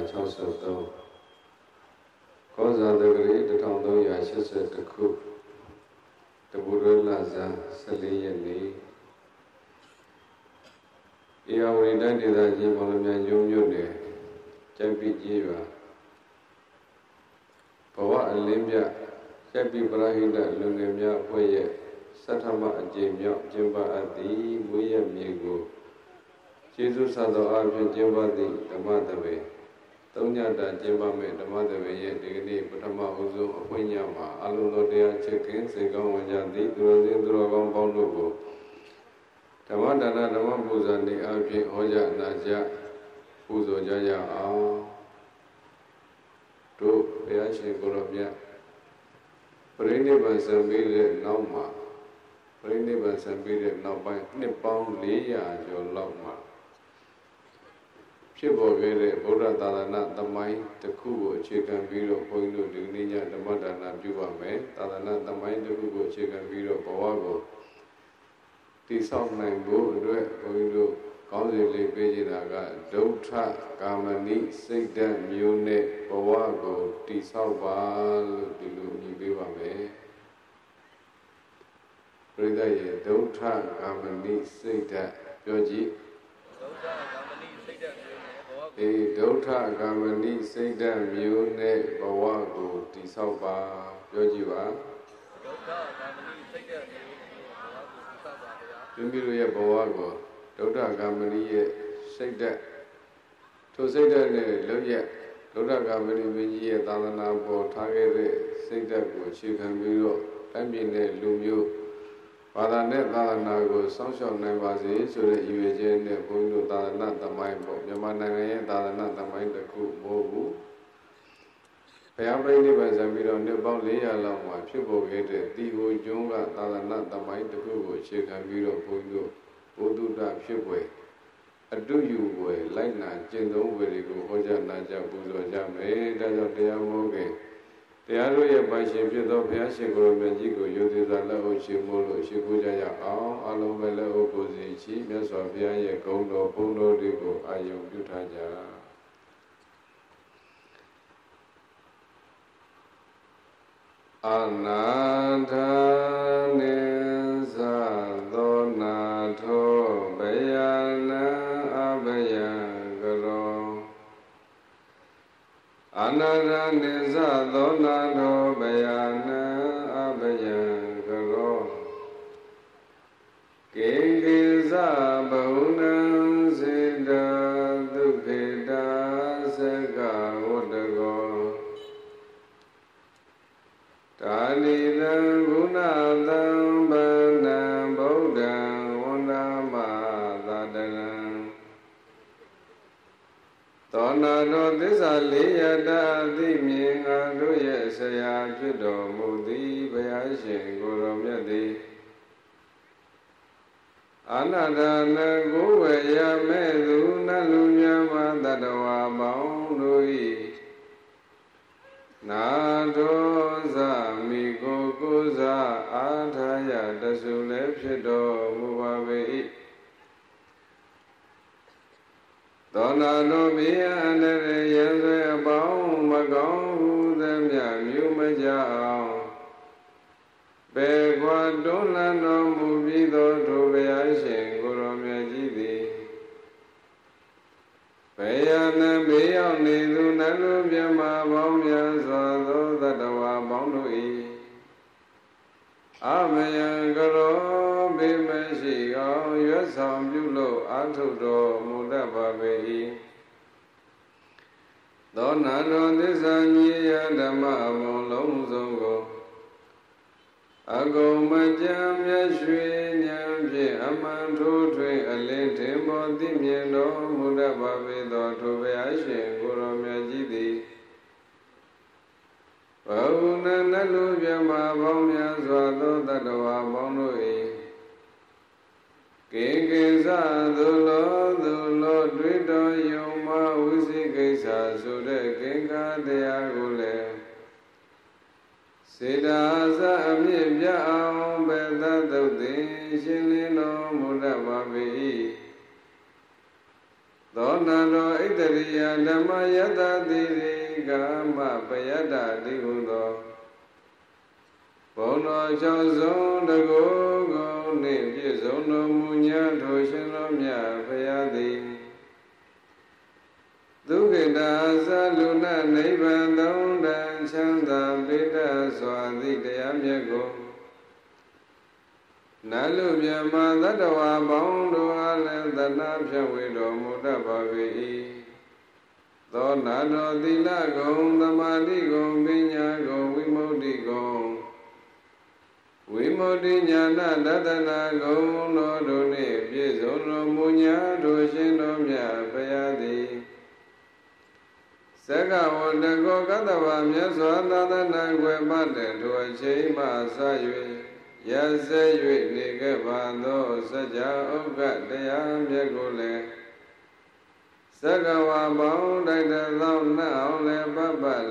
ယနေ့သာသနာတော်နှစ်2563ကောဇာတဂရီ1382ခုတပူရလဇန်14ရက်နေ့ဧရာဝတီတိုင်းဒေသကြီးဘောလမြိုင်ကျုံမြို့နယ်ကျပ်ပိကြီးပါဘဝအလင်းမြကျပ်ပိပရဟိတလူငယ်များအဖွဲ့ရဲ့သတ္ထမအကြိမ်မြောက်ကျင်းပအပ်သည့်မွေးရမြေကိုကျေးဇူးဆသောအဖြစ်ကျင်းပသည့်ဓမ္မတပင် သုံးညတာကျင်းပမဲ့ဓမ္မတပင်ရဲ့ဒီကနေ့ပထမအဦးဆုံးအဖွင့်ညမှာအလုံးစုံတရားချစ်ခင်စေကောင်းဝင်ကြသည့်သူတော်စင်သူတော်ကောင်းပေါင်းတို့ကိုဓမ္မဒါနဓမ္မပူဇာနေအဖြစ်ဟောကြားနာကြားပူဇော်ကြရအောင်တို့ဘုရားရှင်ကိုရောမြတ်ပရိနိဗ္ဗာန်ဆံပြီးတဲ့နောက်မှာပရိနိဗ္ဗာန်ဆံပြီးတဲ့နောက်ပိုင်းနှစ်ပေါင်း400ကျော်လောက်မှာ ဖြစ်ပေါ်ခဲ့တဲ့ဗုဒ္ဓသာသနာသမိုင်းတစ်ခုကိုအခြေခံပြီးတော့ဘုန်းကြီးတို့ဒီနေ့ညဓမ္မဒါနပြုပါမယ်သာသနာသမိုင်းတစ်ခုကိုအခြေခံပြီးတော့ဘဝကိုတည်ဆောက်နိုင်ဖို့အတွက်ဘုန်းကြီးတို့ကောင်းစီလေးပေးကြတာကဒုဋ္ဌကာမဏိစိတ်ဓာတ်မျိုးနဲ့ဘဝကိုတည်ဆောက်ပါလို့ဒီလိုညီပေးပါမယ်ပရိသတ်ရဲ့ဒုဋ္ဌကာမဏိစိတ်ဓာတ်ပြောကြည့်ဒုဋ္ဌကာမဏိစိတ်ဓာတ် မျိုးနဲ့ဘဝကိုအေဒုဋ္ဌကာမဏိစိတ်ဓာတ်မျိုးနဲ့ဘဝကိုတည်ဆောက်ပါပြောကြည့်ပါဒုဋ္ဌကာမဏိစိတ်ဓာတ်မျိုးနဲ့ဘဝကိုတည်ဆောက်ပါဗျာမိမိတို့ရဲ့ဘဝကိုဒုဋ္ဌကာမဏိရဲ့စိတ်ဓာတ်ထိုစိတ်ဓာတ်နဲ့လုံးရဒုဋ္ဌကာမဏိမင်းကြီးရဲ့သာသနာပေါ်ထားခဲ့တဲ့စိတ်ဓာတ်ကိုအခြေခံပြီးတော့တိုင်းပြည်နဲ့လူမျိုး ဘာသာနဲ့သာသနာကိုစောင့်ရှောက်နိုင်ပါစေဆိုတဲ့ရည်ရွယ်ချက်နဲ့ဘုန်းကြီးတို့သာသနာသမိုင်းပေါ့မြန်မာနိုင်ငံရဲ့သာသနာသမိုင်းတစ်ခုမဟုတ်ဘူးဘုရားပြိဋိဘံဆံပြီးတော့နှစ်ပေါင်း400လောက်မှာဖြစ်ပေါ်ခဲ့တဲ့တီဟိုကျွန်းကသာသနာသမိုင်းတစ်ခုကိုအခြေခံပြီးတော့ဘုန်းကြီးတို့ဘုဒ္ဓတာဖြစ်ွယ်အတုယူွယ်လိုက်နာကျင့်သုံးွယ်တွေကိုဟောကြားနာကြားပူဇော်ကြမယ်ဒါကြောင့်တရားဟောခင် တရားတို့ရဲ့ပိုင်ရှင်ဖြစ်သောဘုရားရှင်ကိုယ်တော်မြတ်ကြီးကိုယုံကြည်စွာလက်ဟုတ်ရှိမို့လို့ရှိခိုးကြရအောင်အလုံးပဲလက်ဟုတ်ကိုစီချီမြတ်စွာဘုရားရဲ့ဂုဏ်တော်ဘုန်းတော်တွေကိုအာယုံပြုထားကြအနာထာနေ နာထာနေသသောနာထော အနန္တန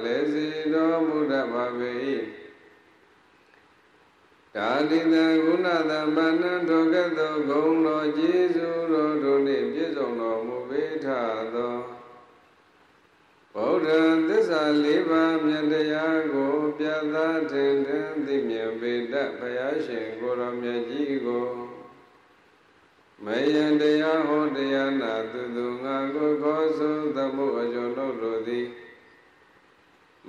ပလည်းစီတော်မူတတ်ပါ၏ကာတိတကုဏသမ္ပန္နတောကသောဂုံတော်ကျေးဇူးတော်တို့နှင့်ပြည့်စုံတော်မူပေထသောဗုဒ္ဓသစ္စာလေးပါးမြတ်တရားကိုပြသထင်ထင်သိမြင်ပေတတ်ဘုရားရှင်ကိုရောမြတ်ကြီးကိုမယံတရားဟောတရားနာသူသူငါကိုခေါ်ဆိုသမှုအကျွန်ုပ်တို့သည်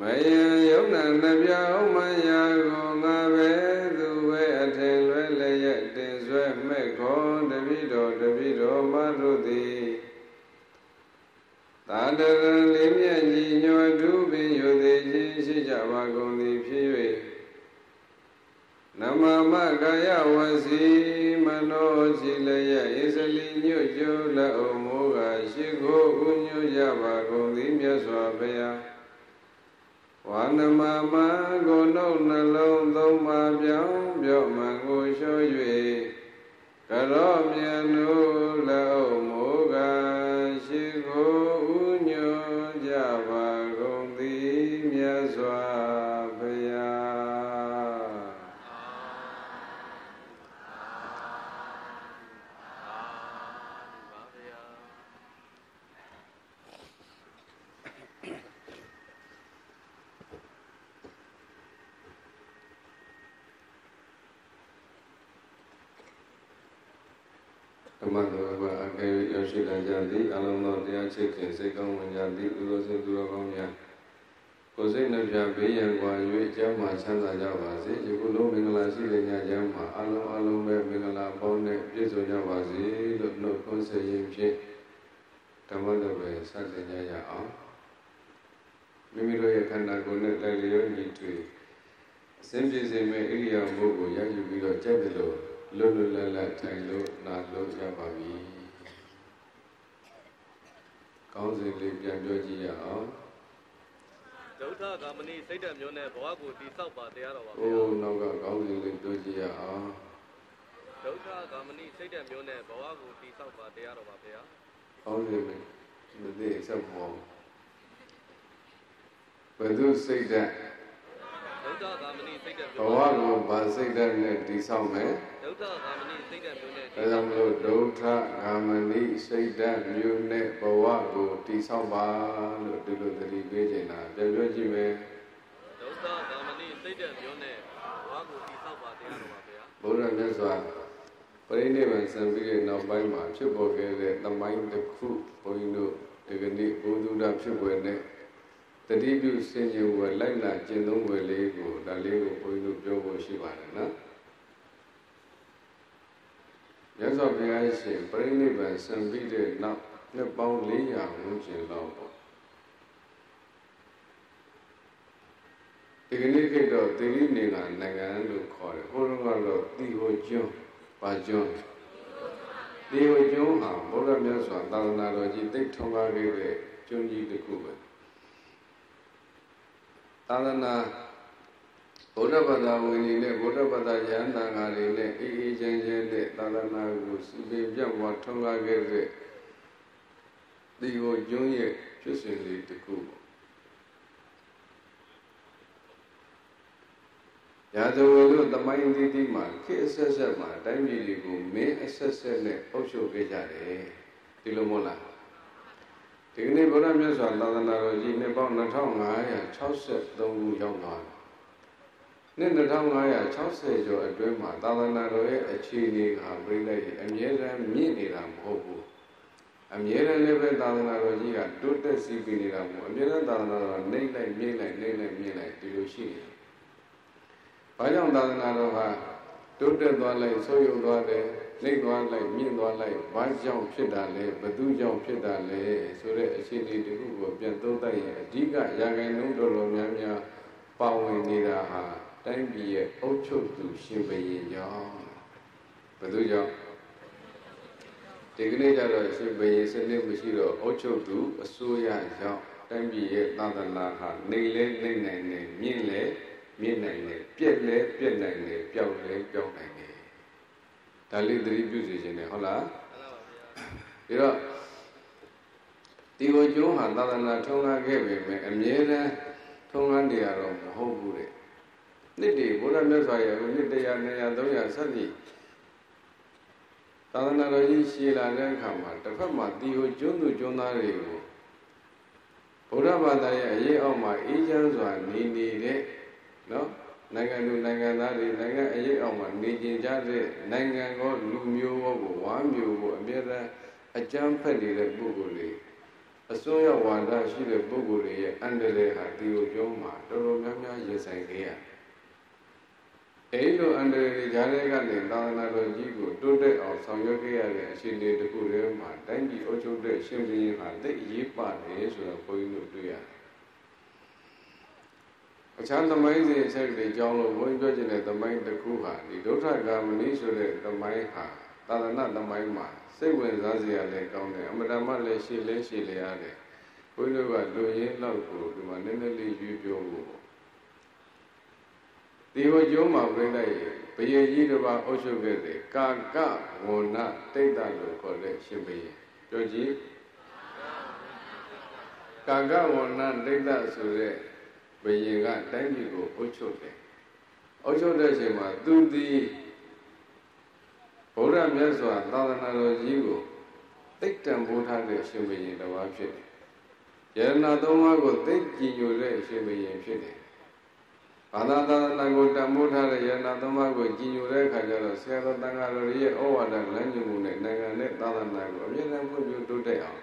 မယံယုံနာနှပြအောင်မယာကိုငါပဲသူပဲအထင်လွဲလျက်တင်ဆွဲမဲ့ခေါ်တပိတော်တပိတော်မတို့သည်သာတရံလေးမြတ်ကြီးညောဒုပင်ယုသေးခြင်းရှိကြပါကုန်သည်ဖြစ်၍နမမကာယဝစီမနောရှိလျက်ဣစလီညွတ်ကျိုးလက်အုံမိုးကရှိခိုးဥညွတ်ကြပါကုန်သည်မြတ်စွာဘုရား ဝါနမမကိုနှုတ်နှလုံးသုံးပါပြောင်းပြောမှန်ကိုလျှော၍ကရောမြတ်နုလက်အုံမိုးကရှိခိုး စိတ်ခင်စိတ်ကောင်းဝင်ကြသည်ဥသောစိတ်သူတော်ကောင်းများကိုယ်စိတ်နှပြဘေးရန်ကွာ၍ကျမ်းမာချမ်းသာကြပါစေယခုလုံးမင်္ဂလာရှိတဲ့ညချမ်းမှာအလုံးအလုံးပဲမင်္ဂလာပေါင်းနဲ့ပြည့်စုံကြပါစေလို့နှုတ်ခွန်းဆက်ရင်ဖြင့်ဓမ္မတော်ပဲစတင်ကြရအောင်မိမိတို့ရဲ့ခန္ဓာကိုယ်နဲ့လည်းလျောညီတွေ့အစဉ်ပြေစေမဲ့ဣရိယာပုကိုရယူပြီးတော့ကြိုက်တယ်လို့လွတ်လွတ်လပ်လပ်ထိုင်လို့နာလို့ရပါပြီ ကောင်းစဉ်လေးပြန်ပြောကြည့်ရအောင်ဒုဋ္ဌကမဏိစိတ်ဓာတ်မျိုးနဲ့ဘဝကိုတည်ဆောက်ပါတရားတော်ပါဘုရားဟိုနောက်ကကောင်းစဉ်လေးပြောကြည့်ရအောင်ဒုဋ္ဌကမဏိစိတ်ဓာတ်မျိုးနဲ့ဘဝကိုတည်ဆောက်ပါတရားတော်ပါဘုရားကောင်းစဉ်လေးမသိဆောက်ပါဘယ်သူစိတ်ဓာတ် ဒုဒ္ဒဂါမဏိစိတ်ဓာတ်ဘဝကိုဗာစိတ်ဓာတ်နဲ့တည်ဆောက်မယ်ဒုဒ္ဒဂါမဏိစိတ်ဓာတ်မျိုးနဲ့ဒါကြောင့်မလို့ဒုဒ္ဒဂါမဏိစိတ်ဓာတ်မျိုးနဲ့ဘဝကိုတည်ဆောက်ပါလို့ဒီလိုသတိပေးချင်တာပြောပြောကြည့်မယ်ဒုဒ္ဒဂါမဏိစိတ်ဓာတ်မျိုးနဲ့ဘဝကိုတည်ဆောက်ပါတရားတော်ပါဗျာဘုရားမြတ်စွာပရိနိဗ္ဗာန်စံပြီးတဲ့နောက်ပိုင်းမှာဖြစ်ပေါ်ခဲ့တဲ့သမိုင်းတစ်ခုဘုန်းကြီးတို့ဒီကနေ့ဘုဒ္ဓဖြစ်ွယ်တဲ့ တတိပြုစင်ကြယ်ဝယ်လိုက်လာကျင့်သုံးဝယ်လေးကိုဒါလေးကိုဘုန်းကြီးတို့ပြောဖို့ရှိပါတယ်နော်မြတ်စွာဘုရားရှင်ပြိဋိဘံစံပြီးတဲ့နောက်နှစ်ပေါင်း400ဝန်းကျင်လောက်ပေါ့ဒီကနေ့ကတော့သီရိနေကနိုင်ငံလို့ခေါ်တယ်ဟိုတုန်းကတော့တီဟိုကျွန်းပါကျွန်းတီဟိုကျွန်းဟာဘုရားမြတ်စွာသာသနာတော်ကြီးတိတ်ထွန်းကားခဲ့တဲ့ကျွန်းကြီးတစ်ခုပဲ သာသနာဗုဒ္ဓဘာသာဝင်တွေနဲ့ဗုဒ္ဓဘာသာယန္တာငါတွေနဲ့အေးအေးချမ်းချမ်းနဲ့သာသနာကိုစီပင်ပြတ်ဝါထွန်းကားခဲ့တဲ့ဒီကိုကျွန်းရဲ့ဖြစ်စဉ်လေးတစ်ခုပေါ့ရာဇဝတို့တမိုင်းသီးသီးမှာခေအဆက်ဆက်မှာတိုင်းပြည်တွေကိုမင်းအဆက်ဆက်နဲ့အုပ်ချုပ်ခဲ့ကြတယ်ဒီလိုမဟုတ်လား ဒီကနေ့ဘုရားမြတ်စွာသာသနာတော်ကြီးနှစ်ပေါင်း2563ခုရောက်သွားတယ်နှစ်2560ကျော်အတွင်းမှာသာသနာတော်ရဲ့အခြေအနေကပြိဋိတ်အမြဲတမ်းမြင့်နေတာမဟုတ်ဘူးအမြဲတမ်းလည်းပဲသာသနာတော်ကြီးကတိုးတက်စီးပြီးနေတာမဟုတ်အမြဲတမ်းသာသနာတော်နှိမ့်လိုက်မြင့်လိုက်နှိမ့်လိုက်မြင့်လိုက်ဒီလိုရှိနေတယ်။ဘာကြောင့်သာသနာတော်ဟာတိုးတက်သွားလိုက်ဆိုးရုံသွားတယ် နှိမ့်သွားလိုက်မြင့်သွားလိုက်ဘာကြောင့်ဖြစ်တာလဲဘသူကြောင့်ဖြစ်တာလဲဆိုတဲ့အခြေအနေတခုကိုပြန်သုံးသပ်ရင်အဓိကရာဂိုင်နှုန်းတော်တော်များများပါဝင်နေတာဟာတိုင်းပြည်ရဲ့အုပ်ချုပ်သူရှင်ဘရင်ကြောင့်ဘသူကြောင့်ဒီကနေ့ကျတော့ရှင်ဘရင်စနစ်မရှိတော့အုပ်ချုပ်သူအစိုးရကြောင့်တိုင်းပြည်ရဲ့သာသနာဟာနေလဲနေနိုင်တယ်မြင့်လဲမြင့်နိုင်တယ်ပြက်လဲပြက်နိုင်တယ်ပျောက်လဲပျောက်နိုင်တယ် ဒါလေးသတိပြုစီခြင်းနဲ့ဟုတ်လားပြီးတော့ဒီကိုကျိုးဟာသာသနာထုံးကားခဲ့ပေမဲ့အမြဲတမ်းထုံးကားနေရတော့မဟုတ်ဘူးတဲ့နှစ်တည်းဘုရားမြတ်စွာရဲ့နှစ်တရာ200 300စသဖြင့်သာသနာတော်ကြီးရှည်လာတဲ့အခါမှာတစ်ဖက်မှာဒီကိုကျွန်းသူကျွန်းသားတွေကိုဘုရားဘာသာရဲ့အရေးအောက်မှာအေးချမ်းစွာနေနေတဲ့နော် နိုင်ငံသူနိုင်ငံသားတွေနိုင်ငံအရေးအောက်မှာနေကျင်ကြတဲ့နိုင်ငံကောလူမျိုးဘောကိုဝါမျိုးကိုအမြဲတမ်းအကြမ်းဖက်နေတဲ့ပုဂ္ဂိုလ်တွေအစွန်းရောက်ဝါဒရှိတဲ့ပုဂ္ဂိုလ်တွေရဲ့အန္တရာယ်ဟာဒီကိုကျုံးမှာတော်တော်များများရင်ဆိုင်ခဲ့ရတယ်အဲ့လိုအန္တရာယ်ကြားထဲကနေသာသနာတော်ကြီးကိုတိုးတက်အောင်ဆောင်ရွက်ခဲ့ရတဲ့အခြေအနေတစ်ခုတည်းမှာတိုင်းပြည်အုပ်ချုပ်တဲ့ရှင်ဘုရင်ဟာလက်ရေးပါတယ်ဆိုတော့ဘုန်းကြီးတို့တွေ့ရတယ်။ အခြားသမိုင်းစဉ်အချက်တွေကြောင်းလို့ဘုန်းကြီးပြောချင်တဲ့သမိုင်းတစ်ခုဟာဒီဒုဋ္ဌဂာမဏိဆိုတဲ့သမိုင်းဟာသာသနာသမိုင်းမှာစိတ်ဝင်စားစရာလည်းကောင်းတယ်အမှန်တမ်းလည်းရှည်လဲရှည်လဲရတယ်။ဘုန်းကြီးတို့ကလူရင်းလောက်ကိုဒီမှာနည်းနည်းလေးယူပြောဖို့ဒီဝကျုံးမှာပြိလိုက်ဘယင်ကြီးတစ်ပါးအုပ်ချုပ်ခဲ့တဲ့ကာကဝဏတိတ်တလို့ခေါ်တဲ့ရှင်ဘယင်ပြောကြည့်ကာကဝဏတိတ်တဆိုတဲ့ ဘယင်ကတိုင်းပြည်ကိုအုပ်ချုပ်တယ်အုပ်ချုပ်တဲ့အချိန်မှာသူသည်ဗုဒ္ဓမြတ်စွာသာသနာတော်ကြီးကိုတိတ်တံပိုးထားတဲ့ရှင်ဘယင်တစ်ပါးဖြစ်တယ်ယရဏသုံးပါးကိုသိကြည်ညိုတဲ့ရှင်ဘယင်ဖြစ်တယ်ဘာသာသာသနာကိုတမိုးထားတဲ့ယန္နာသုံးပါးကိုကြည်ညိုတဲ့အခါကျတော့ဆရာတော်တန်ခါတော်ရဲ့ဩဝါဒလမ်းညွှန်မှုနဲ့နိုင်ငံနဲ့သာသနာကိုအမြဲတမ်းဖွံ့ဖြိုးတိုးတက်အောင်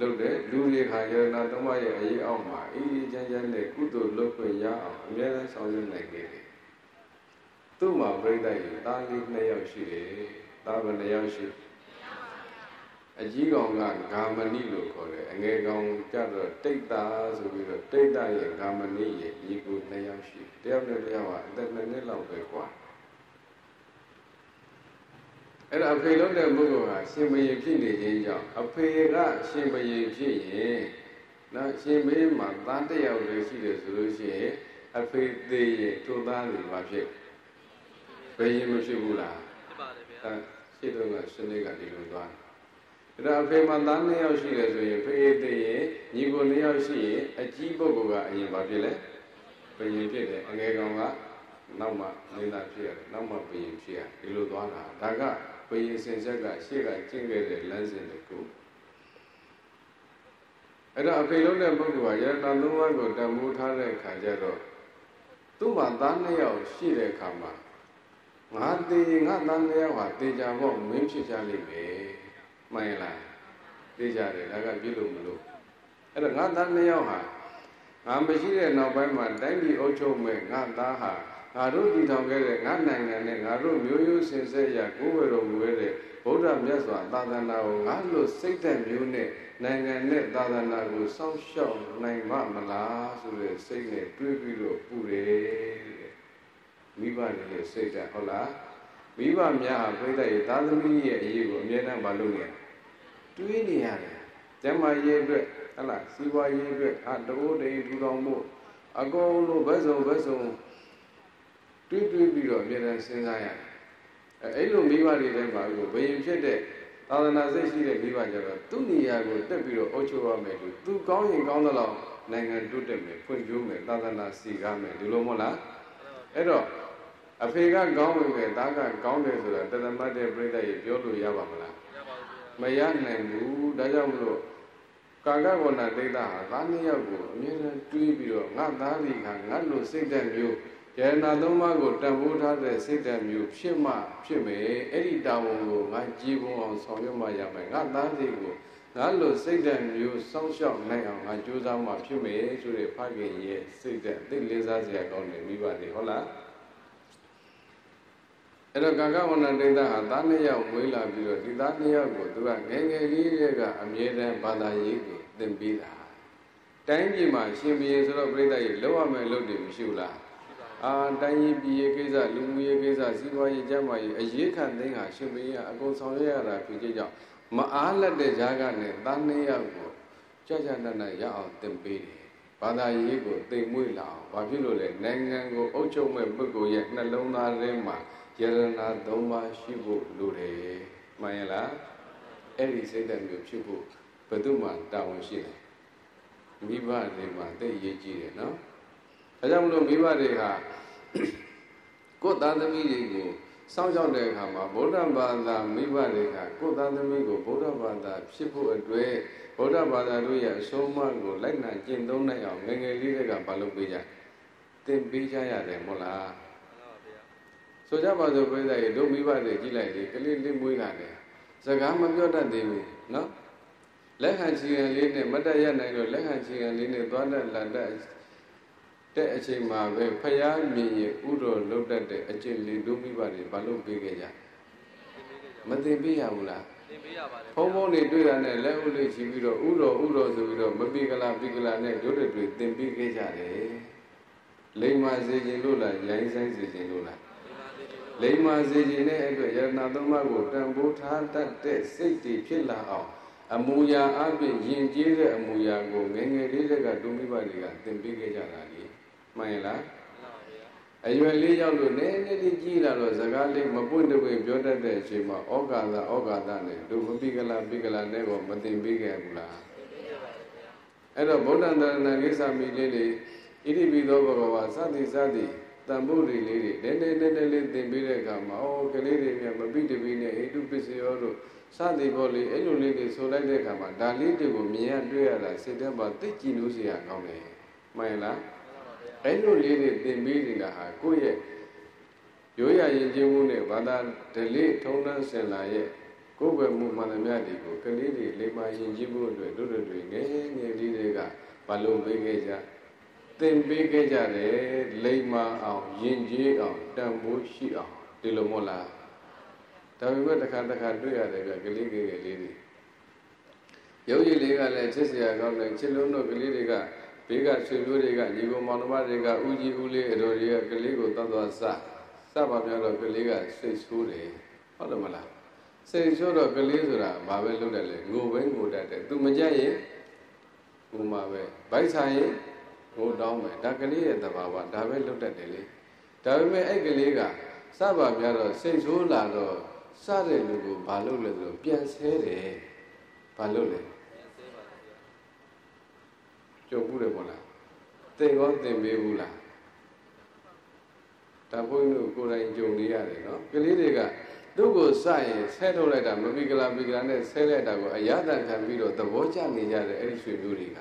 လုပ်တယ်လူတွေခါယရနာတမရဲ့အရေးအောက်မှာအေးအေးချမ်းချမ်းနဲ့ကုသိုလ်လုပ်ခွင့်ရအောင်အများဆုံးဆောင်ရွက်နိုင်ခဲ့တယ်သူ့မှာပြိတ္တိုက်ရတာလေးနှစ်ယောက်ရှိတယ်တာဘယ်နှစ်ယောက်ရှိအကြီးကောင်ကဂာမဏိလို့ခေါ်တယ်အငယ်ကောင်ကြတော့တိတ်တာဆိုပြီးတော့တိတ်တာရဲ့ဂာမဏိရဲ့ညီကိုနှစ်ယောက်ရှိတယ်တယောက်နဲ့တယောက်ကအသက်နှစ်နှစ်လောက်ပဲကွာ အဲ့ဒါအဖေလုံးတဲ့ပုဂ္ဂိုလ်ဟာရှင်ဘရင်ဖြစ်နေခြင်းကြောင့်အဖေကရှင်ဘရင်ဖြစ်ရင်နော်ရှင်ဘရင်မှာသားတစ်ယောက်လည်းရှိတယ်ဆိုလို့ရှိရင်အဖေသေးရင်ထိုသားတွေဘာဖြစ်ဘယ်ရင်မဖြစ်ဘူးလားဖြစ်ပါတယ်ဗျာအဲရှိတော့ကစနေကဒီလိုသွားတယ်ဒါအဖေမှာသားနှစ်ယောက်ရှိတယ်ဆိုရင်ဖေးသေးရင်ညီကိုနှစ်ယောက်ရှိရင်အကြီးပုဂ္ဂိုလ်ကအရင်ပါဖြစ်လဲဘယင်ဖြစ်တယ်အငယ်ကောင်ကနောက်မှနေသားဖြစ်ရတယ်နောက်မှဘယင်ဖြစ်ရဒီလိုသွားတာဒါက ဘယင်စင်ဆက်ကရှေ့ကကျင့်ခဲ့တဲ့လမ်းစဉ်တစ်ခုအဲ့တော့အဖေလုံးတဲ့ပုဂ္ဂိုလ်ကယရတသုံးပါးကိုတန်ဖိုးထားတဲ့အခါကျတော့သူ့မှာသားနှစ်ယောက်ရှိတဲ့အခါမှာငါသေးငါသားနှစ်ယောက်ဟာတေချာဖို့မင်းဖြစ်ကြလိမ့်မယ်မှန်လားသိကြတယ်ဒါကပြည့်လို့မလို့အဲ့တော့ငါသားနှစ်ယောက်ဟာငါမရှိတဲ့နောက်ပိုင်းမှာတိုင်းပြည်အုပ်ချုပ်မဲ့ငါသားဟာ ငါတို့တည်ထောင်ခဲ့တဲ့ငါနိုင်ငံနဲ့ငါတို့မျိုးရိုးစင်ဆက်ရကိုယ်ဝယ်တော်မူခဲ့တဲ့ဗုဒ္ဓမြတ်စွာသာသနာကိုငါလို့စိတ်သက်မျိုးနဲ့နိုင်ငံနဲ့သာသနာကိုစောင့်ရှောက်နိုင်မှမလားဆိုတဲ့စိတ်နဲ့တွေးပြီးတော့ပူတယ်မိဘတွေရဲ့စိတ်ဓာတ်ဟုတ်လားမိဘများဟာပြိတ္တရဲ့သာသမီရဲ့အရေးကိုအမြဲတမ်းမလုပ်နေတွေးနေရတယ်ကျမ်းမာရေးအတွက်ဟလားစီးပွားရေးအတွက်အတိုးတိန်ထူထောင်ဖို့အကုန်လုံးဘက်စုံဘက်စုံ တွေးတွေးပြီးတော့အမြဲတမ်းစဉ်းစားရတယ်အဲအဲ့လိုမိဘတွေတိုင်းမှာကိုဘယင်ဖြစ်တဲ့သာသနာစိတ်ရှိတဲ့မိဘကြတော့သူ့နေရာကိုတက်ပြီးတော့အုပ်ချုပ်ရမယ်လို့သူကောင်းရင်ကောင်းသလောက်နိုင်ငံတိုးတက်မယ်ဖွံ့ဖြိုးမယ်သာသနာစီကားမယ်ဒီလိုမဟုတ်လားအဲ့တော့အဖေကကောင်းဝင်တယ်သားကကောင်းတယ်ဆိုတာတသမတ်တဲ့ပြိဿရေပြောလို့ရပါမလားမရနိုင်ဘူးဒါကြောင့်မလို့ကာကဝဏဒိဋ္ဌဟာသားနှစ်ယောက်ကိုအမြဲတမ်းတွေးပြီးတော့ငါသားဒီကငါလိုစိတ်ဓာတ်မျိုး ယရနာသုံးပါးကိုတန်ဖိုးထားတဲ့စိတ်ဓာတ်မျိုးဖြစ်မှဖြစ်မယ်အဲ့ဒီတာဝန်ကိုငါကြည်ပွန်အောင်ဆောင်ရွက်မှရမယ်ငါသားဒီကိုငါလိုစိတ်ဓာတ်မျိုးစောင့်ရှောက်နိုင်အောင်ငါကြိုးစားမှဖြစ်မယ်ဆိုတဲ့ဖခင်ရဲ့စိတ်ဓာတ်သိလေးစားစရာကောင်းတယ်မိဘတွေဟုတ်လားအဲ့တော့ကာကဝဏဒိဋ္ဌဟာသားနှစ်ယောက်မွေးလာပြီးတော့ဒီသားနှစ်ယောက်ကိုသူကငယ်ငယ်လေးတည်းကအမြဲတမ်းဘာသာရေးကိုသင်ပေးတာတိုင်းပြည်မှာရှင်ဘီရေဆိုတော့ပြိဿရေလောက်ရမယ်လို့တည်မရှိဘူးလား အာတိုင်းရေးပြည်ရေးကိစ္စလူမှုရေးကိစ္စစီးပွားရေးကျန်းမာရေးအရေးခံသိမ်းဟာရှင်ဘီရေကအကုန်ဆောင်ရွက်ရတာဖြစ်ကြကြောင့်မအားလက်တဲ့ဈာကနဲ့သားနှစ်ယောက်ကိုကြာကြာတတ်တတ်ရအောင်သင်ပေးတယ်ဘာသာရေးကိုသိမ်မွေ့လာအောင်ဘာဖြစ်လို့လဲနိုင်ငံကိုအုပ်ချုပ်မဲ့ပုဂ္ဂိုလ်ရဲ့နှလုံးသားထဲမှာယရနာသုံးပါးရှိဖို့လိုတယ်မှန်ရဲ့လားအဲ့ဒီစိတ်ဓာတ်မျိုးဖြစ်ဖို့ဘယ်သူမှတာဝန်ရှိတယ်မိဘတွေမှာသိရေးကြည့်တယ်နော် ဒါကြောင့်မလို့မိဘတွေဟာကိုယ်သားသမီးတွေကိုစောင့်ရှောက်တဲ့အခါမှာဗုဒ္ဓဘာသာမိဘတွေကကိုယ်သားသမီးကိုဗုဒ္ဓဘာသာဖြစ်ဖို့အတွက်ဗုဒ္ဓဘာသာတို့ရဲ့အဆုံးအမကိုလိုက်နာကျင့်သုံးနိုင်အောင်ငယ်ငယ်လေးတွေကမလုပ်ပေးကြသင်ပေးကြရတယ်မဟုတ်လားဆိုကြပါစို့ပြိဿရေတို့မိဘတွေကြည့်လိုက်လေကလေးလေးမွေးလာတယ်စကားမပြောတတ်သေးဘူးနော်လက်ခံချီရန်လေးနဲ့မတ်တရနိုင်လို့လက်ခံချီရန်လေးနဲ့သွားတတ်လာတတ် တဲ့အချိန်မှာပဲဖယားမြင်ရင်ဥတော်လုတ်တတ်တဲ့အကျင့်လေးတို့မိဘတွေဘာလို့ပေးခဲ့ကြမသိပေးရဘူးလားသင်ပေးရပါတယ်ဖုံဖုံတွေတွေ့တာနဲ့လက်ဥလေးချီပြီးတော့ဥတော်ဥတော်ဆိုပြီးတော့မပိကလာပိကလာနဲ့တို့တွေတွေသင်ပေးခဲ့ကြတယ်လိမ္မာစေခြင်းလို့လားရိုင်းဆိုင်စေခြင်းလို့လားလိမ္မာစေခြင်းနဲ့အတွက်ယရနာသုံးပါးကိုတန်ဖိုးထားတတ်တဲ့စိတ်တွေဖြစ်လာအောင်အမူအရာအပြင်ယဉ်ကျေးတဲ့အမူအရာကိုငယ်ငယ်လေးတက်ကဒုမိဘတွေကသင်ပေးခဲ့ကြတာလေ မှန်ရဲ့လားအရွယ်လေးရောက်လို့နည်းနည်းလေးကြီးလာတော့စကားလေးမပွင့်တပွင့်ပြောတတ်တဲ့အချိန်မှာဩကာသဩကာသနဲ့ဒုမပိကလာပိကလာနဲ့ကိုမသင်ပေးခဲ့ဘူးလားအဲ့တော့ဗုဒ္ဓံတရဏကိစ္စမိလေးလေးဣတိပိသောဘဂဝါသတိသတိတန်ဖို့တွေလေးတွေနည်းနည်းနည်းနည်းလေးသင်ပေးတဲ့အခါမှာဩကလေးတွေမြမပိတပိနဲ့ဣတုပစ္စယောတို့စသည်ပေါ်လေးအဲ့လိုလေးတွေဆိုလိုက်တဲ့အခါမှာဒါလေးတွေကိုမြင်ရတွေ့ရတာစိတ်ထဲမှာသိကြည်လို့စရာကောင်းတယ်မှန်လား အဲ့လိုလေးတွေသင်ပေးနေတာဟာကိုယ့်ရဲ့ရိုးရရင်ကျင်းမှုနဲ့ဘာသာဓလေ့ထုံးတမ်းစင်လာရဲ့ကိုယ်ပဲမှုမှန်သမျှတွေကိုကလေးတွေလိမ္မာရင်ကျင်းမှုအတွက်တို့တို့တွေငယ်ငယ်လေးတွေကမလုံးပေးခဲ့ကြသင်ပေးခဲ့ကြတယ်လိမ္မာအောင်ယဉ်ကျေးအောင်တန်ဖိုးရှိအောင်ဒီလိုမဟုတ်လားဒါပေမဲ့တစ်ခါတစ်ခါတွေ့ရတယ်ကကလေးငယ်ငယ်လေးတွေရုပ်ရည်လေးကလည်းချစ်စရာကောင်းတယ်ချစ်လုံးတို့ကလေးတွေက ဘေးကဆွေမျိုးတွေကညီကောင်မောင်နှမတွေကဥကြီးဦးလေးအတော်တွေကကလေးကိုတတ်သွားစစပါပြောတော့ကလေးကစိတ်ဆိုးတယ်ဟုတ်တယ်မလားစိတ်ဆိုးတော့ကလေးဆိုတာဘာပဲလုပ်တယ်လဲငိုပဲငိုတတ်တယ်သူမကြက်ရင်ငိုမှာပဲဗိုက်ဆိုင်ရင်ငိုတောင်းမယ်ဒါကလေးရဲ့သဘာဝဒါပဲလုပ်တတ်တယ်လေဒါပေမဲ့အဲ့ကလေးကစပါပြတော့စိတ်ဆိုးလာတော့စတဲ့လူကိုဘာလုပ်လဲဆိုတော့ပြန်ဆဲတယ်ဘာလုပ်လဲ ကြုံဘူးတယ်ပေါ့လားသင်ကောသင်ပေးဘူးလားဒါဘုန်းကြီးတို့ကိုယ်တိုင်ကြုံနေရတယ်နော်ကလေးတွေကသူ့ကိုစရင်ဆဲထုတ်လိုက်တာမပိကလာပိကလာနဲ့ဆဲလိုက်တာကိုအရသာခံပြီးတော့သဘောကျနေကြတယ်အဲ့ဒီဆွေမျိုးတွေက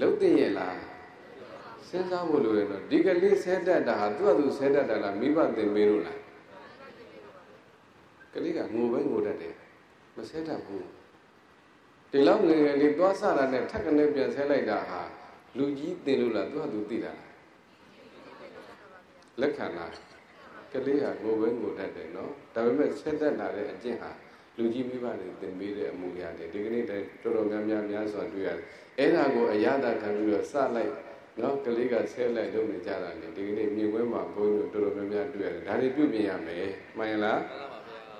လှုပ်သိရဲ့လားစဉ်းစားဖို့လိုတယ်နော်ဒီကလေးဆဲတတ်တာဟာသူ့အတူဆဲတတ်တာလားမိဘသင်ပေးလို့လားကလေးကငိုပဲငိုတတ်တယ်မဆဲတတ်ဘူး ဒီလောက်ငယ်ငယ်လေးသွားစတာနဲ့ထက်ကနေပြန်ဆဲလိုက်တာဟာလူကြီးသင်လို့လားသူ့အတူသိတာလားလက်ခံလားကလေးဟာငိုပဲငိုတတ်တယ်နော်ဒါပေမဲ့ဆဲတတ်လာတဲ့အကျင့်ဟာလူကြီးမိဘတွေသင်ပေးတဲ့အမှုရတယ်ဒီကနေ့တည်းတော်တော်များများများစွာတွေ့ရတယ်အဲ့ဒါကိုအရသာခံပြီးတော့စလိုက်နော်ကလေးကဆဲလိုက်လုပ်နေကြတာလေဒီကနေ့မြင်ပွဲမှာဘုန်းကြီးတို့တော်တော်များများတွေ့ရတယ်ဒါတွေပြုပြင်ရမယ်မှန်လား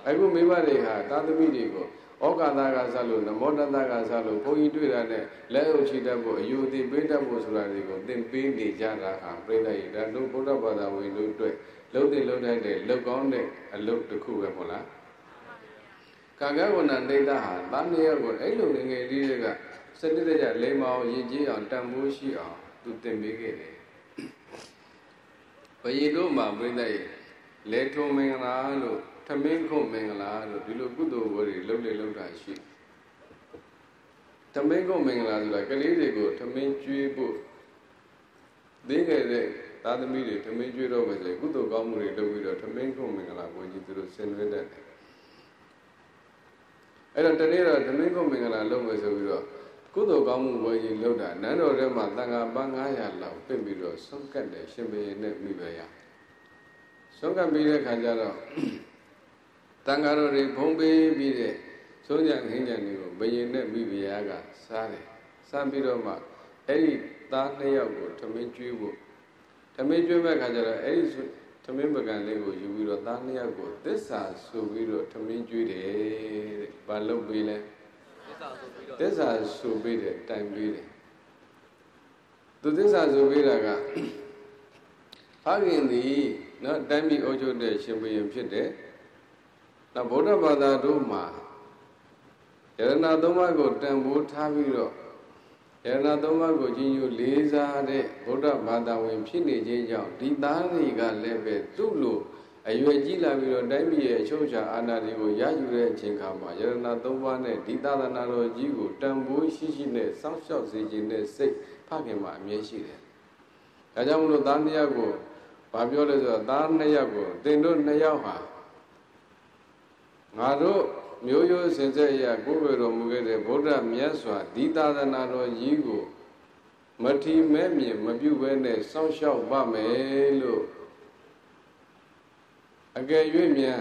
အခုမိဘတွေဟာသာသမီတွေကို ဩကာသကဆလို့နမောတတကဆလို့ဘုန်းကြီးတွေ့တာနဲ့လက်အုပ်ချတတ်ဖို့အယူအသေးပေးတတ်ဖို့ဆိုတာတွေကိုသင်ပေးနေကြတာဟာပြိဋ္ဌာယဒါတို့ဘုရားဘာသာဝင်တို့အတွက်လုံးတဲ့လုံးတဲ့တဲ့လောက်ကောင်းတဲ့အလုပ်တစ်ခုပဲမဟုတ်လားကာကဝဏနေတဟာတန်ရကိုအဲ့လိုငယ်ငယ်လေးတွေကစနစ်တကျလိမ္မာအောင်ရည်ကြီးအောင်တန်ဖိုးရှိအောင်သူသင်ပေးခဲ့တယ်ဘယင်တို့မှာပြိဋ္ဌာယလေထုံမင်္ဂလာလို့ ထမင်းခုမင်္ဂလာလို့ဒီလိုကုသိုလ်ဝတ်တွေလုပ်လေလုပ်တာရှိထမင်းကုတ်မင်္ဂလာဆိုတာကလေးတွေကိုထမင်းကျွေးဖို့သေးခဲ့တဲ့သာသမီတွေထမင်းကျွေးတော့မယ်ဆိုရင်ကုသိုလ်ကောင်းမှုတွေလုပ်ပြီးတော့ထမင်းကုတ်မင်္ဂလာကိုကြီးသူတို့ဆင်နွှဲတတ်တယ်အဲ့တော့တနေ့တော့ထမင်းကုတ်မင်္ဂလာလုပ်မယ်ဆိုပြီးတော့ကုသိုလ်ကောင်းမှုဝယ်ကြီးလုပ်တာနန်းတော်ထဲမှာတန်ခါပန်း900လောက်ပြင့်ပြီးတော့ဆုံးကတ်တယ်ရှင်ဘုရင်နဲ့မိဘရဆုံးကတ်ပြီးတဲ့ခါကျတော့ တန်ခါတော်တွေဖုံးပေးပြီးတဲ့ဆုံးကြခင်းကြတွေကိုဘုရင်နဲ့မိဘရကစားတယ်စားပြီးတော့မှအဲ့ဒီသားနှစ်ယောက်ကိုထမင်းကျွေးဖို့ထမင်းကျွေးမဲ့ခါကျတော့အဲ့ဒီထမင်းပကံလေးကိုယူပြီးတော့သားနှစ်ယောက်ကိုသစ္စာဆိုပြီးတော့ထမင်းကျွေးတယ်တဲ့။ဘာလုပ်ပေးလဲ။သစ္စာဆိုပြီးတဲ့တိုင်ပေးတယ်။သူသစ္စာဆိုပေးတာကဖခင်သည်နော်တိုင်းပြည်အုပ်ချုပ်တဲ့ရှင်ဘုရင်ဖြစ်တယ်။ နောက်ဗုဒ္ဓဘာသာတို့မှာယရဏသုံးပါးကိုတန်ဖိုးထားပြီးတော့ယရဏသုံးပါးကိုကြီးညိုလေးစားတဲ့ဗုဒ္ဓဘာသာဝင် ဖြစ်နေခြင်းကြောင့်ဒီသားတွေကလည်းပဲသူ့လိုအရွယ်ကြီးလာပြီးတော့တိုင်းပြည်ရဲ့အချုပ်အခြာအာဏာတွေကိုရယူတဲ့အချိန်ခါမှာယရဏသုံးပါးနဲ့ဒီသာသနာတော်ကြီးကိုတန်ဖိုးရှိရှိနဲ့စောင့်ရှောက်စေခြင်းနဲ့စိတ်ဖခင်မှာအမြဲရှိတယ်။ဒါကြောင့်မလို့သားနှစ်ယောက်ကိုဘာပြောလဲဆိုတော့သားနှစ်ယောက်ကိုသင်တို့နှစ်ယောက်ဟာ ငါတို့မျိုးရိုးစင်ဆက်အရာကိုယ်ဝေတော်မူခဲ့တဲ့ဗုဒ္ဓမြတ်စွာဒီသာသနာတော်ကြီးကိုမထီမဲ့မြင်မပြုတ်ဘဲနဲ့စောင့်ရှောက်ပါမယ်လို့အကယ်၍မြန်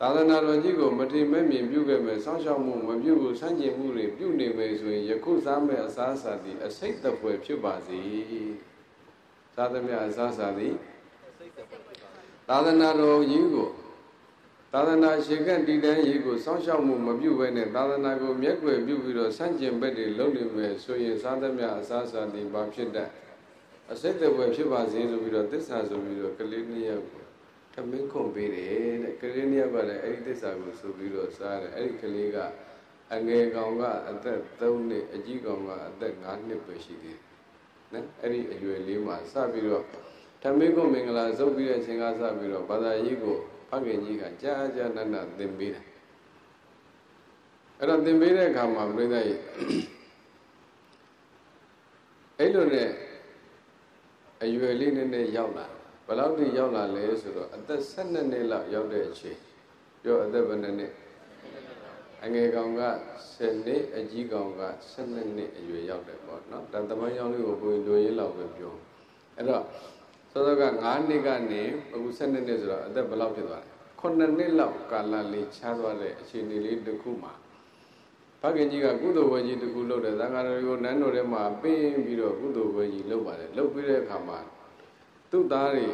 သာသနာတော်ကြီးကိုမထီမဲ့မြင်ပြုခဲ့မယ်စောင့်ရှောက်မှုမပြုတ်ဘူးဆန့်ကျင်မှုတွေပြုနေမယ်ဆိုရင်ယခုစားမဲ့အစားအစာသည်အစိတ်တပွဲဖြစ်ပါစေသာသမယအစားအစာသည်သာသနာတော်ကြီးကို သာသနာရှင်ကတည်တန်းရေးကိုစောင့်ရှောက်မှုမပြုဘဲနဲ့သာသနာကိုမျက်ွယ်ပြုပြီးတော့ဆန့်ကျင်ဘက်တွေလုပ်နေမယ်ဆိုရင်သာသမယအစားအစာတွေဘာဖြစ်တတ်အစိတ်တပွဲဖြစ်ပါစေဆိုပြီးတော့သစ္စာဆိုပြီးတော့ကလေးနှစ်ယောက်ကိုထမင်းခွန်ပေးတယ်တဲ့ကလေးနှစ်ယောက်ကလည်းအဲ့ဒီသစ္စာကိုဆိုပြီးတော့စားတယ်အဲ့ဒီကလေးကအငယ်ကောင်ကအသက်3နှစ်အကြီးကောင်ကအသက်5နှစ်ပဲရှိသေးတယ်နော်အဲ့ဒီအရွယ်လေးမှာစပြီးတော့ထမင်းခွန်မင်္ဂလာစုပ်ပြီးတဲ့အချိန်ကစပြီးတော့ဘာသာရေးကို ဖခင်ကြီးကကြာကြာနတ်နတ်သင်ပေးတယ်အဲ့တော့သင်ပေးတဲ့အခါမှာပြိဿကြီးအဲ့လိုနဲ့အရွယ်လေးနည်းနည်းရောက်လာဘယ်လောက်ထိရောက်လာလဲဆိုတော့အသက်12နှစ်လောက်ရောက်တဲ့အချိန်ပြောအသက်ဘယ်နှစ်နှစ်အငယ်ကောင်က10နှစ်အကြီးကောင်က12နှစ်အရွယ်ရောက်တယ်ပေါ့နော်ဒါသမိုင်းကြောင်းလေးကိုကိုယ်လိုရင်းလောက်ပဲပြောအဲ့တော့ စောစောက9နှစ်ကနေအခု12နှစ်ဆိုတော့အသက်ဘယ်လောက်ဖြစ်သွားလဲ9နှစ်လောက်ကာလလေးခြားသွားတဲ့အခြေအနေလေးတစ်ခုမှာဘဂင်ကြီးကကုသိုလ်ဝဲကြီးတစ်ခုလုပ်တယ်သံဃာတော်ကိုနန်းတော်ထဲမှာပင်းပြီးတော့ကုသိုလ်ဝဲကြီးလုပ်ပါတယ်လုပ်ပြီးတဲ့အခါမှာသူ့သားတွေ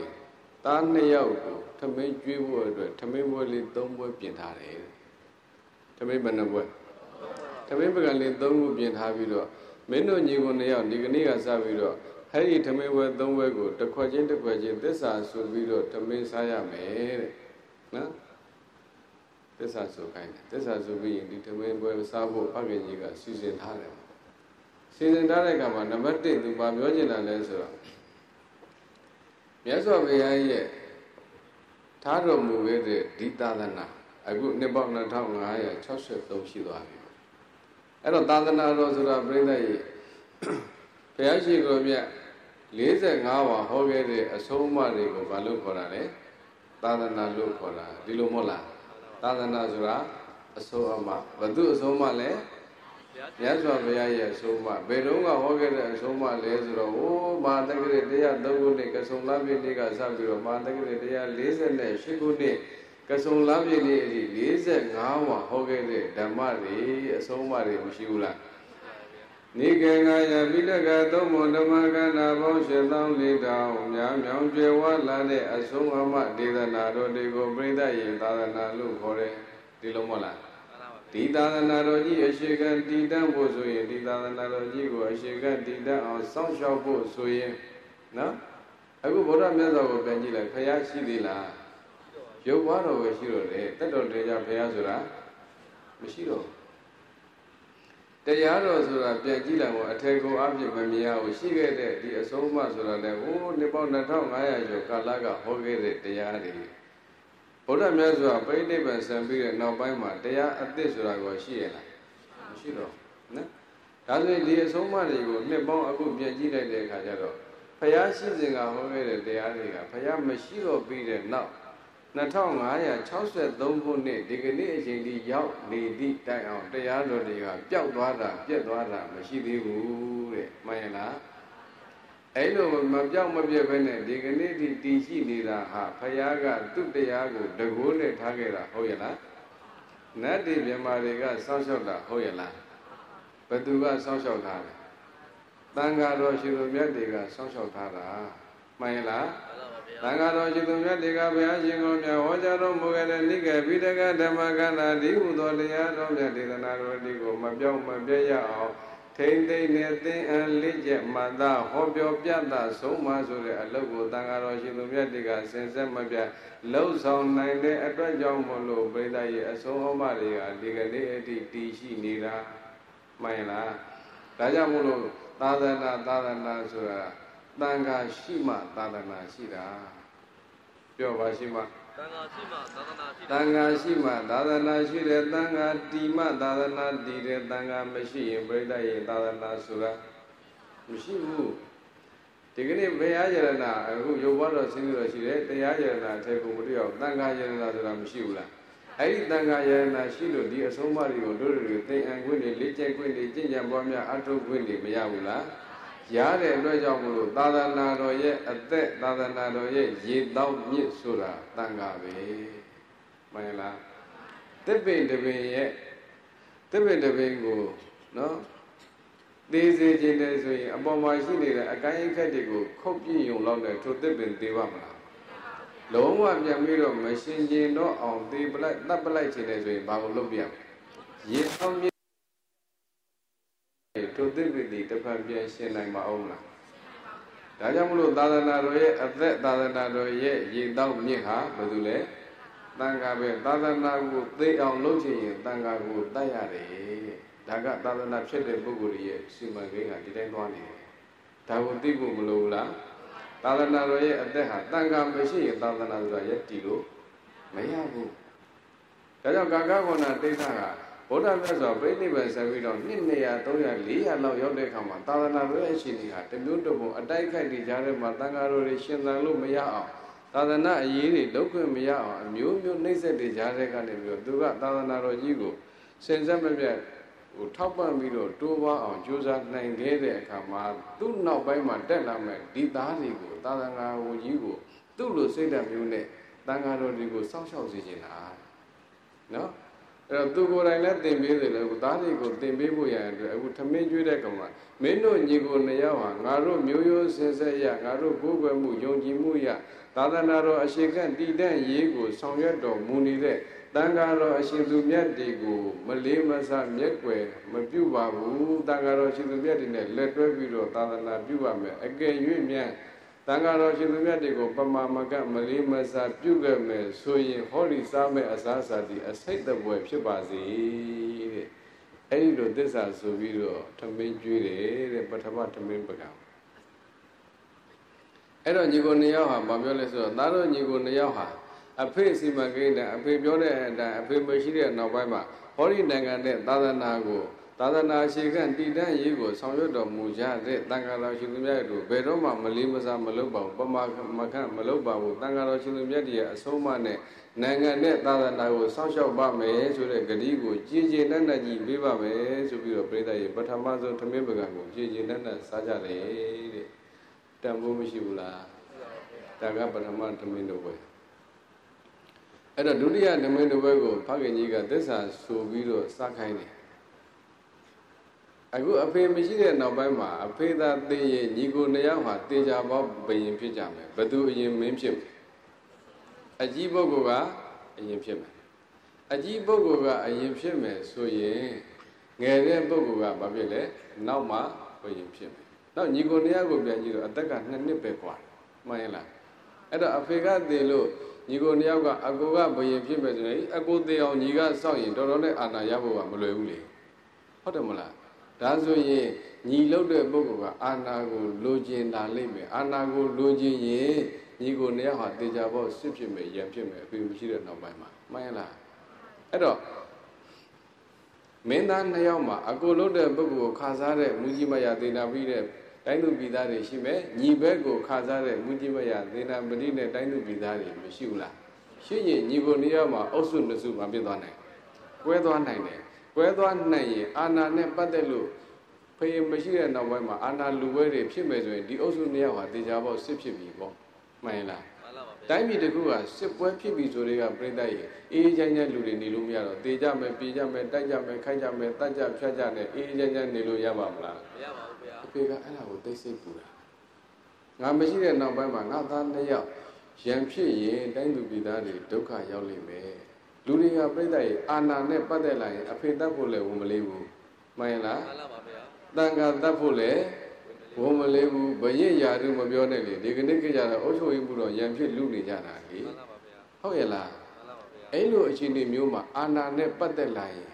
သားနှစ်ယောက်ကိုထမင်းကျွေးဖို့အတွက်ထမင်းပွဲလေး၃ပွဲပြင်ထားတယ်ထမင်းဘယ်နှပွဲထမင်းပကံလေး၃ခုပြင်ထားပြီးတော့မင်းတို့ညီကိုနှစ်ယောက်ဒီကနေ့ကစပြီးတော့ အဲ့ဒီထမင်းပွဲ၃ပွဲကိုတစ်ခွက်ချင်းတစ်ခွက်ချင်းသစ္စာဆိုပြီးတော့ထမင်းစားရမယ်တဲ့နော်သစ္စာဆိုခိုင်းတယ်သစ္စာဆိုပြီးရင်ဒီထမင်းပွဲစားဖို့ဖခင်ကြီးကစီစဉ်ထားတယ်စီစဉ်ထားတဲ့အခါမှာနံပါတ်1သူဘာပြောချင်တာလဲဆိုတော့မြတ်စွာဘုရားရဲ့ထားတော်မူခဲ့တဲ့ဒီသာသနာအခုနှစ်ပေါင်း2563ရှိသွားပြီအဲ့တော့သာသနာတော်ဆိုတာပြိဿရဲ့ဘုရားရှိခိုးမြတ် 45ပါဟောခဲ့တဲ့အဆုံးအမတွေကိုဘာလို့ခေါ်တာလဲသာသနာလို့ခေါ်တာဒီလိုမဟုတ်လားသာသနာဆိုတာအဆုံးအမဘသူအဆုံးအမလဲမြတ်စွာဘုရားရဲ့အဆုံးအမဘယ်တော့ကဟောခဲ့တဲ့အဆုံးအမလဲဆိုတော့ဟိုးမာတက္ကရာ103ခုနှစ်ကဆုံလပြည့်နေ့ကစပြီးတော့မာတက္ကရာ148ခုနှစ်ကဆုံလပြည့်နေ့အထိ45ဝဟောခဲ့တဲ့ဓမ္မတွေအဆုံးအမတွေမရှိဘူးလား နိကေငါယပိလကသုံးမောဓမ္မကန္နာပေါင်းရှင်သောင်းလေးတောင်များမြောင်ကျွယ်ဝလာတဲ့အဆုံးအမဒေသနာတော်တွေကိုပြိဿယေသာသနာလို့ခေါ်တယ်ဒီလိုမဟုတ်လားဒီသာသနာတော်ကြီးအရှိကတည်တံ့ဖို့ဆိုရင်ဒီသာသနာတော်ကြီးကိုအရှိကတည်တံ့အောင်စောင့်ရှောက်ဖို့ဆိုရင်နော်အခုဗုဒ္ဓမြတ်စွာကိုပြန်ကြည့်လိုက်ဖယားရှိသေးလားရုပ်ဘွားတော်ပဲရှိတော့တယ်တက်တော်တရားဖယားဆိုတာမရှိတော့ တရားတော်ဆိုတာပြန်ကြည့်လိုက်တော့အထေကိုအပြည့်မမြင်ရဘူးရှိခဲ့တဲ့ဒီအဆုံးအမဆိုတာလည်းဟိုးနှစ်ပေါင်း2500ကျော်ကာလကဟောခဲ့တဲ့တရားတွေဘုရားမြတ်စွာပြိဋိဘံဆံပြီးတဲ့နောက်ပိုင်းမှာတရားအသစ်ဆိုတာကိုရှိရလားမရှိတော့နော်ဒါဆိုရင်ဒီအဆုံးအမတွေကိုနှစ်ပေါင်းအခုပြန်ကြည့်လိုက်တဲ့အခါကျတော့ဖယားရှိစဉ်ကဟောခဲ့တဲ့တရားတွေကဖယားမရှိတော့ပြီးတဲ့နောက် 2563ခုနှစ်ဒီကနေ့အချိန်ထိရောက်နေသည့်တိုင်အောင်တရားတော်တွေကပျောက်သွားတာပြက်သွားတာမရှိသေးဘူးတဲ့မှန်ရလားအဲ့လိုမပြောက်မပြက်ပဲနဲ့ဒီကနေ့ထိတည်ရှိနေတာဟာဖယားကသူ့တရားကိုတကိုးနဲ့ထားခဲ့တာဟုတ်ရဲ့လားနတ်တွေမြမာတွေကစောင့်ရှောက်တာဟုတ်ရဲ့လားဘသူကစောင့်ရှောက်ထားတယ်တန်ဃာတော်ရှင်သူမြတ်တွေကစောင့်ရှောက်ထားတာ မှန်ရဲ့လားသံဃာတော်ရှင်သူမြတ်တွေကဘုရားရှင်ကိုမြတ်ဟောကြားတော်မူခဲ့တဲ့နိကေပိဋကဓမ္မကန္တာဒီဟုသောတရားတော်မြတ်ဒေသနာတော်ဒီကိုမပြောင်းမပြည့်ရအောင်ထိမ့်သိမ့်နဲ့သင်အန်လေးချက်မှတ်သားဟောပြောပြတာဆုံးမဆိုတဲ့အလုပ်ကိုသံဃာတော်ရှင်သူမြတ်တွေကစင်ဆက်မပြတ်လှုပ်ဆောင်နိုင်တဲ့အတွက်ကြောင့်မလို့ပိဋကရဲ့အဆုံးဟောမတွေကဒီကနေ့အထိတည်ရှိနေတာမှန်လားဒါကြောင့်မို့လို့သာသနာသာသနာဆိုတာ တန်ခါရှိမှသာသနာရှိတာပြောပါရှိမှတန်ခါရှိမှသာသနာရှိတန်ခါရှိမှသာသနာရှိတယ်တန်ခါတီမှသာသနာတည်တယ်တန်ခါမရှိရင်ပြိဋ္ဌာရဲ့သာသနာဆိုတာမရှိဘူးဒီကနေ့ဘုရားယရနာအခုရုပ်ဘတော်ဆင်းလို့ရှိတယ်တရားယရနာအထက်ကိုမတွေ့အောင်တန်ခါယရနာဆိုတာမရှိဘူးလားအဲ့ဒီတန်ခါယရနာရှိလို့ဒီအဆုံးအမတွေကိုတို့တွေသိအံခွင့်တွေလေ့ကျင့်ခွင့်တွေကျင့်ကြံပွားများအထုတ်ခွင့်တွေမရဘူးလား ရတဲ့အတွက်ကြောင့်မလို့သာသနာတော်ရဲ့အသက်သာသနာတော်ရဲ့ရေတောက်မြစ်ဆိုတာတန်ခါပဲမှန်လားတစ်ပင်တစ်ပင်ရဲ့တစ်ပင်တစ်ပင်ကိုနော်သေးစေခြင်းတည်းဆိုရင်အပေါ်မှာရှိနေတဲ့အကိုင်းအခက်တွေကိုခုတ်ပြည့်ုံလောက်တဲ့ထိုတစ်ပင်သေးပါမလားလုံးဝပြန်ပြီးတော့မရှင်ကျင်တော့အောင်သေးပလိုက်တတ်ပလိုက်ခြင်းတည်းဆိုရင်ဘာလို့လုပ်ပြရမလဲရေတောက်မြစ် ထိုသစ်ပတိတစ်ဖန်ပြန်ရှင်းနိုင်မအောင်လားဒါကြောင့်မလို့သာသနာတော်ရဲ့အသက်သာသနာတော်ရဲ့ရည်တောက်မြင့်ဟာဘာလို့လဲတန်ခါပဲသာသနာကိုသိအောင်လုပ်ချင်ရင်တန်ခါကိုတတ်ရတယ်ဒါကသာသနာဖြစ်တဲ့ပုဂ္ဂိုလ်ရဲ့စီမံကိန်းကဒီတိုင်းသွားနေတယ်ဒါကိုသိဖို့မလိုဘူးလားသာသနာတော်ရဲ့အသက်ဟာတန်ခါမရှိရင်သာသနာဆိုတာရဲ့တည်လို့မရဘူးဒါကြောင့်ကာကဝဏတိဋ္ဌက ဗုဒ္ဓမြတ်စွာဘိဋိဘံဆက်ပြီးတော့နှစ်200 300 400လောက်ရောက်တဲ့အခါမှာသာသနာ့ရဲ့အရှင်ကြီးဟာတမျိုးတပုံအတိုက်ခိုက်တွေကြားထဲမှာတန်ဃာတော်တွေရှင်သန်လို့မရအောင်သာသနာအရေးတွေလောက်ခွင့်မရအောင်အမျိုးမျိုးနှိမ့်ဆက်တွေကြားထဲကနေပြီးတော့သူကသာသနာတော်ကြီးကိုစင်စက်မပြတ်ဟိုထောက်ပံ့ပြီးတော့တိုးပွားအောင်ကြိုးစားနိုင်ခဲ့တဲ့အခါမှာသူ့နောက်ပိုင်းမှာတက်လာမဲ့ဒီသားတွေကိုသာသနာ့ဝန်ကြီးကိုသူ့လိုစိတ်ဓာတ်မျိုးနဲ့တန်ဃာတော်တွေကိုစောင့်ရှောက်စေချင်တာနော် အဲ့တော့သူကိုယ်တိုင်လည်းသင်ပေးတယ်လေသားတွေကိုသင်ပေးဖို့ရတဲ့အတွက်အခုထမင်းကျွေးတဲ့ကောင်ကမင်းတို့ညီကိုနှစ်ယောက်ဟာငါတို့မျိုးရိုးစင်ဆက်ရငါတို့ကိုယ်ွယ်မှုယုံကြည်မှုရသာသနာတော်အရှိကတည်တဲ့ရေးကိုဆောင်ရွက်တော်မူနေတဲ့တန်ဃာတော်အရှင်သူမြတ်တွေကိုမလေးမဆမျက်ွယ်မပြုတ်ပါဘူးတန်ဃာတော်ရှင်သူမြတ်တွေနဲ့လက်တွဲပြီးတော့သာသနာပြုပါမယ်အကယ်၍မြန် တန်ဃာတော်ရှင်သူမြတ်တွေကိုပမာမကမလေးမစားပြုခဲ့မယ်ဆိုရင်ဟောဒီစားမဲ့အစားအစာဒီအစိတ်တပွဲဖြစ်ပါစေတဲ့အဲ့ဒီလိုသစ္စာဆိုပြီးတော့ထမင်းကျွေးတယ်တဲ့ပထမထမင်းပကံအဲ့တော့ညီကိုနှစ်ယောက်ဟာမပြောလဲဆိုတော့သားတို့ညီကိုနှစ်ယောက်ဟာအဖေစီမံကိန်းတဲ့အဖေပြောတဲ့အတိုင်းအဖေမရှိတဲ့နောက်ပိုင်းမှာဟောဒီနိုင်ငံတဲ့သာသနာကို သာသနာရှိခန့်တည်တံ့ရေးကိုဆောင်ရွက်တော်မူကြတဲ့တန်ခါတော်ရှင်သူမြတ်တို့ဘယ်တော့မှမလေးမစားမလုပ်ပါဘူးပမာမခန့်မလုပ်ပါဘူးတန်ခါတော်ရှင်သူမြတ်ရဲ့အဆုံးအမနဲ့နိုင်ငံနဲ့သာသနာကိုစောင့်ရှောက်ပါမယ်ဆိုတဲ့ဂတိကိုကြည်ကြည်နက်နက်ကြီးပေးပါမယ်ဆိုပြီးတော့ပြိဿရဲ့ပထမဆုံးသမင်းပကံကိုကြည်ကြည်နက်နက်စားကြတယ်တဲ့တန်ဖိုးမရှိဘူးလားဒါကပထမသမင်းတို့ပဲအဲ့တော့ဒုတိယသမင်းတို့ဘက်ကိုဖခင်ကြီးကသစ္စာဆိုပြီးတော့စားခိုင်းတယ် အခုအဖေမရှိတဲ့နောက်ပိုင်းမှာအဖေသာသိရင်ညီကိုနှစ်ယောက်ဟာတေချာပေါဘယင်ဖြစ်ကြမယ်ဘသူအရင်မင်းဖြစ်မယ်အကြီးပုဂ္ဂိုလ်ကအရင်ဖြစ်မယ်အကြီးပုဂ္ဂိုလ်ကအရင်ဖြစ်မယ်ဆိုရင်ငယ်တဲ့ပုဂ္ဂိုလ်ကဘာဖြစ်လဲနောက်မှဘယင်ဖြစ်မယ်နောက်ညီကိုနှစ်ယောက်ကိုပြန်ကြည့်တော့အသက်ကနှစ်နှစ်ပဲกว่าမှန်ရဲ့လားအဲ့တော့အဖေကသိလို့ညီကိုနှစ်ယောက်ကအကိုကဘယင်ဖြစ်မယ်ဆိုရင်အကိုသိအောင်ညီကစောင့်ရင်တော်တော်နဲ့အာဏာရဖို့ကမလွယ်ဘူးလေဟုတ်တယ်မလား ဒါဆိုရင်ညီလို့တဲ့ပုဂ္ဂိုလ်ကအာနာကိုလိုချင်တာလိမ့်မယ်အာနာကိုလိုချင်ရင်ညီကိုနေရာဟာတေချာဘောစစ်ဖြစ်မယ်ရံဖြစ်မယ်အဖေမရှိတဲ့နောက်ပိုင်းမှာမှန်ရလားအဲ့တော့မင်းသားနှစ်ယောက်မှာအကိုလို့တဲ့ပုဂ္ဂိုလ်ကိုခါစားတဲ့မူကြီးမယသေနာပြီးတဲ့တိုင်းသူပြည်သားတွေရှိမယ်ညီဘက်ကိုခါစားတဲ့မူကြီးမယသေနာပတိနဲ့တိုင်းသူပြည်သားတွေမရှိဘူးလားရှိရင်ညီကိုနှစ်ယောက်မှာအုပ်စုနှစ်စုမှာပြစ်သွားနိုင်ကွဲသွားနိုင်တယ် ကွဲသွားနိုင်ရင်အာနာနဲ့ပတ်သက်လို့ဖေးမရှိတဲ့နောက်ပိုင်းမှာအာနာလူဝဲတွေဖြစ်မယ်ဆိုရင်ဒီအုပ်စုနှစ်ယောက်ဟာတေချာပေါက်စစ်ဖြစ်ပြီပေါ့မှန်လားမှန်လားပါဗျာတိုင်းပြည်တစ်ခုကစစ်ပွဲဖြစ်ပြီဆိုတဲ့ကပြိတ္တရေအေးအေးချမ်းချမ်းလူတွေနေလို့မရတော့တေကြမယ်ပြေကြမယ်တိုက်ကြမယ်ခိုက်ကြမယ်တတ်ကြဖြတ်ကြနဲ့အေးအေးချမ်းချမ်းနေလို့ရပါမလားမရပါဘူးဗျာအဖေကအဲ့ဒါကိုသိစိတ်ပူတာငါမရှိတဲ့နောက်ပိုင်းမှာငါသားနှစ်ယောက်ရံဖြစ်ရင်တိုင်းသူပြည်သားတွေဒုက္ခရောက်လိမ့်မယ် လူတွေကပြိတ္တရေအာနာနဲ့ပတ်သက်လာရင်အဖေတတ်ဖို့လည်းဝန်မလေးဘူးမှန်လားမှန်လားပါဗျာတန်ခါတတ်ဖို့လည်းဝန်မလေးဘူးဘရစ်ရာတို့မပြောနဲ့လေဒီကနေ့ကြကြတော့အုပ်ချုပ်ရေးမှုတော့ရံဖြစ်လူနေကြတာလေမှန်လားပါဗျာဟုတ်ရဲ့လားမှန်လားပါဗျာအဲ့လိုအခြေအနေမျိုးမှာအာနာနဲ့ပတ်သက်လာရင်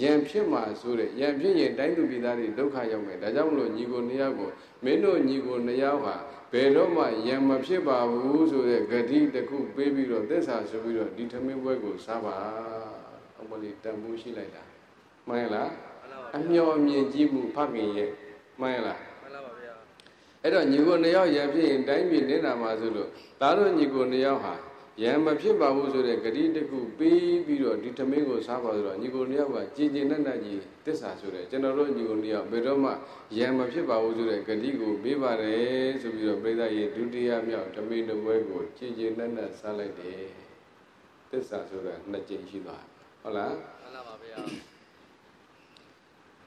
ယံဖြစ်မှာဆိုတဲ့ယံဖြစ်ရင်တိုင်းသူပြည်သားတွေဒုက္ခရောက်မယ်ဒါကြောင့်မလို့ညီကိုနှစ်ယောက်ကိုမင်းတို့ညီကိုနှစ်ယောက်ဟာဘယ်တော့မှယံမဖြစ်ပါဘူးဆိုတဲ့ဂတိတစ်ခုပေးပြီးတော့သစ္စာဆိုပြီးတော့ဒီထမင်းပွဲကိုစားပါအမလီတန်ဖိုးရှိလိုက်တာမှန်ရဲ့လားမှန်လားပါအမျော်အမြင်ကြည့်မှုဖခင်ရဲ့မှန်ရဲ့လားမှန်လားပါဗျာအဲ့တော့ညီကိုနှစ်ယောက်ရံဖြစ်ရင်တိုင်းပြည်နေတာမှာဆိုလို့ဒါတို့ညီကိုနှစ်ယောက်ဟာ ရံမဖြစ်ပါဘူးဆိုတဲ့ဂတိတစ်ခုပြီးပြီးတော့ဒီသမင်းကိုစားပါဆိုတော့ညီကိုနှစ်ယောက်ကကြည်ကျင်နဲ့နဲ့ကြီးတစ္ဆာဆိုတဲ့ကျွန်တော်တို့ညီကိုနှစ်ယောက်ဘယ်တော့မှရံမဖြစ်ပါဘူးဆိုတဲ့ဂတိကိုပေးပါတယ်ဆိုပြီးတော့ပြိဿရေဒုတိယမြောက်သမင်းတစ်ပွဲကိုကြည်ကျင်နဲ့နဲ့စားလိုက်တယ်တစ္ဆာဆိုတာနှစ်ကြိမ်ရှိသွားဟုတ်လားမှန်လားပါဗျာ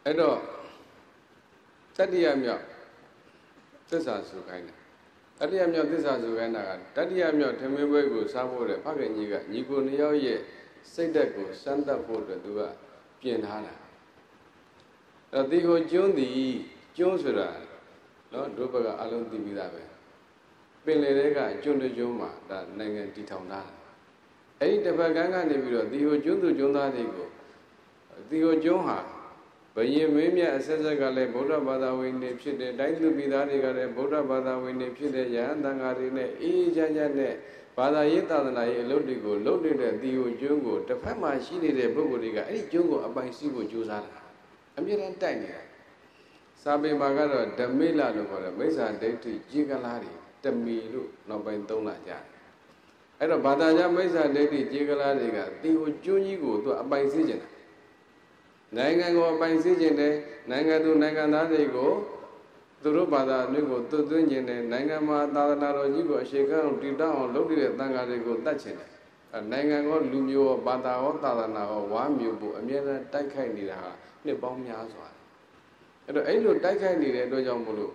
အဲ့တော့တတိယမြောက်သစ္စာဆိုခိုင်းတယ် တတိယမြောက်သစ္စာဆိုခိုင်းတာကတတိယမြောက်ထမင်းပွဲကိုစားဖို့တဲ့ဖခင်ကြီးကညီကိုနှစ်ယောက်ရဲ့စိတ်ဓာတ်ကိုစမ်းသပ်ဖို့အတွက်သူကပြင်ထားတာအဲ့တော့ဒီကိုကျွန်းသည်ကျွန်းဆိုတာနော်ဒုဘကအလုံးသိပြီးသားပဲပင်လယ်တွေကကျွန်းတစ်ကျွန်းမှာဒါနိုင်ငံတည်ထောင်ထားတာအဲ့ဒီတစ်ပတ်ကန်းကနေပြီးတော့ဒီကိုကျွန်းသူကျွန်းသားတွေကိုဒီကိုကျွန်းဟာ ဘယင်မင်းမြတ်အဆက်ဆက်ကလည်းဗုဒ္ဓဘာသာဝင်တွေဖြစ်တယ်တိုင်းသူပြည်သားတွေကလည်းဗုဒ္ဓဘာသာဝင်တွေဖြစ်တဲ့ယဟန်တန်ဃာတွေနဲ့အေးအေးချမ်းချမ်းနဲ့ဘာသာရေးသာသနာရေးအလုပ်တွေကိုလုပ်နေတဲ့တီဟိုကျွန်းကိုတစ်ဖက်မှာရှိနေတဲ့ပုဂ္ဂိုလ်တွေကအဲ့ဒီကျွန်းကိုအပိုင်စီးဖို့ကြိုးစားတာအမြဲတမ်းတိုက်နေတာစာပေမှာကတော့ဓမေလလို့ခေါ်တယ်မိစ္ဆာဒိဋ္ဌိကြီးကလားတွေတမီလို့နောက်ပိုင်းသုံးလာကြတယ်အဲ့တော့ဘာသာကြမိစ္ဆာဒိဋ္ဌိကြီးကလားတွေကတီဟိုကျွန်းကြီးကိုသူအပိုင်စီးကြတယ် နိုင်ငံကိုအပိုင်စီးခြင်းတယ်နိုင်ငံသူနိုင်ငံသားတွေကိုသူတို့ဘာသာမျိုးကိုသွတ်သွင်းခြင်းတယ်နိုင်ငံမှာသာသနာတော်ကြီးကိုအရှိကအောင်တည်တောက်အောင်လုပ်နေတဲ့တန်ခါတွေကိုတတ်ခြင်းတယ်အဲနိုင်ငံကိုလူမျိုးရောဘာသာရောသာသနာရောဝါမျိုးဖို့အမြဲတမ်းတိုက်ခိုက်နေတာဟာနှစ်ပေါင်းများစွာအဲ့တော့အဲ့လိုတိုက်ခိုက်နေတဲ့အတွက်ကြောင့်မို့လို့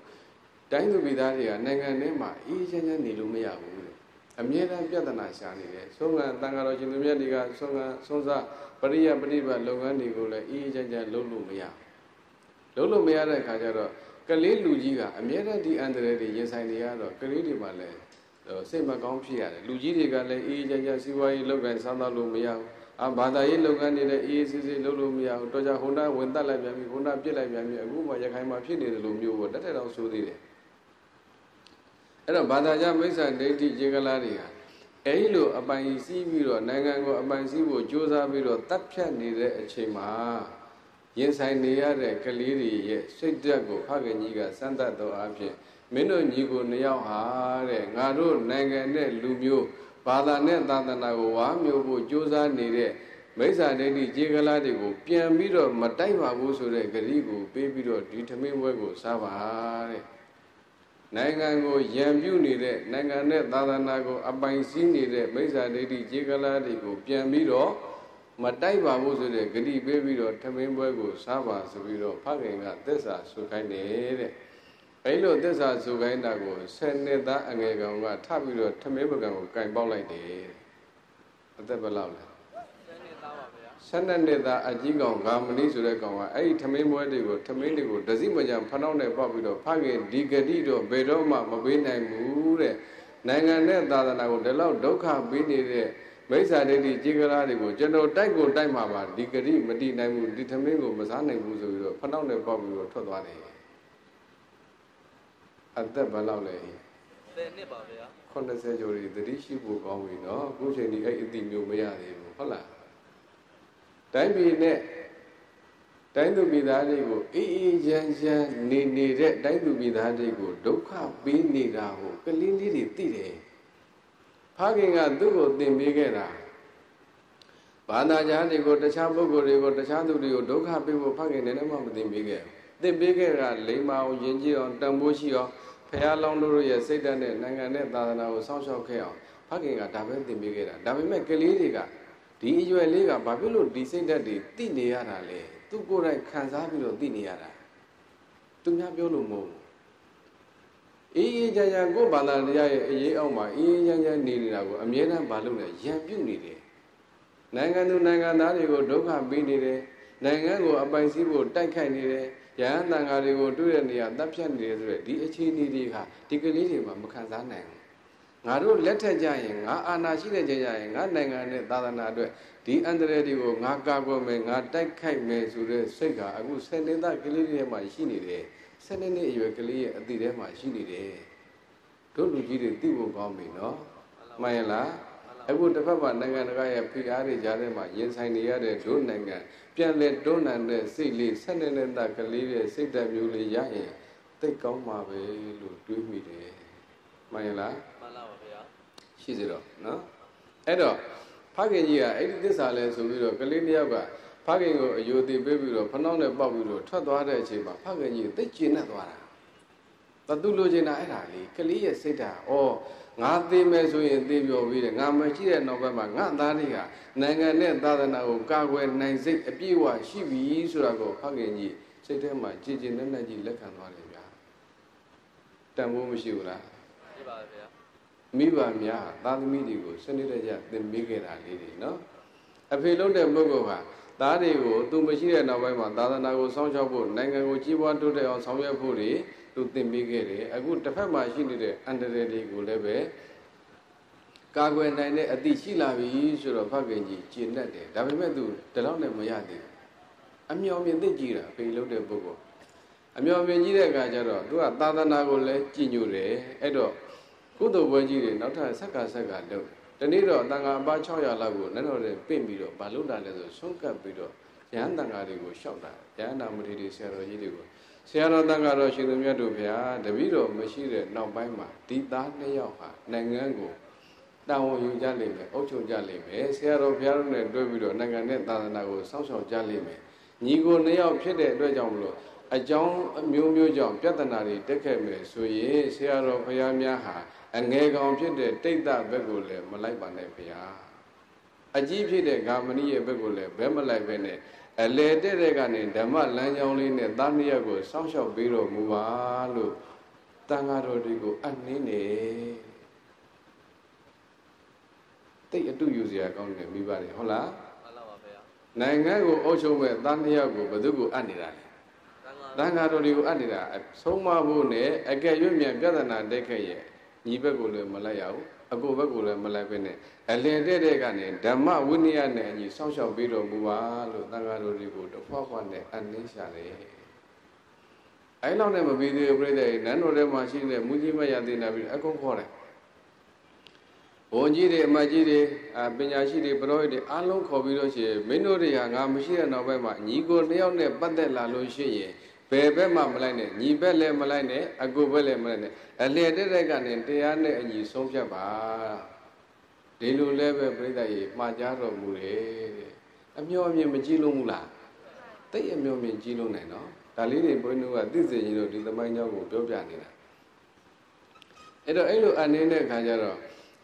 တိုင်းသူပြည်သားတွေကနိုင်ငံထဲမှာအေးချမ်းချမ်းနေလို့မရဘူးလေ အမြဲတမ်းပြဿနာရှာနေတယ်ဆုံးကံတန်ခါတော်ရှင်သူမြတ်တွေကဆုံးကံဆုံးစားပရိယပฏิပတ်လုပ်ငန်းတွေကိုလည်းအေးအေးချမ်းချမ်းလုပ်လို့မရလုပ်လို့မရတဲ့အခါကျတော့ကလေးလူကြီးကအမြဲတမ်းဒီအန္တရာယ်တွေရင်ဆိုင်နေရတော့ကလေးတွေမှလည်းစိတ်မကောင်းဖြစ်ရတယ်လူကြီးတွေကလည်းအေးအေးချမ်းချမ်းစီးပွားရေးလုပ်ကိုင်စားသောက်လို့မရဘူးအာဘာသာရေးလုပ်ငန်းတွေလည်းအေးအေးဆေးဆေးလုပ်လို့မရဘူးတော့ကြဟွန်ဒါဝင်တက်လိုက်ပြန်ပြီဟွန်ဒါပြစ်လိုက်ပြန်ပြီအခုမှရခိုင်မှာဖြစ်နေတယ်လို့မျိုးပေါ့တက်တက်တော့ဆိုသေးတယ် အဲ့တော့ဘာသာကြမိစ္ဆာဒိဋ္ဌိခြေကလားတွေဟာအဲဒီလိုအပိုင်စည်းပြီးတော့နိုင်ငံကိုအပိုင်စည်းဖို့ကြိုးစားပြီးတော့တပ်ဖြတ်နေတဲ့အချိန်မှာရင်ဆိုင်နေရတဲ့ကလေးတွေရဲ့စိတ်ဓာတ်ကိုဖခင်ကြီးကစမ်းသပ်တော်အဖြစ်မင်းတို့ညီကိုနှစ်ယောက်ဟာတဲ့ငါတို့နိုင်ငံနဲ့လူမျိုးဘာသာနဲ့သာသနာကိုဝါမျိုးဖို့ကြိုးစားနေတဲ့မိစ္ဆာဒိဋ္ဌိခြေကလားတွေကိုပြန်ပြီးတော့မတိုက်ပါဘူးဆိုတဲ့ဂရီကိုပေးပြီးတော့ဒီထမင်းပွဲကိုစားပါတဲ့ နိုင်ငံကိုရံပြုနေတဲ့နိုင်ငံနဲ့သာသနာကို အပိုင်စည်းနေတဲ့မိစ္ဆာဒိဋ္ဌိခြေကလားတွေကိုပြန်ပြီးတော့မတိုက်ပါဘူးဆိုတဲ့ဂတိပေးပြီးတော့ထမင်းပွဲကိုစားပါဆိုပြီးတော့ဖခင်ကသစ္စာဆိုခိုင်းတယ်တဲ့အဲလိုသစ္စာဆိုခိုင်းတာကိုဆယ်နှစ်သားအငယ်ကောင်ကထပ်ပြီးတော့ထမင်းပကံကိုကင်ပေါက်လိုက်တယ်အသက်ဘယ်လောက်လဲ 12နှစ်သားအကြီးကောင်ဂါမဏိဆိုတဲ့ကောင်ကအဲ့ဒီထမင်းပွဲတွေကိုထမင်းတွေကိုဒစီမကြံဖနှောက်နဲ့ပတ်ပြီးတော့ဖခင်ဒီဂတိတော့ဘယ်တော့မှမပေးနိုင်ဘူးတဲ့နိုင်ငံနဲ့သာသနာကိုဒီလောက်ဒုက္ခပေးနေတဲ့မိစ္ဆာဒိဋ္ဌိကြီးကရာတွေကိုကျွန်တော်တိုက်ကိုတိုက်မှာပါဒီဂတိမတိနိုင်ဘူးဒီထမင်းကိုမစားနိုင်ဘူးဆိုပြီးတော့ဖနှောက်နဲ့ပတ်ပြီးတော့ထွက်သွားတယ်အသက်ဘယ်လောက်လဲ10နှစ်ပါဗျာ80ကျော်တွေတတိရှိဖို့ကောင်းပြီနော်အခုချိန်ဒီအဲ့အတိမျိုးမရသေးဘူးဟုတ်လား တိုင်းပြည်နဲ့တိုင်းသူပြည်သားတွေကိုအေးအေးချမ်းချမ်းနေနေတဲ့တိုင်းသူပြည်သားတွေကိုဒုက္ခပေးနေတာကိုကလေးလေးတွေသိတယ်ဖခင်ကသူ့ကိုသင်ပေးခဲ့တာဘာသာကြားတွေကိုတခြားပုဂ္ဂိုလ်တွေကိုတခြားသူတွေကိုဒုက္ခပေးဖို့ဖခင်နဲ့လည်းမသင်ပေးခဲ့သင်ပေးခဲ့တာလိမ္မာအောင်ယဉ်ကျေးအောင်တန်ဖိုးရှိအောင်ဖះလောင်းတို့ရဲ့စိတ်ဓာတ်နဲ့နိုင်ငံနဲ့သာသနာကိုစောင့်ရှောက်ခဲ့အောင်ဖခင်ကဒါပဲသင်ပေးခဲ့တာဒါပေမဲ့ကလေးတွေက ဒီအရွယ်လေးကဘာဖြစ်လို့ဒီစိတ်ဓာတ်တွေသိနေရတာလဲသူကိုယ်တိုင်ခံစားပြီးတော့သိနေရတာသူများပြောလို့မဟုတ်ဘူးအေးအေးချမ်းချမ်းကိုယ်ဘာသာတရားရဲ့အရေးအောက်မှာအေးအေးချမ်းချမ်းနေနေတာကိုအမြဲတမ်းမလုပ်နဲ့ရံပြုတ်နေတယ်နိုင်ငံသူနိုင်ငံသားတွေကိုဒုက္ခပေးနေတယ်နိုင်ငံကိုအပိုင်စီးဖို့တိုက်ခိုက်နေတယ်ရဟန်းတန်ဃာတွေကိုတွေ့တဲ့နေရာတပ်ဖြတ်နေတယ်ဆိုတဲ့ဒီအခြေအနေတွေကဒီကလေးတွေမှာမခံစားနိုင်ဘူး ငါတို့လက်ထက်ကြရင်ငါအာဏာရှိတဲ့ချိန်ကျရင်ငါနိုင်ငံနဲ့သာသနာအတွက်ဒီအန္တရာယ်တွေကိုငါကာကွယ်မယ်ငါတိုက်ခိုက်မယ်ဆိုတဲ့စိတ်ကအခုဆယ်နှစ်သားကလေးတွေမှာရှိနေတယ်ဆယ်နှစ်နှစ်အရွယ်ကလေးရဲ့အတိထဲမှာရှိနေတယ်တို့လူကြီးတွေသိဖို့ကောင်းပြီနော်မှန်ရလားအခုတစ်ဖက်မှာနိုင်ငံတကာရဲ့ဖိအားတွေကြားထဲမှာရင်ဆိုင်နေရတဲ့တို့နိုင်ငံပြန်လဲတွန်းနံတဲ့စိတ်လေးဆက်နေနေတဲ့ကလေးရဲ့စိတ်ဓာတ်မျိုးလေးရရင်သိကောင်းမှာပဲလို့တွေးမိတယ်မှန်ရလားမှန်လားပါဗျာ ရှိစေတော့နော်အဲ့တော့ဖခင်ကြီးကအဲ့ဒီသစ္စာလဲဆိုပြီးတော့ကလေးတစ်ယောက်ကဖခင်ကိုအယိုသေးပေးပြီးတော့ဖနှောင်းနဲ့ပေါက်ပြီးတော့ထွက်သွားတဲ့အချိန်မှာဖခင်ကြီးသိကျဉ်နဲ့သွားတာတသူလိုချင်တာအဲ့ဒါလေးကလေးရဲ့စိတ်ဓာတ်ဩငါသိမယ်ဆိုရင်သိပြောပြီးတယ်ငါမရှိတဲ့နောက်ဘက်မှာငါသားတွေကနိုင်ငံနဲ့သာသနာကိုကာကွယ်နိုင်စိတ်အပြည့်အဝရှိပြီဆိုတာကိုဖခင်ကြီးစိတ်ထဲမှာကြည်ကျင်နဲ့နဲ့ကြီးလက်ခံသွားတယ်ဗျာတန်ဖိုးမရှိဘူးလားပြပါဗျာ မိဘများသားသမီးတွေကိုစနစ်တကျသင်ပေးခဲ့တာလေးတွေနော်အဖေလုံးတဲ့ပုဂ္ဂိုလ်ဟာသားတွေကိုသူမရှိတဲ့နောက်ပိုင်းမှာသာသနာကိုစောင့်ရှောက်ဖို့နိုင်ငံကိုကြီးပွားတိုးတက်အောင်ဆောင်ရွက်ဖို့တွေသူသင်ပေးခဲ့တယ်အခုတစ်ဖက်မှာရှိနေတဲ့အန္တရာယ်တွေကိုလည်းပဲကာကွယ်နိုင်တဲ့အသည့်ရှိလာပြီဆိုတော့ဖခင်ကြီးကျင့်တတ်တယ်ဒါပေမဲ့သူဒီလောက်နဲ့မရသေးဘူးအမြော်မြင်သိကြည့်တာဖေလုံးတဲ့ပုဂ္ဂိုလ်အမြော်မြင်ကြည့်တဲ့အခါကျတော့သူကသာသနာကိုလည်းကြည်ညိုတယ်အဲ့တော့ ကုသိုလ်ပွဲကြီးတွေနောက်ထပ်ဆက်ကဆက်ကလုပ်တနေ့တော့တန်ခါအပါ600လောက်ကိုနန်းတော်တွေပင့်ပြီးတော့ဘာလို့တာလဲဆိုဆုံးကပ်ပြီးတော့ရဟန်းတန်ခါတွေကိုရှောက်တာရဟန်းနာမထေရီဆရာတော်ကြီးတွေကိုဆရာတော်တန်ခါတော်ရှင်သူမြတ်တို့ဗျာတပည့်တော်မရှိတဲ့နောက်ပိုင်းမှာဒီသားနှစ်ယောက်ဟာနိုင်ငံကိုတာဝန်ယူကြလိမ့်မယ်အုပ်ချုပ်ကြလိမ့်မယ်ဆရာတော်ဘုရားတို့နဲ့တွဲပြီးတော့နိုင်ငံနဲ့သာသနာကိုစောင့်ရှောက်ကြလိမ့်မယ်ညီကိုနှစ်ယောက်ဖြစ်တဲ့အတွက်ကြောင့်မလို့ အကြောင်းအမျိုးမျိုးကြောင့်ပြဿနာတွေတက်ခဲ့မယ်ဆိုရင်ဆရာတော်ဘုရားများဟာအငယ်ကောင်ဖြစ်တဲ့တိတ်တဘက်ကိုလည်းမလိုက်ပါနဲ့ဘုရားအကြီးဖြစ်တဲ့ဂါမဏိရဲ့ဘက်ကိုလည်းဘဲမလိုက်ပဲနဲ့အလေတဲ့တဲ့ကနေဓမ္မလမ်းကြောင်းလေးနဲ့သားမယားကိုစောင့်ရှောက်ပေးတော်မူပါလို့တန်ဃာတော်တွေကိုအနှင်းနေတိတ်အတူယူစရာကောင်းတယ်မိပါတယ်ဟုတ်လားမှန်လားပါဗျာနိုင်ငံကိုအုပ်ချုပ်မဲ့သားနှစ်ယောက်ကိုဘယ်သူကိုအပ်နေတာလဲ တန်ခါတန်ဃာတော်တွေကိုအပ်နေတာအဆုံးမဖို့နဲ့အကယ်၍မြန်ပြဿနာတက်ခဲ့ရဲ့ညီဘက်ကိုလည်းမလိုက်ရဘူးအကိုဘက်ကိုလည်းမလိုက်ပဲနဲ့အလင်တဲ့တဲ့ကနေဓမ္မဝိနည်းနဲ့အညီစောင့်ရှောက်ပေးတော်မူပါလို့တန်ဃာတော်တွေကိုတဖွာဖွာနဲ့အနှင်းရှာတယ်အဲလောက်နဲ့မပြီးသေးဘူးပြိတ္တနန်းတော်ထဲမှာရှိတဲ့မူကြီးမရသေးနာပြီးအကုန်ခေါ်တယ် ဘုန်းကြီးတွေအမကြီးတွေအပညာရှိတွေပရောဟိတ်တွေအားလုံးခေါ်ပြီးတော့ရှိရင်မင်းတို့တွေဟာငါမရှိတဲ့နောက်ပိုင်းမှာညီကိုနှစ်ယောက်နဲ့ပတ်သက်လာလို့ရှိရင်ဘယ်ဘက်မှမလိုက်နဲ့ညီဘက်လည်းမလိုက်နဲ့အကိုဘက်လည်းမလိုက်နဲ့အလျက်တဲ့တဲ့ကနေတရားနဲ့အညီဆုံးဖြတ်ပါဒီလိုလည်းပဲပြိဿရေမှားကြတော်မူတယ်တဲ့အမျောအမြင်မကြည့်လို့မူလားတိတ်အမျောအမြင်ကြည့်လို့နိုင်နော်ဒါလေးတွေဘုန်းကြီးတို့ကသိစေကြီးတို့ဒီသမိုင်းကြောင်းကိုပြောပြနေတာအဲ့တော့အဲ့လိုအနေနဲ့ခါကြတော့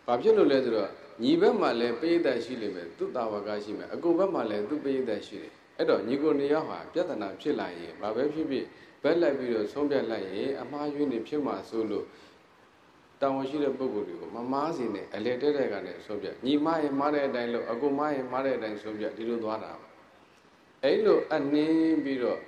ဘာဖြစ်လို့လဲဆိုတော့ညီဘက်မှာလည်းပိဋကရှိလိမ့်မယ်သူတာဝကရှိမယ်အကိုဘက်မှာလည်းသူပိဋကရှိတယ်အဲ့တော့ညီကိုနှစ်ယောက်ဟာပြဿနာဖြစ်လာရင်ဘာပဲဖြစ်ဖြစ်ဘက်လိုက်ပြီးတော့ဆုံးဖြတ်လိုက်ရင်အမှားယွင်းနေဖြစ်မှာဆိုလို့တောင်းဝရှိတဲ့ပုံကိုယ်တွေကိုမမားစီနဲ့အလေတဲ့တဲ့ကနေဆုံးဖြတ်ညီမရင်မားတဲ့အတိုင်းလို့အကိုမရင်မားတဲ့အတိုင်းဆုံးဖြတ်ဒီလိုသွားတာအဲ့လိုအနှင်းပြီးတော့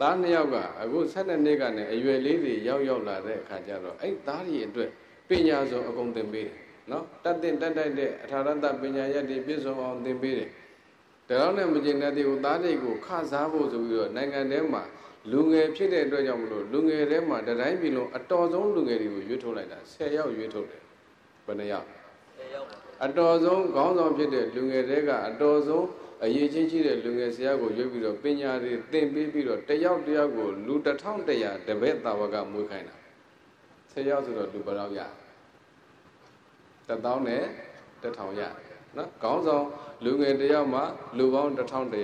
သားနှစ်ယောက်ကအခု7နှစ်ကနေအရွယ်လေးတွေရောက်ရောက်လာတဲ့အခါကျတော့အဲ့သားတွေအတွက်ပညာဆုံးအကုန်သင်ပေးတယ် နော်တတ်တင်တတ်တိုက်တဲ့အထာရတပညာရည်တွေပြည့်စုံအောင်သင်ပေးတယ်ဒါတော့နဲ့မကျင်တဲ့ဒီကိုသားတွေကိုခစားဖို့ဆိုပြီးတော့နိုင်ငံထဲမှာလူငယ်ဖြစ်တဲ့အတွက်ကြောင့်မလို့လူငယ်ထဲမှာတတိုင်းပြည်လုံးအတော်ဆုံးလူငယ်တွေကိုရွေးထုတ်လိုက်တာ10ယောက်ရွေးထုတ်တယ်ဘယ်နှယောက်10ရောက်ပါအတော်ဆုံးခေါင်းဆောင်ဖြစ်တဲ့လူငယ်တွေကအတော်ဆုံးအရေးချင်းရှိတဲ့လူငယ်ဆရာကိုရွေးပြီးတော့ပညာတွေသင်ပေးပြီးတော့တယောက်တယောက်ကိုလူ1100တပည့်တာဝကမွေးခိုင်းတာဆယ်ယောက်ဆိုတော့လူဘယ်လောက်ရ 1000နဲ့1000ရနော်ခေါင်းဆောင်လူငယ်တယောက်မှလူပေါင်း1100 1100နဲ့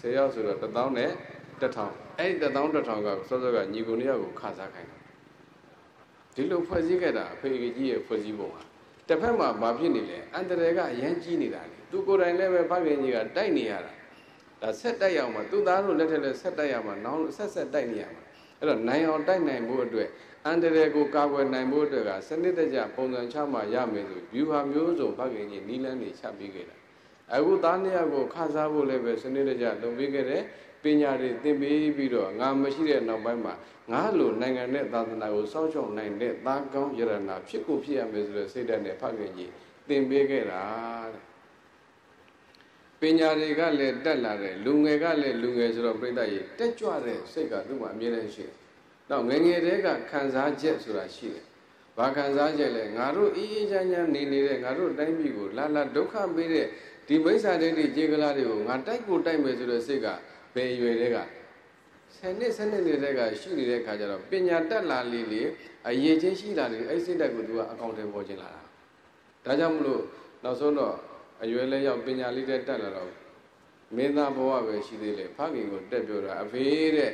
10ယောက်ဆိုတော့1000နဲ့1000အဲ့ဒီ1000 1000ကစောစောကညီကိုနှစ်ယောက်ကိုခစားခိုင်းတာဒီလိုဖွဲ့စည်းခဲ့တာအဖေကြီးရဲ့ဖွဲ့စည်းပုံဟာတစ်ဖက်မှာဘာဖြစ်နေလဲအန်တရယ်ကအရန်ကြီးနေတာလေသူကိုယ်တိုင်လည်းပဲဖခင်ကြီးကတိုက်နေရတာဒါဆက်တိုက်ရအောင်မှာသူသားတို့လက်ထက်လည်းဆက်တိုက်ရမှာနောင်ဆက်ဆက်တိုက်နေရမှာအဲ့တော့နိုင်အောင်တိုက်နိုင်ဖို့အတွက် အန်တရယ်ကိုကာကွယ်နိုင်ဖို့အတွက်ကစနစ်တကျပုံစံချမှရမယ်ဆိုဗျူဟာမျိုးစုံဖခင်ကြီးနီးလန်းနေချပေးခဲ့တာအခုသားနှစ်ယောက်ကိုခစားဖို့လည်းပဲစနစ်တကျလုပ်ပေးခဲ့တယ်ပညာတွေသင်ပေးပြီးတော့ငါမရှိတဲ့နောက်ပိုင်းမှာငါလိုနိုင်ငံနဲ့သာသနာကိုစောင့်ရှောက်နိုင်တဲ့သားကောင်းယရနာဖြစ်ကိုဖြစ်ရမယ်ဆိုတဲ့စိတ်ဓာတ်နဲ့ဖခင်ကြီးသင်ပေးခဲ့တာတဲ့ပညာတွေကလည်းတက်လာတယ်လူငယ်ကလည်းလူငယ်ဆိုတော့ပြိတ္တကြီးတက်ကြွတဲ့စိတ်ကသူ့မှာအမြဲတမ်းရှိတယ်။ နောက်ငယ်ငယ်တည်းကခံစားချက်ဆိုတာရှိတယ်။ဘာခံစားချက်လဲငါတို့အေးအေးချမ်းချမ်းနေနေတဲ့ငါတို့တိုင်းပြည်ကိုလာလာဒုက္ခပေးတဲ့ဒီမိစ္ဆာဒိဋ္ဌိခြေကလာတွေကိုငါတိုက်ကိုတိုက်မယ်ဆိုတဲ့စိတ်ကဘယ်ရွယ်တဲ့ကဆယ်နှစ်ဆယ်နှစ်နေတဲ့ကရှိနေတဲ့ခါကျတော့ပညာတက်လာလေလေအရေးချင်းရှိလာလေအဲ့စိတ်တက်ကိုသူကအကောင့်ထဲပေါ်ခြင်းလာတာဒါကြောင့်မလို့နောက်ဆုံးတော့အရွယ်လဲရောက်ပညာလေးတက်တက်လာတော့မင်းသားဘဝပဲရှိသေးလေဖခင်ကိုတက်ပြောတာအဖေတဲ့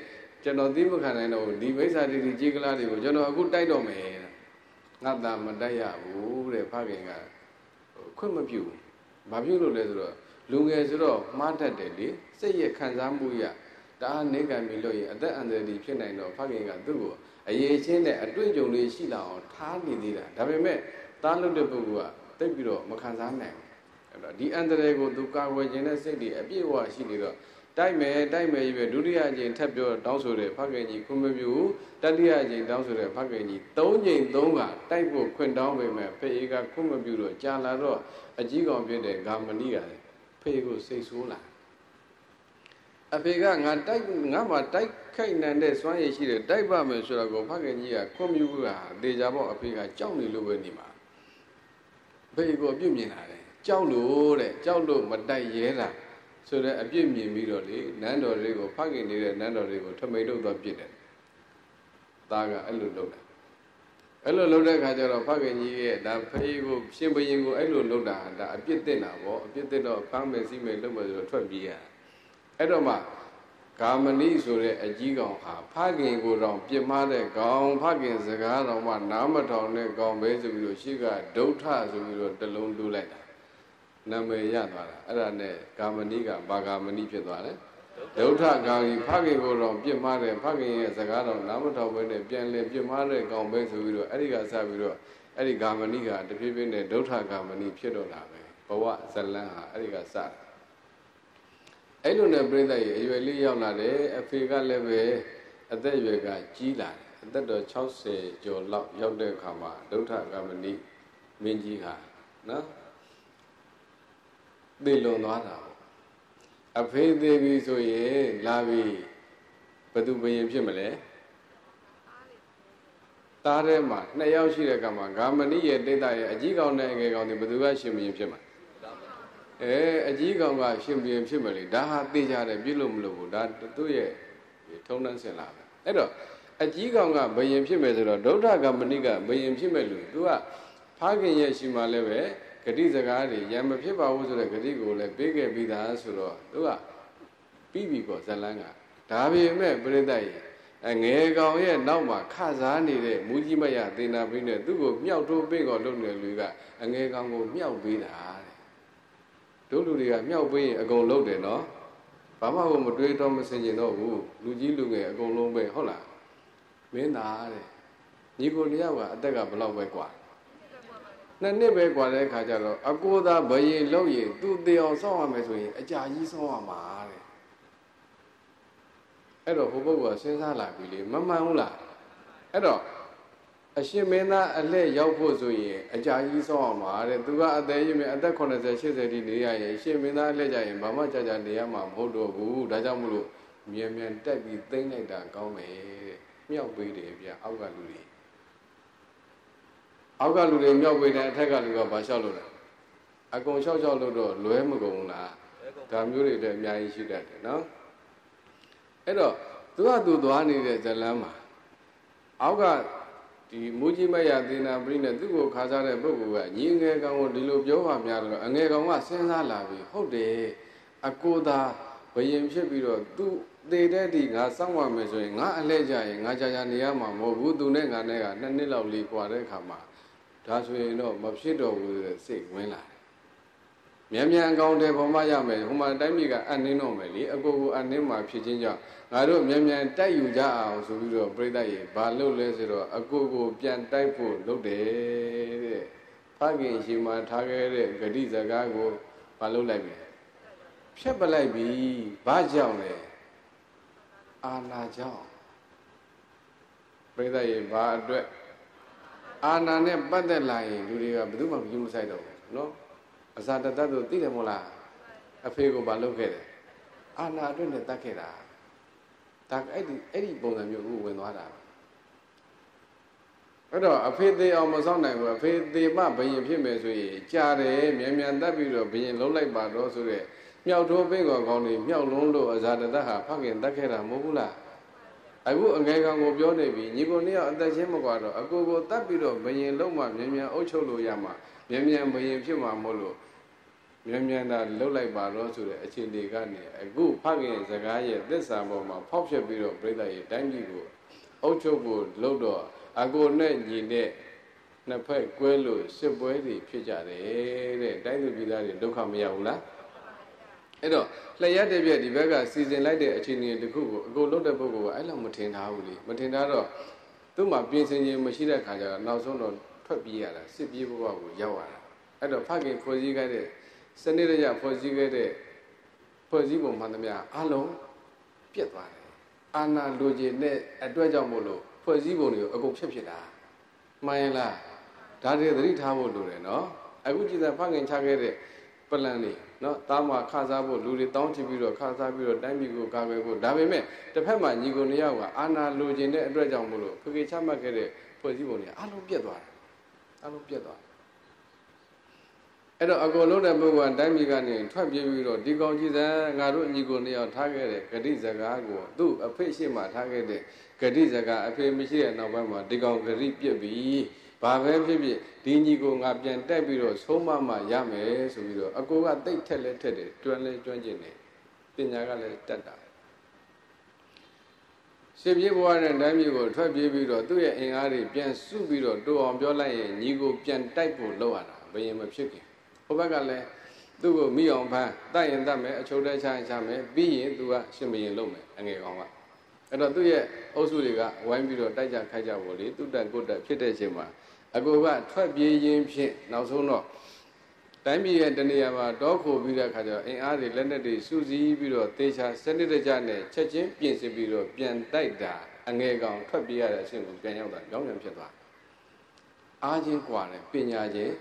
ကျွန်တော်သိမခံနိုင်တော့ဒီမိစ္ဆာတိတိကြီးကလာတွေကိုကျွန်တော်အခုတိုက်တော့မယ်ငါသာမတိုက်ရဘူးတဲ့ဖခင်ကခွင့်မပြုဘာပြုလို့လဲဆိုတော့လူငယ်ဆိုတော့မှားတတ်တယ်လေစိတ်ရဲ့ခံစားမှုရတအားနေကံပြီလို့ရင်အသက်အန္တရာယ်ဖြစ်နိုင်တော့ဖခင်ကသူ့ကိုအရေးချင်းနဲ့အတွေ့အကြုံလေးရှိလာအောင်ထားနေသေးတာဒါပေမဲ့သားလုပ်တဲ့ပုဂ္ဂိုလ်ကတိတ်ပြီးတော့မခံစားနိုင်ဘူးအဲ့တော့ဒီအန္တရာယ်ကိုသူကာကွယ်ခြင်းနဲ့စိတ်တွေအပြည့်အဝရှိနေတော့ တိုက်မယ်တိုက်မယ်ရွေဒုတိယအကြိမ်ထပ်ပြောတောင်းဆိုတဲ့ဖခင်ကြီးခွင့်မပြုတတိယအကြိမ်တောင်းဆိုတဲ့ဖခင်ကြီး၃ကြိမ်၃ကတိုက်ဖို့ခွင့်တောင်းပေမဲ့ဖေအေးကခွင့်မပြုတော့ကြာလာတော့အကြီးကောင်ဖြစ်တဲ့ဂါမဏိကလည်းဖေကိုစိတ်ဆိုးလာအဖေကငါတိုက်ငါမှတိုက်ခိုက်နိုင်တဲ့စွမ်းရည်ရှိတယ်တိုက်ပါမယ်ဆိုတော့ကိုဖခင်ကြီးကခွင့်မပြုတာဒေကြပေါ့အဖေကကြောက်နေလို့ပဲနေမှာဖေကိုပြုတ်မြင်လာတယ်ကြောက်လို့တဲ့ကြောက်လို့မတိုက်ရဲတာ ဆိုတော့အပြစ်မြင်ပြီးတော့လေနန်းတော်တွေကိုဖခင်နေတဲ့နန်းတော်တွေကိုထမိန်လို့တော့ပြစ်တယ်သားကအဲ့လိုလုပ်တာအဲ့လိုလုပ်တဲ့အခါကျတော့ဖခင်ကြီးရဲ့ဒါဖေးကိုရှင်ဘရင်ကိုအဲ့လိုလုပ်တာဒါအပြစ်တင်တာပေါ့အပြစ်တင်တော့ဖမ်းမယ်စီးမယ်လုပ်မယ်ဆိုတော့ထွက်ပြေးရအဲ့တော့မှဂါမဏိဆိုတဲ့အကြီးကောင်ဟာဖခင်ကိုတော့ပြစ်မှားတဲ့ကောင်ဖခင်စကားတော်မှနားမထောင်တဲ့ကောင်ပဲဆိုပြီးတော့ရှေ့ကဒုဋ္ဌဆိုပြီးတော့တလုံးတူးလိုက်တာ နာမည်ရသွားတာအဲ့ဒါနဲ့ဂါမဏိကဘာဂါမဏိဖြစ်သွားတယ်ဒုဋ္ဌဂါကြီးဖခင်ကိုတော့ပြစ်မှားတယ်ဖခင်ရဲ့စကားတော်နားမထောင်ဘဲနဲ့ပြန်လဲပြစ်မှားတဲ့ကောင်ပဲဆိုပြီးတော့အဲ့ဒီကစပြီးတော့အဲ့ဒီဂါမဏိကတဖြည်းဖြည်းနဲ့ဒုဋ္ဌဂါမဏိဖြစ်တော့တာပဲဘဝဇလန်းဟာအဲ့ဒီကစတယ်အဲ့လိုနဲ့ပြိဿရဲ့အရွယ်လေးရောက်လာတယ်အဖေကလည်းပဲအသက်အရွယ်ကကြီးလာတယ်အသက်တော်60ကျော်လောက်ရောက်တဲ့အခါမှာဒုဋ္ဌဂါမဏိမင်းကြီးဟာနော် သိလွန်သွားတာပေါ့အဖေသေးပြီဆိုရင်လာပြီဘယ်သူဘယင်ဖြစ်မလဲသားထဲမှာနှစ်ယောက်ရှိတဲ့ကမှာဂါမဏိရဲ့တိတ်တရဲ့အကြီးကောင်နဲ့အငယ်ကောင်တွေဘယ်သူကရှင်ဘယင်ဖြစ်မှာအဲအကြီးကောင်ကရှင်ဘယင်ဖြစ်မလေဒါဟာသိကြတယ်ပြည့်လို့မလို့ဘူးဒါသူ့ရဲ့ထုံးတန်းစင်လာပဲအဲ့တော့အကြီးကောင်ကဘယင်ဖြစ်မယ်ဆိုတော့ဒုဋ္ဌဂမဏိကဘယင်ဖြစ်မဲ့လူသူကဖခင်ရဲ့ရှိမှလည်းပဲ ဂတိစကားတွေရံမဖြစ်ပါဘူးဆိုတဲ့ဂတိကိုလည်းပေးခဲ့ပြီးသားဆိုတော့သူကပြီးပြီပေါ့ဇလန်းကဒါပေမဲ့ပြိဿရဲ့အငယ်ကောင်ရဲ့နောက်မှာခစားနေတဲ့မူကြီးမရသေနာပြီးနဲ့သူ့ကိုမြောက်ထိုးပင့်ကောလုပ်နေလူကအငယ်ကောင်ကိုမြောက်ပေးတာတဲ့တို့လူတွေကမြောက်ပေးရင်အကုန်လုပ်တယ်နော်ဘာမှကိုမတွေးတော့မစင်ကျင်တော့ဘူးလူကြီးလူငယ်အကုန်လုံးပဲဟုတ်လားမင်းသားတဲ့ညီကိုလျောက်ကအသက်ကဘလောက်ပဲกว่า နှစ်နှစ်ပဲกว่าတဲ့အခါကျတော့အကိုသာဘယင်လောက်ရင်သူတေအောင်ဆောင်းရမယ်ဆိုရင်အကြာကြီးဆောင်းရမှာတဲ့အဲ့တော့ဟိုဘုတ်ကစဉ်းစားလာပြီလေမမှန်ဘူးလားအဲ့တော့အရှင်မင်းသားအလှည့်ရောက်ဖို့ဆိုရင်အကြာကြီးဆောင်းအောင်ပါတဲ့သူကအသက်ကြီးမြအသက်80 80တိနေရရင်ရှင်မင်းသားအလှည့်ကြရင်ဘာမှကြာကြာနေရမှာမဟုတ်တော့ဘူးဒါကြောင့်မလို့မြန်မြန်တက်ပြီးသိမ့်လိုက်တာကောင်းမယ်တဲ့မြောက်ပေးတယ်ဗျအောက်ကလူတွေ အောက်ကလူတွေမြောက်ပေးတယ်အထက်ကလူကဘာလျှောက်လို့လဲအကုန်လျှောက်လျှောက်လို့တော့လွဲမကုန်ဘူးလားဒါမျိုးတွေလည်းအများကြီးရှိတတ်တယ်နော်အဲ့တော့သူကသူသွားနေတဲ့ဇလန်းမှာအောက်ကဒီမူကြီးမရသေနာပရိနဲ့သူ့ကိုခါစားတဲ့ပုဂ္ဂိုလ်ကညီငယ်ကောင်ကိုဒီလိုပြောပါများတော့အငယ်ကောင်ကစဉ်းစားလာပြီဟုတ်တယ်အကိုသာဘယင်ဖြစ်ပြီးတော့သူသေတဲ့ဒီငါစောင့်ရမယ်ဆိုရင်ငါအလဲကြရင်ငါကြာကြာနေရမှာမဟုတ်ဘူးသူနဲ့ငါနဲ့ကနှစ်နှစ်လောက်လေးကွာတဲ့အခါမှာ ဒါဆိုရင်တော့မဖြစ်တော့ဘူးဆိုတဲ့စိတ်ဝင်လာတယ်မြန်မြန်အကောင်းတယ်ပေါ်မရမယ်ဟိုမှာတိုင်းပြည်ကအနှင်းတော့မယ်လေအကိုကိုအနှင်းမှာဖြစ်ချင်းကြောင့်ငါတို့မြန်မြန်တိုက်ယူကြအောင်ဆိုပြီးတော့ပြိဿရေဘာလုပ်လဲဆိုတော့အကိုကိုပြန်တိုက်ဖို့လုပ်တယ်တဲ့ဖခင်ရှင်မှာထားခဲ့တဲ့ဂတိစကားကိုဘာလုပ်လိုက်ပြီဖြတ်ပလိုက်ပြီဘာကြောင့်လဲအာနာကြောင့်ပြိဿရေဘာအတွက် အာနာနဲ့ပတ်သက်လာရင်လူတွေကဘယ်သူမှမယူမဆိုင်တော့ဘူးနော်အစာတတတ်တို့သိတယ်မို့လားအဖေကိုဘာလုပ်ခဲ့တယ်အာနာအတွက်နဲ့တတ်ခဲ့တာဒါအဲ့ဒီအဲ့ဒီပုံစံမျိုးကိုဝင်သွားတာအဲ့တော့အဖေသေးအောင်မဆောင်နိုင်ဘူးအဖေသေးမှဘယင်ဖြစ်မယ်ဆိုရင်ကြားတယ်မြန်မြန်တတ်ပြီးတော့ဘယင်လုံးလိုက်ပါတော့ဆိုတဲ့မြောက်ထိုးပင်ကောကောင်းတွေမြောက်လုံးလို့အဇာတတဟာဖခင်တတ်ခဲ့တာမဟုတ်ဘူးလား အခုအငယ်ကောင်ကိုပြောနေပြီညီကိုနှစ်ယောက်အသက်ချင်းမကွာတော့အကိုကိုတတ်ပြီးတော့ဘယင်လုံးမှမြန်မြန်အုပ်ချုပ်လို့ရမှာမြန်မြန်ဘယင်ဖြစ်မှာမို့လို့မြန်မြန်သာလှုပ်လိုက်ပါတော့ဆိုတဲ့အခြေအနေကနေအခုဖခင်စကားရဲ့သစ္စာပေါ်မှာဖောက်ပြပြီးတော့ပြိဿရဲ့တိုင်းပြည်ကိုအုပ်ချုပ်ဖို့လှုပ်တော့အကိုနဲ့ညီနဲ့နှစ်ဖက်ကွဲလို့စစ်ပွဲတွေဖြစ်ကြတယ်တဲ့တိုင်းသူပြည်သားတွေဒုက္ခမရဘူးလား အဲ့တော့လျှက်တဲ့ပြက်ဒီဘက်ကစီစဉ်လိုက်တဲ့အခြေအနေတခုကိုအကိုလှုပ်တဲ့ပုဂ္ဂိုလ်ကအဲ့လောက်မထင်ထားဘူးလေမထင်ထားတော့သူ့မှာပြင်ဆင်ခြင်းမရှိတဲ့ခါကျတော့နောက်ဆုံးတော့ထွက်ပြေးရတာစစ်ပြေးဘဝကိုရောက်ရတာအဲ့တော့ဖခင်ဖွဲ့စည်းခဲ့တဲ့စနစ်တကျဖွဲ့စည်းခဲ့တဲ့ဖွဲ့စည်းပုံမှန်သမျှအလုံးပြတ်သွားတယ်အာနာလိုချင်တဲ့အတွက်ကြောင့်မို့လို့ဖွဲ့စည်းပုံတွေကိုအကုန်ဖြစ်ဖြစ်တာမှန်ရင်လားဒါတွေသတိထားဖို့လိုတယ်နော်အခုကြည်သာဖခင်ချခဲ့တဲ့ပလန်လေး နော်တားမှာခစားဖို့လူတွေတောင်းချပြီးတော့ခစားပြီးတော့တိုင်းပြည်ကိုကာကွယ်ဖို့ဒါပေမဲ့တစ်ဖက်မှာညီကိုနှစ်ယောက်ကအာနာလိုချင်တဲ့အတွက်ကြောင့်မို့လို့ဖခင်ချမှတ်ခဲ့တဲ့ဖွဲ့စည်းပုံတွေအလုံးပြတ်သွားတယ်အလုံးပြတ်သွားတယ်အဲ့တော့အကုန်လုံးတဲ့ပုဂ္ဂိုလ်ကတိုင်းပြည်ကနေထွက်ပြေးပြီးတော့ဒီကောင်ကြီးစံငါတို့ညီကိုနှစ်ယောက်ထားခဲ့တဲ့ဂတိစကားကိုသူ့အဖေရှိမှထားခဲ့တဲ့ဂတိစကားအဖေမရှိတဲ့နောက်ပိုင်းမှာဒီကောင်ဂတိပြစ်ပြီး ဘာပဲဖြစ်ဖြစ်ဒီညီကိုငါပြန်တက်ပြီးတော့ဆုံးမမှရမယ်ဆိုပြီးတော့အကိုကတိတ်ထက်လဲထက်တယ်ကျွမ်းလဲကျွမ်းကျင်တယ်ပညာကလည်းတတ်တာရှင်ပြေဘဝနဲ့တိုင်းပြည်ကိုထွက်ပြေးပြီးတော့သူ့ရဲ့အင်အားတွေပြန်စုပြီးတော့တိုးအောင်ပြောလိုက်ရင်ညီကိုပြန်တိုက်ဖို့လုပ်ရတာဘယ်ရင်မဖြစ်ခင်ဟိုဘက်ကလည်းသူ့ကိုမိအောင်ဖမ်းတတ်ရင်တတ်မယ်အချုပ်တဲချရင်ချမယ်ပြီးရင်သူကရှင်မရင်လုပ်မယ်အငယ်ကောင်ကအဲ့တော့သူ့ရဲ့အုပ်စုတွေကဝိုင်းပြီးတော့တိုက်ကြခိုက်ကြဖို့လေသူ့တက်ကိုတက်ဖြစ်တဲ့အချိန်မှာ အကိုကထွက်ပြေးခြင်းဖြင့်နောက်ဆုံးတော့တိုင်းပြည်ရဲ့တနေရာမှာတောခိုပြီးတဲ့အခါကျတော့အင်အားတွေလက်နက်တွေစုစည်းပြီးတော့တေချာစနစ်တကျနဲ့ချက်ချင်းပြင်ဆင်ပြီးတော့ပြန်တိုက်တာအငဲကောင်ထွက်ပြေးရတဲ့အဆင့်ကိုပြန်ရောက်တာကြောင်းပြန်ဖြစ်သွားအားချင်းကွာတယ်ပညာချင်း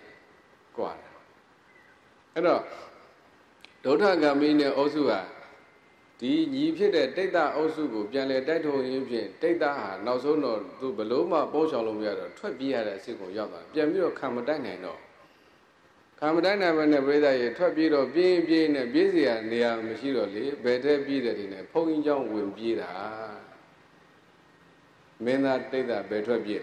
ကွာတယ်အဲ့တော့ဒုဋ္ဌဂမိနဲ့အောစုဟာ ဒီညီဖြစ်တဲ့တိတ်တအုပ်စုကိုပြန်လဲတိုက်ထုံရင်းဖြင့်တိတ်တဟာနောက်ဆုံးတော့သူဘလို့မှပုံချောင်လို့မရတော့ထွက်ပြေးရတဲ့အဆင့်ကိုရောက်သွားပြန်ပြီးတော့ခံမတိုက်နိုင်တော့ခံမတိုက်နိုင်ဘဲနဲ့ပြိဿရေထွက်ပြေးတော့ပြင်းပြင်းနဲ့ပြေးစီရနေရာမရှိတော့လေဘယ်တဲ့ပြေးတယ်ဒီနဲ့ဖုံကြီးเจ้าဝင်ပြေးတာမင်းသားတိတ်တဘယ်ထွက်ပြေး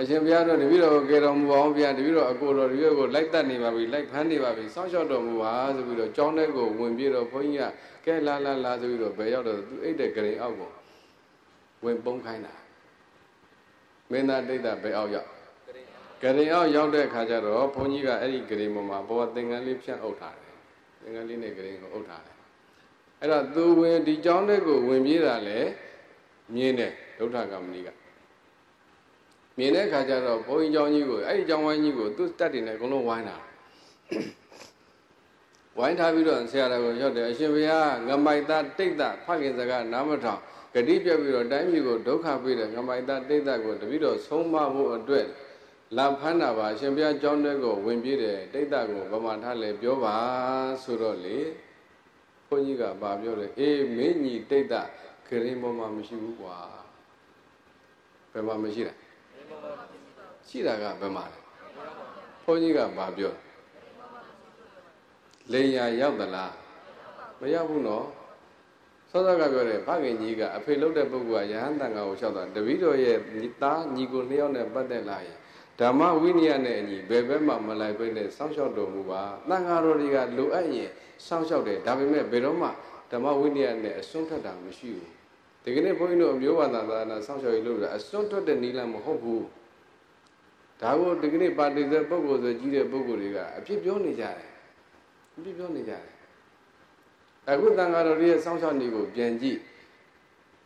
အရှင်ဘုရားတော့တပည့်တော်ကေတော်မူပါအောင်ဘုရားတပည့်တော်အကိုတော်တပည့်တော်ကိုလိုက်တတ်နေပါပြီလိုက်ဖမ်းနေပါပြီစောင့်ရှောက်တော်မူပါဆိုပြီးတော့ကြောင်းတဲ့ကိုဝင်ပြေတော့ဘုန်းကြီးက ကဲလာလာလာဆိုပြီးတော့ဘယ်ရောက်တော့သူအိတ်တဲ့ဂရင်အောက်ကိုဝင်ပုန်းခိုင်းတာမင်းသားဒိဋ္ဌဘယ်အောက်ရောက်ဂရင်အောက်ရောက်တဲ့အခါကျတော့ဘုန်းကြီးကအဲ့ဒီဂရင်ပေါ်မှာဘောသင်္ကန်းလေးဖြန့်အုပ်ထားတယ်သင်္ကန်းလေးနဲ့ဂရင်ကိုအုပ်ထားတယ်အဲ့တော့သူဝင်ဒီကျောင်းတွေကိုဝင်ပြေးတာလေမြင်းတဲ့ဒုဋ္ဌကမဏိကမြင်တဲ့အခါကျတော့ဘုန်းကြီးကျောင်းကြီးကိုအဲ့ဒီကျောင်းဝိုင်းကြီးကိုသူ့တက်တင်နဲ့အကုန်လုံးဝိုင်းတာ ဝိုင်းထားပြီးတော့ဆရာတော်ကိုရောက်တယ်အရှင်ဘုရားငမိုက်သားတိတ်တာဖခင်စကားနားမထောင်ဂတိပြတ်ပြီးတော့တိုင်းပြည်ကိုဒုက္ခပေးတယ်ငမိုက်သားတိတ်တာကိုတပိတော့ဆုံးမဖို့အတွက်လမ်းဖမ်းတာပါအရှင်ဘုရားကြောင်းတွေကိုဝင်ပြေးတယ်တိတ်တာကိုဗမာထားလဲပြောပါဆိုတော့လေဘုန်းကြီးကဗာပြောတယ်အေးမင်းညီတိတ်တာဂရင်ပေါ်မှာမရှိဘူးကွာဘယ်မှာမရှိလဲရှိတာကဘယ်မှာလဲဘုန်းကြီးကဗာပြောတယ် လိန်ညာရောက်သလားမရဘူးနော်စောစောကပြောတယ်ဖခင်ကြီးကအဖေလှုပ်တဲ့ပုဂ္ဂိုလ်ကယဟန်တန်ခါကိုလျှောက်တာတပည့်တော်ရဲ့သားညီကိုနှစ်ယောက်နဲ့ပတ်သက်လာရင်ဓမ္မဝိနည်းနဲ့အညီဘယ်ဘက်မှမလိုက်ဘဲနဲ့စောင့်ရှောက်တော်မူပါတန်ခါတော်တွေကလိုအပ်ရင်စောင့်ရှောက်တယ်ဒါပေမဲ့ဘယ်တော့မှဓမ္မဝိနည်းနဲ့အစွန်းထွက်တာမရှိဘူးဒီကနေ့ဘုန်းကြီးတို့အမျိုးဘာသာသာနာစောင့်ရှောက်ရေးလုပ်တာအစွန်းထွက်တဲ့နီလမဟုတ်ဘူးဒါကိုဒီကနေ့ပါတီတဲ့ပုဂ္ဂိုလ်ဆိုကြီးတဲ့ပုဂ္ဂိုလ်တွေကအဖြစ်ပြောနေကြတယ် အဖြစ်ပြောနေကြတယ်အခုတန်ဃာတော်ရဲ့စောင့်ရှောက်နေကိုပြန်ကြည့်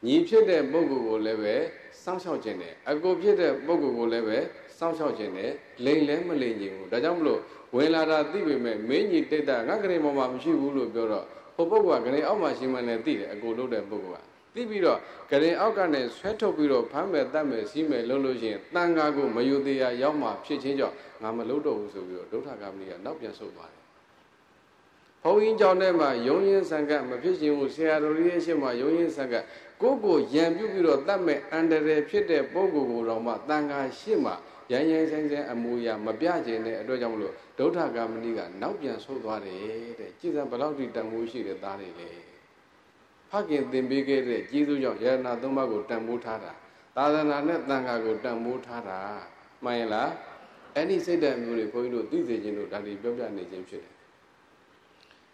ညီဖြစ်တဲ့ပုဂ္ဂိုလ်ကိုလည်းပဲစောင့်ရှောက်ခြင်းတယ်အကိုဖြစ်တဲ့ပုဂ္ဂိုလ်ကိုလည်းပဲစောင့်ရှောက်ခြင်းတယ်လိန်လဲမလိန်ခြင်းဘူးဒါကြောင့်မလို့ဝင်လာတာသိပေမဲ့မင်းကြီးတိတ်တာငါကလေးပေါ်မှာမရှိဘူးလို့ပြောတော့ဟိုပုဂ္ဂိုလ်ကကလေးအောက်မှာရှိမှလည်းသိတယ်အကိုလုပ်တဲ့ပုဂ္ဂိုလ်ကသိပြီးတော့ကရင်အောက်ကနေဆွဲထုတ်ပြီးတော့ဖမ်းမယ်တတ်မယ်စီးမယ်လုပ်လို့ရှိရင်တန်ဃာကိုမယုံသေးရရောက်မှဖြစ်ချင်းကြောင့်ငါမလုပ်တော့ဘူးဆိုပြီးတော့ဒုဋ္ဌကမဏိကနောက်ပြန်ဆုတ်သွားတယ် ဘုန်းကြီးကျောင်းထဲမှာယုံရင်ဆံကမဖြစ်ရှင်ဘူးဆရာတော်ကြီးရဲ့ရှေ့မှာယုံရင်ဆံကကိုယ့်ကိုရံပြုတ်ပြီးတော့တတ်မဲ့အန္တရာယ်ဖြစ်တဲ့ပုဂ္ဂိုလ်ကိုတော့မှတန်ဃာရှေ့မှာရိုင်းရိုင်းဆိုင်ဆိုင်အမူအရာမပြခြင်းတဲ့အတွက်ကြောင့်မလို့ဒုဋ္ဌကမဏိကနောက်ပြန်ဆုတ်သွားတယ်တဲ့ကြည်စံဘယ်လောက်ထိတန်ဖိုးရှိတဲ့သားတွေလဲဖခင်သင်ပေးခဲ့တဲ့ကျေးဇူးကြောင့်ယရနာသုံးပါးကိုတန်ဖိုးထားတာသာသနာနဲ့တန်ခါကိုတန်ဖိုးထားတာမှန်ရဲ့လားအဲ့ဒီစိတ်ဓာတ်မျိုးတွေဘုန်းကြီးတို့သိစေခြင်းတို့ဒါတွေပြောပြနေခြင်းဖြစ်တယ်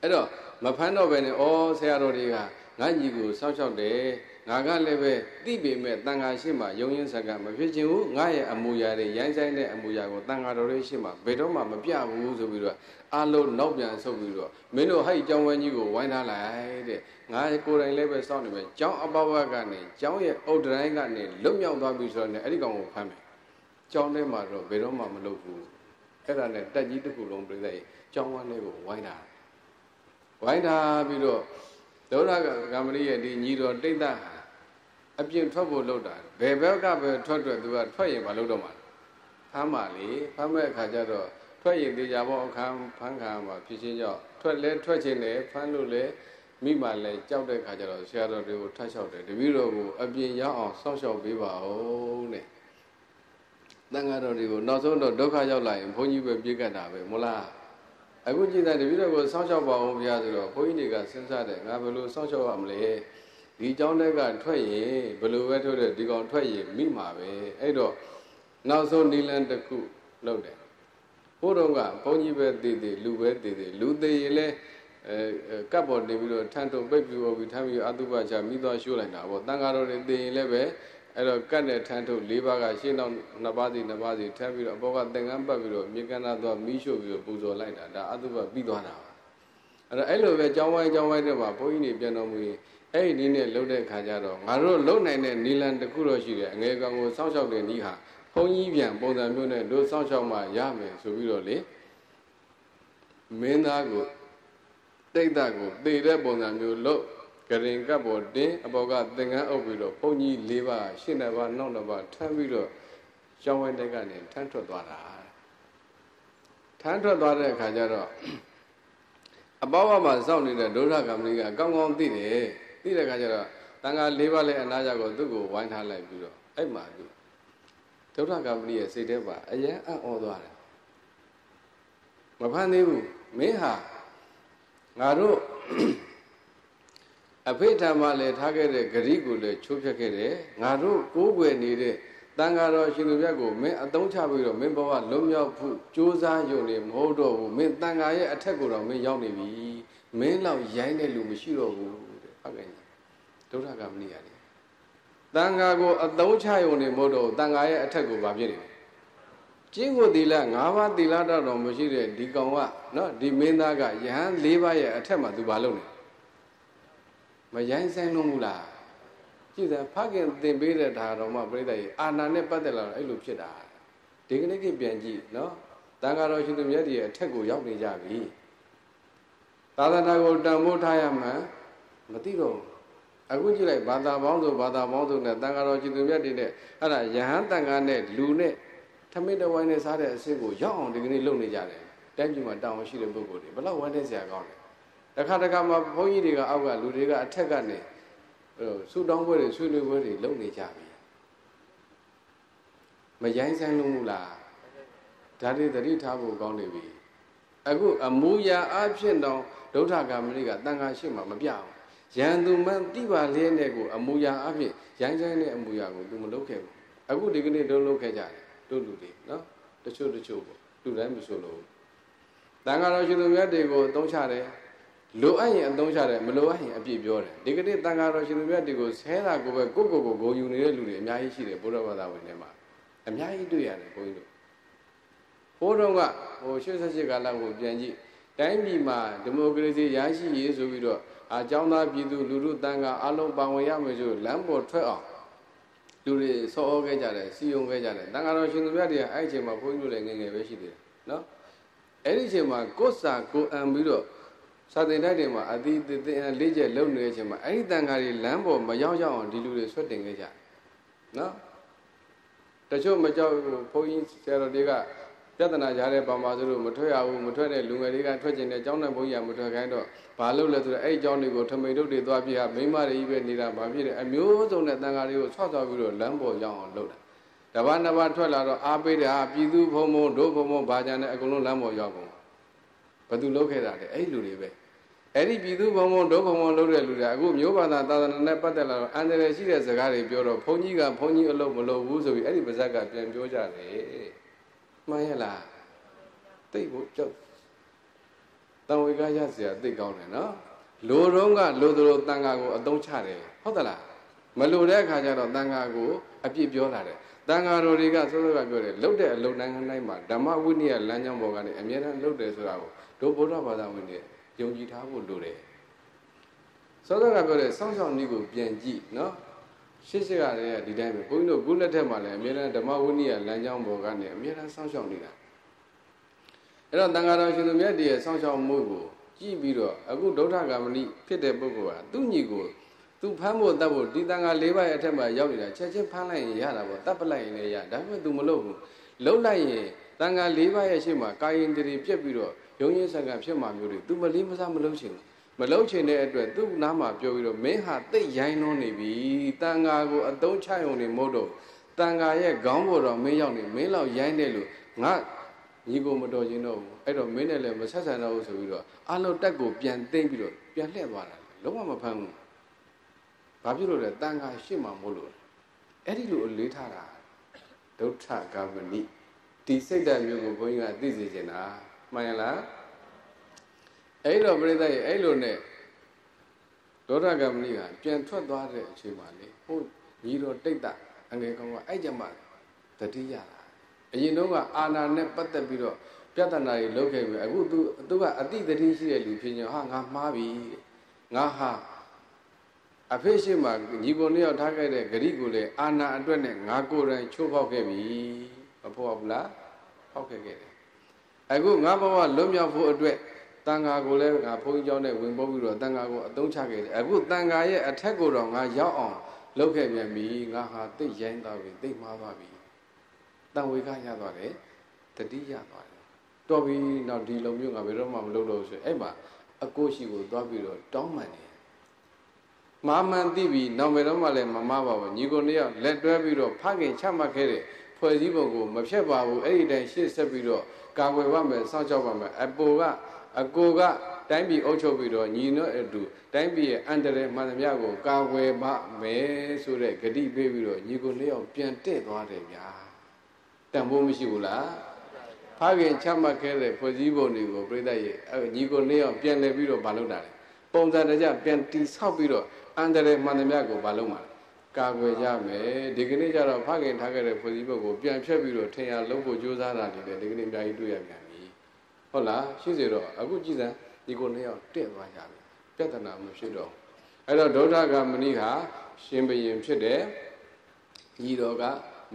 အဲ့တော့မဖမ်းတော့ပဲနဲ့ဩဆရာတော်တွေကငါညီကိုစောင့်ရှောက်တယ်ငါကလည်းပဲသိပေမဲ့တန်ခါရှိမှယုံရင်စကားမဖြစ်ခြင်းဘူးငါရဲ့အမူအရာတွေရိုင်းဆိုင်တဲ့အမူအရာကိုတန်ခါတော်လေးရှိမှဘယ်တော့မှမပြဘူးဆိုပြီးတော့အလုံးနောက်ပြန်ဆုပ်ပြီးတော့မင်းတို့ဟဲ့ကျောင်းဝဲကြီးကိုဝိုင်းထားလိုက်တဲ့ငါကိုယ်တိုင်လည်းပဲစောင့်နေမယ်ကျောင်းအပဝတ်ကနေကျောင်းရဲ့အုတ်တိုင်းကနေလွတ်မြောက်သွားပြီဆိုတော့အဲ့ဒီကောင်ကိုဖမ်းမယ်ကျောင်းထဲမှာတော့ဘယ်တော့မှမလုပ်ဘူးအဲ့ဒါနဲ့တက်ကြီးတစ်ခုလုံးပြိတဲ့ကျောင်းဝန်းလေးကိုဝိုင်းထား ဝိုင်းထားပြီးတော့ဒေါရကမရိရဲ့ဒီညီတော်တိတ်တဟာအပြင်ထွက်ဖို့လုပ်တာဘယ်ဘက်ကပဲထွက်ထွက်သူကထွက်ရင်မလုပ်တော့မှာဖမ်းပါလေဖမ်းမဲ့အခါကျတော့ထွက်ရင်တေချာဘောအခန်းဖမ်းခံမှာဖြစ်ချင်းကြောင့်ထွက်လဲထွက်ချင်းတယ်ဖမ်းလို့လဲမိမှလည်းကြောက်တဲ့ခါကျတော့ဆရာတော်တွေကိုထပ်လျှောက်တယ်တပည့်တော်ကိုအပြင်ရောက်အောင်စောင့်ရှောက်ပေးပါဦးတဲ့တန်ဃာတော်တွေကိုနောက်ဆုံးတော့ဒုက္ခရောက်လာရင်ဘုန်းကြီးပဲပြေးကတ်တာပဲမို့လား အခုကြည်တဲ့တပည့်တော်ကိုစောင့်ရှောက်ပါအောင်ဘုရားဆိုတော့ဘုန်းကြီးတွေကစဉ်းစားတယ်ငါဘယ်လိုစောင့်ရှောက်ရမလဲဒီเจ้าတက်ကထွက်ရင်ဘယ်လိုပဲထွက်တဲ့ဒီကောင်ထွက်ရင်မိမှာပဲအဲ့တော့နောက်ဆုံးနီလန်တစ်ခုလုပ်တယ်ဘိုးတော်ကဘုန်းကြီးပဲတည်တည်လူပဲတည်တည်လူသေးရင်လဲအဲကပ်ပေါ်နေပြီးတော့ထန်ထုံပိတ်ပြီးတော့ပြီးထမ်းပြီးအတုပချမိသွားရှိုးလိုက်တာပေါ့တန်ဃာတော်တွေတည်ရင်လည်းပဲ အဲ့တော့ကတ်နဲ့ထန်ထုံ၄ပါးကရှင်းတော့နှစ်ပါးစီနှစ်ပါးစီထမ်းပြီးတော့အပေါ်ကသင်္ကန်းပတ်ပြီးတော့မြေကန္နာသွားမိရှို့ပြီးတော့ပူဇော်လိုက်တာဒါအတုပပြီးသွားတာအဲ့တော့အဲ့လိုပဲကြောင်းဝိုင်းကြောင်းဝိုင်းတွေမှာဘုန်းကြီးတွေပြန်တော်မူရင်အဲ့ဒီနည်းနဲ့လှုပ်တဲ့ခါကျတော့ငါတို့လှုပ်နိုင်တဲ့နီလန်တစ်ခုတော့ရှိတယ်အငယ်ကောင်ကိုစောင့်ရှောက်တဲ့နီးဟာဘုန်းကြီးပြန်ပုံစံမျိုးနဲ့တို့စောင့်ရှောက်မှရမယ်ဆိုပြီးတော့လေမင်းသားကိုတိတ်တကိုသေတဲ့ပုံစံမျိုးလှုပ် ကရင်ကပ်ပေါ်တင်းအပေါ်ကသင်္ကန်းအုပ်ပြီးတော့ဘုန်းကြီး၄ပါးရှင်းနှစ်ပါးနောက်နှစ်ပါးထမ်းပြီးတော့ကျောင်းဝဲတက်ကနေထမ်းထွက်သွားတာထမ်းထွက်သွားတဲ့အခါကျတော့အပေါဝမှာစောင့်နေတဲ့ဒုရကမဏိကအကောင်းကောင်းသိတယ်သိတဲ့အခါကျတော့တန်ခါ၄ပါးလဲအနာကြကိုသူ့ကိုဝိုင်းထားလိုက်ပြီးတော့အဲ့မှာသူဒုရကမဏိရဲ့စိတ်ထဲမှာအယံအံ့ဩသွားတယ်မဖမ်းသေးဘူးမင်းဟာငါတို့ အဖေဓမ္မလည်းထားခဲ့တဲ့ဂရိကိုလည်းချိုးဖျက်ခဲ့တယ်ငါတို့ကိုးကွယ်နေတဲ့တန်ဃာတော်ရှင်သူမြတ်ကိုမင်းအသုံးချပြီးတော့မင်းဘဝလုံးမြောက်ဖို့ကြိုးစားရုံနဲ့မဟုတ်တော့ဘူးမင်းတန်ဃာရဲ့အထက်ကိုတော့မင်းရောက်နေပြီမင်းလောက်ရိုင်းတဲ့လူမရှိတော့ဘူးတဲ့ဟုတ်ကဲ့ဒုက္ခကမနိရတယ်တန်ဃာကိုအသုံးချရုံနဲ့မဟုတ်တော့တန်ဃာရဲ့အထက်ကိုဗာဖြစ်နေတယ်ကျင့်ကိုသီလ၅ပါးသီလတော်မရှိတဲ့ဒီကောင်ကနော်ဒီမင်းသားကယဟန်၄ပါးရဲ့အထက်မှာသူဘာလုပ်နေ မရိုင်းဆိုင်လို့မူလားကြည့်တယ်ဖခင်သင်ပေးတဲ့ဓာတော်မှပြိဿရဲ့အာနာနဲ့ပတ်သက်လာတော့အဲ့လိုဖြစ်တာဒီကနေ့ကပြန်ကြည့်နော်တန်ဃာတော်ရှင်သူမြတ်ကြီးရဲ့အထက်ကိုရောက်နေကြပြီသာသနာကိုတန်ဖိုးထားရမှန်းမသိတော့အခုကြည့်လိုက်ဘာသာပေါင်းစုဘာသာပေါင်းစုနဲ့တန်ဃာတော်ရှင်သူမြတ်တွေနဲ့အဲ့ဒါယဟန်တန်ဃာနဲ့လူနဲ့ထမင်းတဝိုင်းနဲ့စားတဲ့အဆင့်ကိုရောက်အောင်ဒီကနေ့လုပ်နေကြတယ်တိုင်းပြည်မှာတောင်းရှိတဲ့ပုဂ္ဂိုလ်တွေဘလောက်ဝမ်းနေစရာကောင်းလဲ တစ်ခါတစ်ခါမှဘုန်းကြီးတွေကအောက်ကလူတွေကအထက်ကနေဆူတောင်းပွဲတွေဆွေးနွေးပွဲတွေလုပ်နေကြပြီမရိုင်းဆိုင်လို့မလားဒါတွေသတိထားဖို့ကောင်းနေပြီအခုအမူအရာအဖြစ်တော့ဒုဋ္ဌဂမဏိကတန်ခါရှိမှမပြဘူးရန်သူမှန်တိပါလင်းတဲ့ကိုအမူအရာအဖြစ်ရိုင်းဆိုင်တဲ့အမူအရာကို तू မလုပ်ခဲ့ဘူးအခုဒီကနေ့တို့လုပ်ခဲ့ကြတယ်တို့လူတွေနော်တချို့တချို့ပေါ့လူတိုင်းမဆိုလို့တန်ခါတော်ရှင်သူမြတ်တွေကိုအသုံးချတယ် လိုအပ်ရင်အသုံးချတယ်မလိုအပ်ရင်အပြည့်ပြောတယ်ဒီကနေ့တန်ခါတော်ရှင်သူမြတ်တွေကိုဆဲတာကိုပဲကိုကိုကိုဂုံယူနေတဲ့လူတွေအများကြီးရှိတယ်ဘုရားဘာသာဝင်တွေမှာအများကြီးတွေ့ရတယ်ဘုန်းကြီးတို့ဘိုးတော်ကဟို88ကာလကိုပြန်ကြည့်တိုင်းပြည်မှာဒီမိုကရေစီရရှိရေးဆိုပြီးတော့အကြောင်းသားပြည်သူလူထုတန်ခါအလုံးပါဝင်ရမယ်ဆိုလမ်းပေါ်ထွက်အောင်လူတွေဆော်ဩခဲ့ကြတယ်စီယုံခဲ့ကြတယ်တန်ခါတော်ရှင်သူမြတ်တွေကအဲ့အချိန်မှာဘုန်းကြီးတို့လည်းငယ်ငယ်ပဲရှိသေးတယ်နော်အဲ့ဒီအချိန်မှာကိုယ်စာကိုအံပြီးတော့ စာသင်တိုက်တွေမှာအတိအသင်လေးချက်လုံနေတဲ့အချိန်မှာအဲ့ဒီတန်ခါတွေလမ်းပေါ်မရောက်ရောက်အောင်ဒီလူတွေဆွတ်တင်ခဲ့ကြတယ်နော်တချို့မကြောက်ဘုန်းကြီးဆရာတော်တွေကပြဿနာကြားတဲ့ပါမှာသူတို့မထွက်ရဘူးမထွက်တဲ့လူငယ်တွေကထွက်ကျင်တဲ့ကျောင်းနဲ့ဘုန်းကြီးကမထွက်ခိုင်းတော့ဘာလုပ်လဲဆိုတော့အဲ့ဒီကျောင်းတွေကိုထမိန်တို့တွေသွားပြဟာမိမတွေကြီးပဲနေတာဘာဖြစ်လဲအမျိုးစုံတဲ့တန်ခါတွေကိုဆွတ်သွားပြီးတော့လမ်းပေါ်ရောက်အောင်လုပ်တာတပတ်နှစ်ပတ်ထွက်လာတော့အားပေးတယ်ဟာပြည်သူဘုံဘုံတို့ဘုံဘုံဘာကြံတဲ့အကုန်လုံးလမ်းပေါ်ရောက်ကုန်ဘယ်သူလုပ်ခဲ့တာလဲအဲ့ဒီလူတွေပဲ အဲ့ဒီပြည်သူဘုံဘုံဒုက္ခဘုံလုပ်တဲ့လူတွေအခုမျိုးဘာသာသာသနာနဲ့ပတ်သက်လာတော့အန္တရာယ်ရှိတဲ့ဇာတ်တွေပြောတော့ဘုန်းကြီးကဘုန်းကြီးအလုပ်မလုပ်ဘူးဆိုပြီးအဲ့ဒီပါဇက်ကပြန်ပြောကြတယ်မှန်ရဲ့လားတိတ်ဖို့ကြောက်တံဝေကရစရာတိတ်ကောင်းတယ်နော်လူတော့ကလူတို့တန်ခါကိုအသုံးချတယ်ဟုတ်သလားမလိုတဲ့အခါကျတော့တန်ခါကိုအပြစ်ပြောလာတယ်တန်ဃာတော်တွေကစိုးစိုးကပြောတယ်လှုပ်တဲ့အလုံနိုင်ငံတိုင်းမှာဓမ္မဝိနည်းလမ်းကြောင်းပေါ်ကနေအမြဲတမ်းလှုပ်တယ်ဆိုတာကိုတို့ဗုဒ္ဓဘာသာဝင်တွေ ယုံကြည်ထားဖို့လိုတယ်စောစောကပြောတဲ့စောင့်ရှောက်နည်းကိုပြန်ကြည့်နော်ရှစ်ရှစ်ကလည်းဒီတိုင်းပဲဘုန်းကြီးတို့ခုလက်ထက်မှာလည်းအမြဲတမ်းဓမ္မဝိနည်းလမ်းကြောင်းပေါ်ကနေအမြဲတမ်းစောင့်ရှောက်နေတာအဲ့တော့တန်ဃာတော်ရှင်သူမြတ်တည်းရဲ့စောင့်ရှောက်မှုကိုကြည့်ပြီးတော့အခုဒုဋ္ဌဂမဏိဖြစ်တဲ့ပုဂ္ဂိုလ်ဟာသူ့ညီကိုသူဖမ်းဖို့တတ်ဖို့ဒီတန်ဃာ၄ပါးရဲ့အထက်မှာရောက်နေတာချက်ချင်းဖမ်းလိုက်ရင်ရတာပေါ့တတ်ပလိုက်ရင်လည်းရဒါပေမဲ့ तू မလုပ်ဘူးလုပ်လိုက်ရင်တန်ဃာ၄ပါးရဲ့ရှေ့မှာကာယင်တရီပြက်ပြီးတော့ ယုံရင်းဆံကဖြစ်မှာမျိုးတွေ तू မလေးမစားမလုပ်ချင်ဘူးမလုပ်ချင်တဲ့အတွက်သူ့နားမှာပြောပြီးတော့မင်းဟာတိတ်ရိုင်းလုံးနေပြီတန်ဃာကိုအတုံးချရုံနေမဟုတ်တော့တန်ဃာရဲ့ခေါင်းပေါ်တော့မင်းရောက်နေမင်းလောက်ရိုင်းတယ်လို့ငါညီကိုမတော်ခြင်းတော့ဘူးအဲ့တော့မင်းနဲ့လည်းမဆက်ဆံတော့ဘူးဆိုပြီးတော့အလုံးတက်ကိုပြန်သိမ့်ပြီးတော့ပြန်လှည့်သွားတာလုံးဝမဖမ်းဘူးဘာဖြစ်လို့လဲတန်ခါရှစ်မှာမို့လို့အဲ့ဒီလိုအလေးထားတာဒုဋ္ဌဂမဏိဒီစိတ်ဓာတ်မျိုးကိုဘုန်းကြီးကသိစေချင်တာ မှန်ရလားအဲ့တော့ပြိဿရဲ့အဲ့လိုနဲ့ဒေါသကမဏိကပြန်ထွက်သွားတဲ့အချိန်မှာလေဟုတ်ညီတော်တိတ်တအငယ်ကောင်ကအဲ့ကြမှာတတိယတာအရင်တော့ကအာနာနဲ့ပတ်သက်ပြီးတော့ပြဿနာတွေလုပ်ခဲ့ပြီအခုသူသူကအတိတတိရှိတဲ့လူဖြစ်ညဟာငါမှားပြီငါဟာအဖေရှိမှညီကိုနှစ်ယောက်ထားခဲ့တဲ့ဂရိကိုလေအာနာအတွက်နဲ့ငါကိုယ်တိုင်ချိုးဖောက်ခဲ့ပြီမဖောက်ဘူးလားဖောက်ခဲ့ခဲ့တယ် အခုငါဘဝလွတ်မြောက်ဖို့အတွက်တန်ဃာကိုလည်းငါဘုန်းကြီးကျောင်းနဲ့ဝင်ပုတ်ပြီးတော့တန်ဃာကိုအသုံးချခဲ့တယ်အခုတန်ဃာရဲ့အထက်ကိုတော့ငါရောက်အောင်လုပ်ခဲ့ပြန်ပြီငါဟာသိရိုင်းသွားပြီသိမှားသွားပြီတန်ဝေကရသွားတယ်တတိရသွားတယ်တော်ပြီနောက်ဒီလိုမျိုးငါဘယ်တော့မှမလုပ်တော့ဘူးဆိုအဲ့မှာအကိုရှိကိုသွားပြီးတော့တောင်းပန်တယ်မာမန်သိပြီနောက်ဘယ်တော့မှလည်းမမပါဘူးညီကိုနှစ်ယောက်လက်တွဲပြီးတော့ဖခင်ချမှတ်ခဲ့တဲ့ဖွဲ့စည်းပုံကိုမဖြတ်ပါဘူးအဲ့ဒီတိုင်ရှေ့ဆက်ပြီးတော့ ကာကွယ်ပါမယ်စောင့်ရှောက်ပါမယ်အပေါ်ကအကိုကတိုင်းပြည်အုပ်ချုပ်ပြီးတော့ညီတို့အတူတိုင်းပြည်ရဲ့အန္တရာယ်မှန်သမျှကိုကာကွယ်ပါမယ်ဆိုတဲ့ဂတိပေးပြီးတော့ညီကိုနှစ်ယောက်ပြန်တက်သွားတယ်ဗျာတန်ဖိုးမရှိဘူးလားဖခင်ချမှတ်ခဲ့တဲ့ဖွဲ့စည်းပုံတွေကိုပြိတ္တရဲ့ညီကိုနှစ်ယောက်ပြန်လည်ပြီးတော့မလုပ်တာလေပုံစံတကြပြန်တိဆောက်ပြီးတော့အန္တရာယ်မှန်သမျှကိုမလုပ်မှာ ကာကွယ်ကြမယ်ဒီကနေ့ကျတော့ဖခင်ထားခဲ့တဲ့ဖွဲ့စည်းပုံကိုပြန်ဖြတ်ပြီးတော့ထင်ရလုံးဖို့ကြိုးစားတာတွေလည်းဒီကနေ့အများကြီးတွေ့ရပြန်ပြီဟုတ်လားရှိစေတော့အခုကြည်စံဒီကိုနှစ်ယောက်တက်သွားကြပြီပြဿနာမဖြစ်တော့အဲ့တော့ဒုဋ္ဌကမဏိဟာရှင်ဘရင်ဖြစ်တယ်ညီတော်က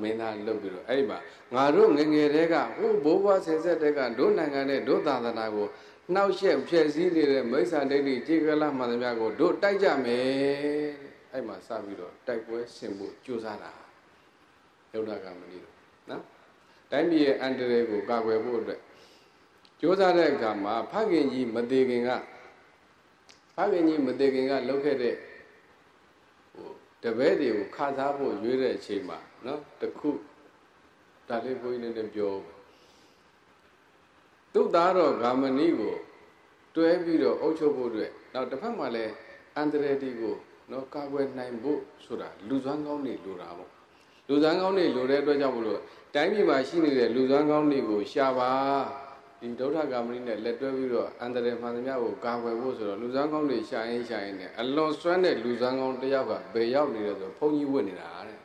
မင်းသားလုပ်ပြီးတော့အဲ့ဒီမှာငါတို့ငငယ်တဲကဟိုဘိုးဘွားဆယ်ဆက်တဲကဒုနိုင်ငံနဲ့ဒုသာသနာကိုနှောက်ယှက်ဖျက်ဆီးနေတဲ့မိစ္ဆာဒိဋ္ဌိခြေကလမှန်သမျှကိုတို့တိုက်ကြမယ် အဲ့မှာစပြီးတော့တိုက်ပွဲဆင်ဖို့ကြိုးစားတာယုဒ္ဓကမဏိတို့နော်တိုင်းပြည်ရဲ့အန္တရာယ်ကိုကာကွယ်ဖို့အတွက်ကြိုးစားတဲ့အခါမှာဖခင်ကြီးမသေးခင်ကဖခင်ကြီးမသေးခင်ကလုပ်ခဲ့တဲ့ဟိုတပည့်တွေကိုခါစားဖို့ရွေးတဲ့အချိန်မှာနော်တခုဒါလေးဘုန်းကြီးလည်းပြောသူ့သားတော်ဂါမဏိကိုတွဲပြီးတော့အုပ်ချုပ်ဖို့အတွက်နောက်တစ်ဖက်မှာလည်းအန္တရာယ်ဒီကို နော်ကာကွယ်နိုင်ဖို့ဆိုတာလူစွမ်းကောင်းတွေလိုတာပေါ့လူစွမ်းကောင်းတွေလိုတဲ့အတွက်ကြောင့်မလို့တိုင်းပြည်မှာရှိနေတဲ့လူစွမ်းကောင်းတွေကိုရှာပါဒီဒုဋ္ဌဂါမဏိနဲ့လက်တွဲပြီးတော့အန္တရာယ်မှန်သမျှကိုကာကွယ်ဖို့ဆိုတော့လူစွမ်းကောင်းတွေရှာရင်ရှာရင်နဲ့အလွန်စွမ်းတဲ့လူစွမ်းကောင်းတစ်ယောက်ကဘယ်ရောက်နေလဲဆိုဘုန်းကြီးဝတ်နေတာတဲ့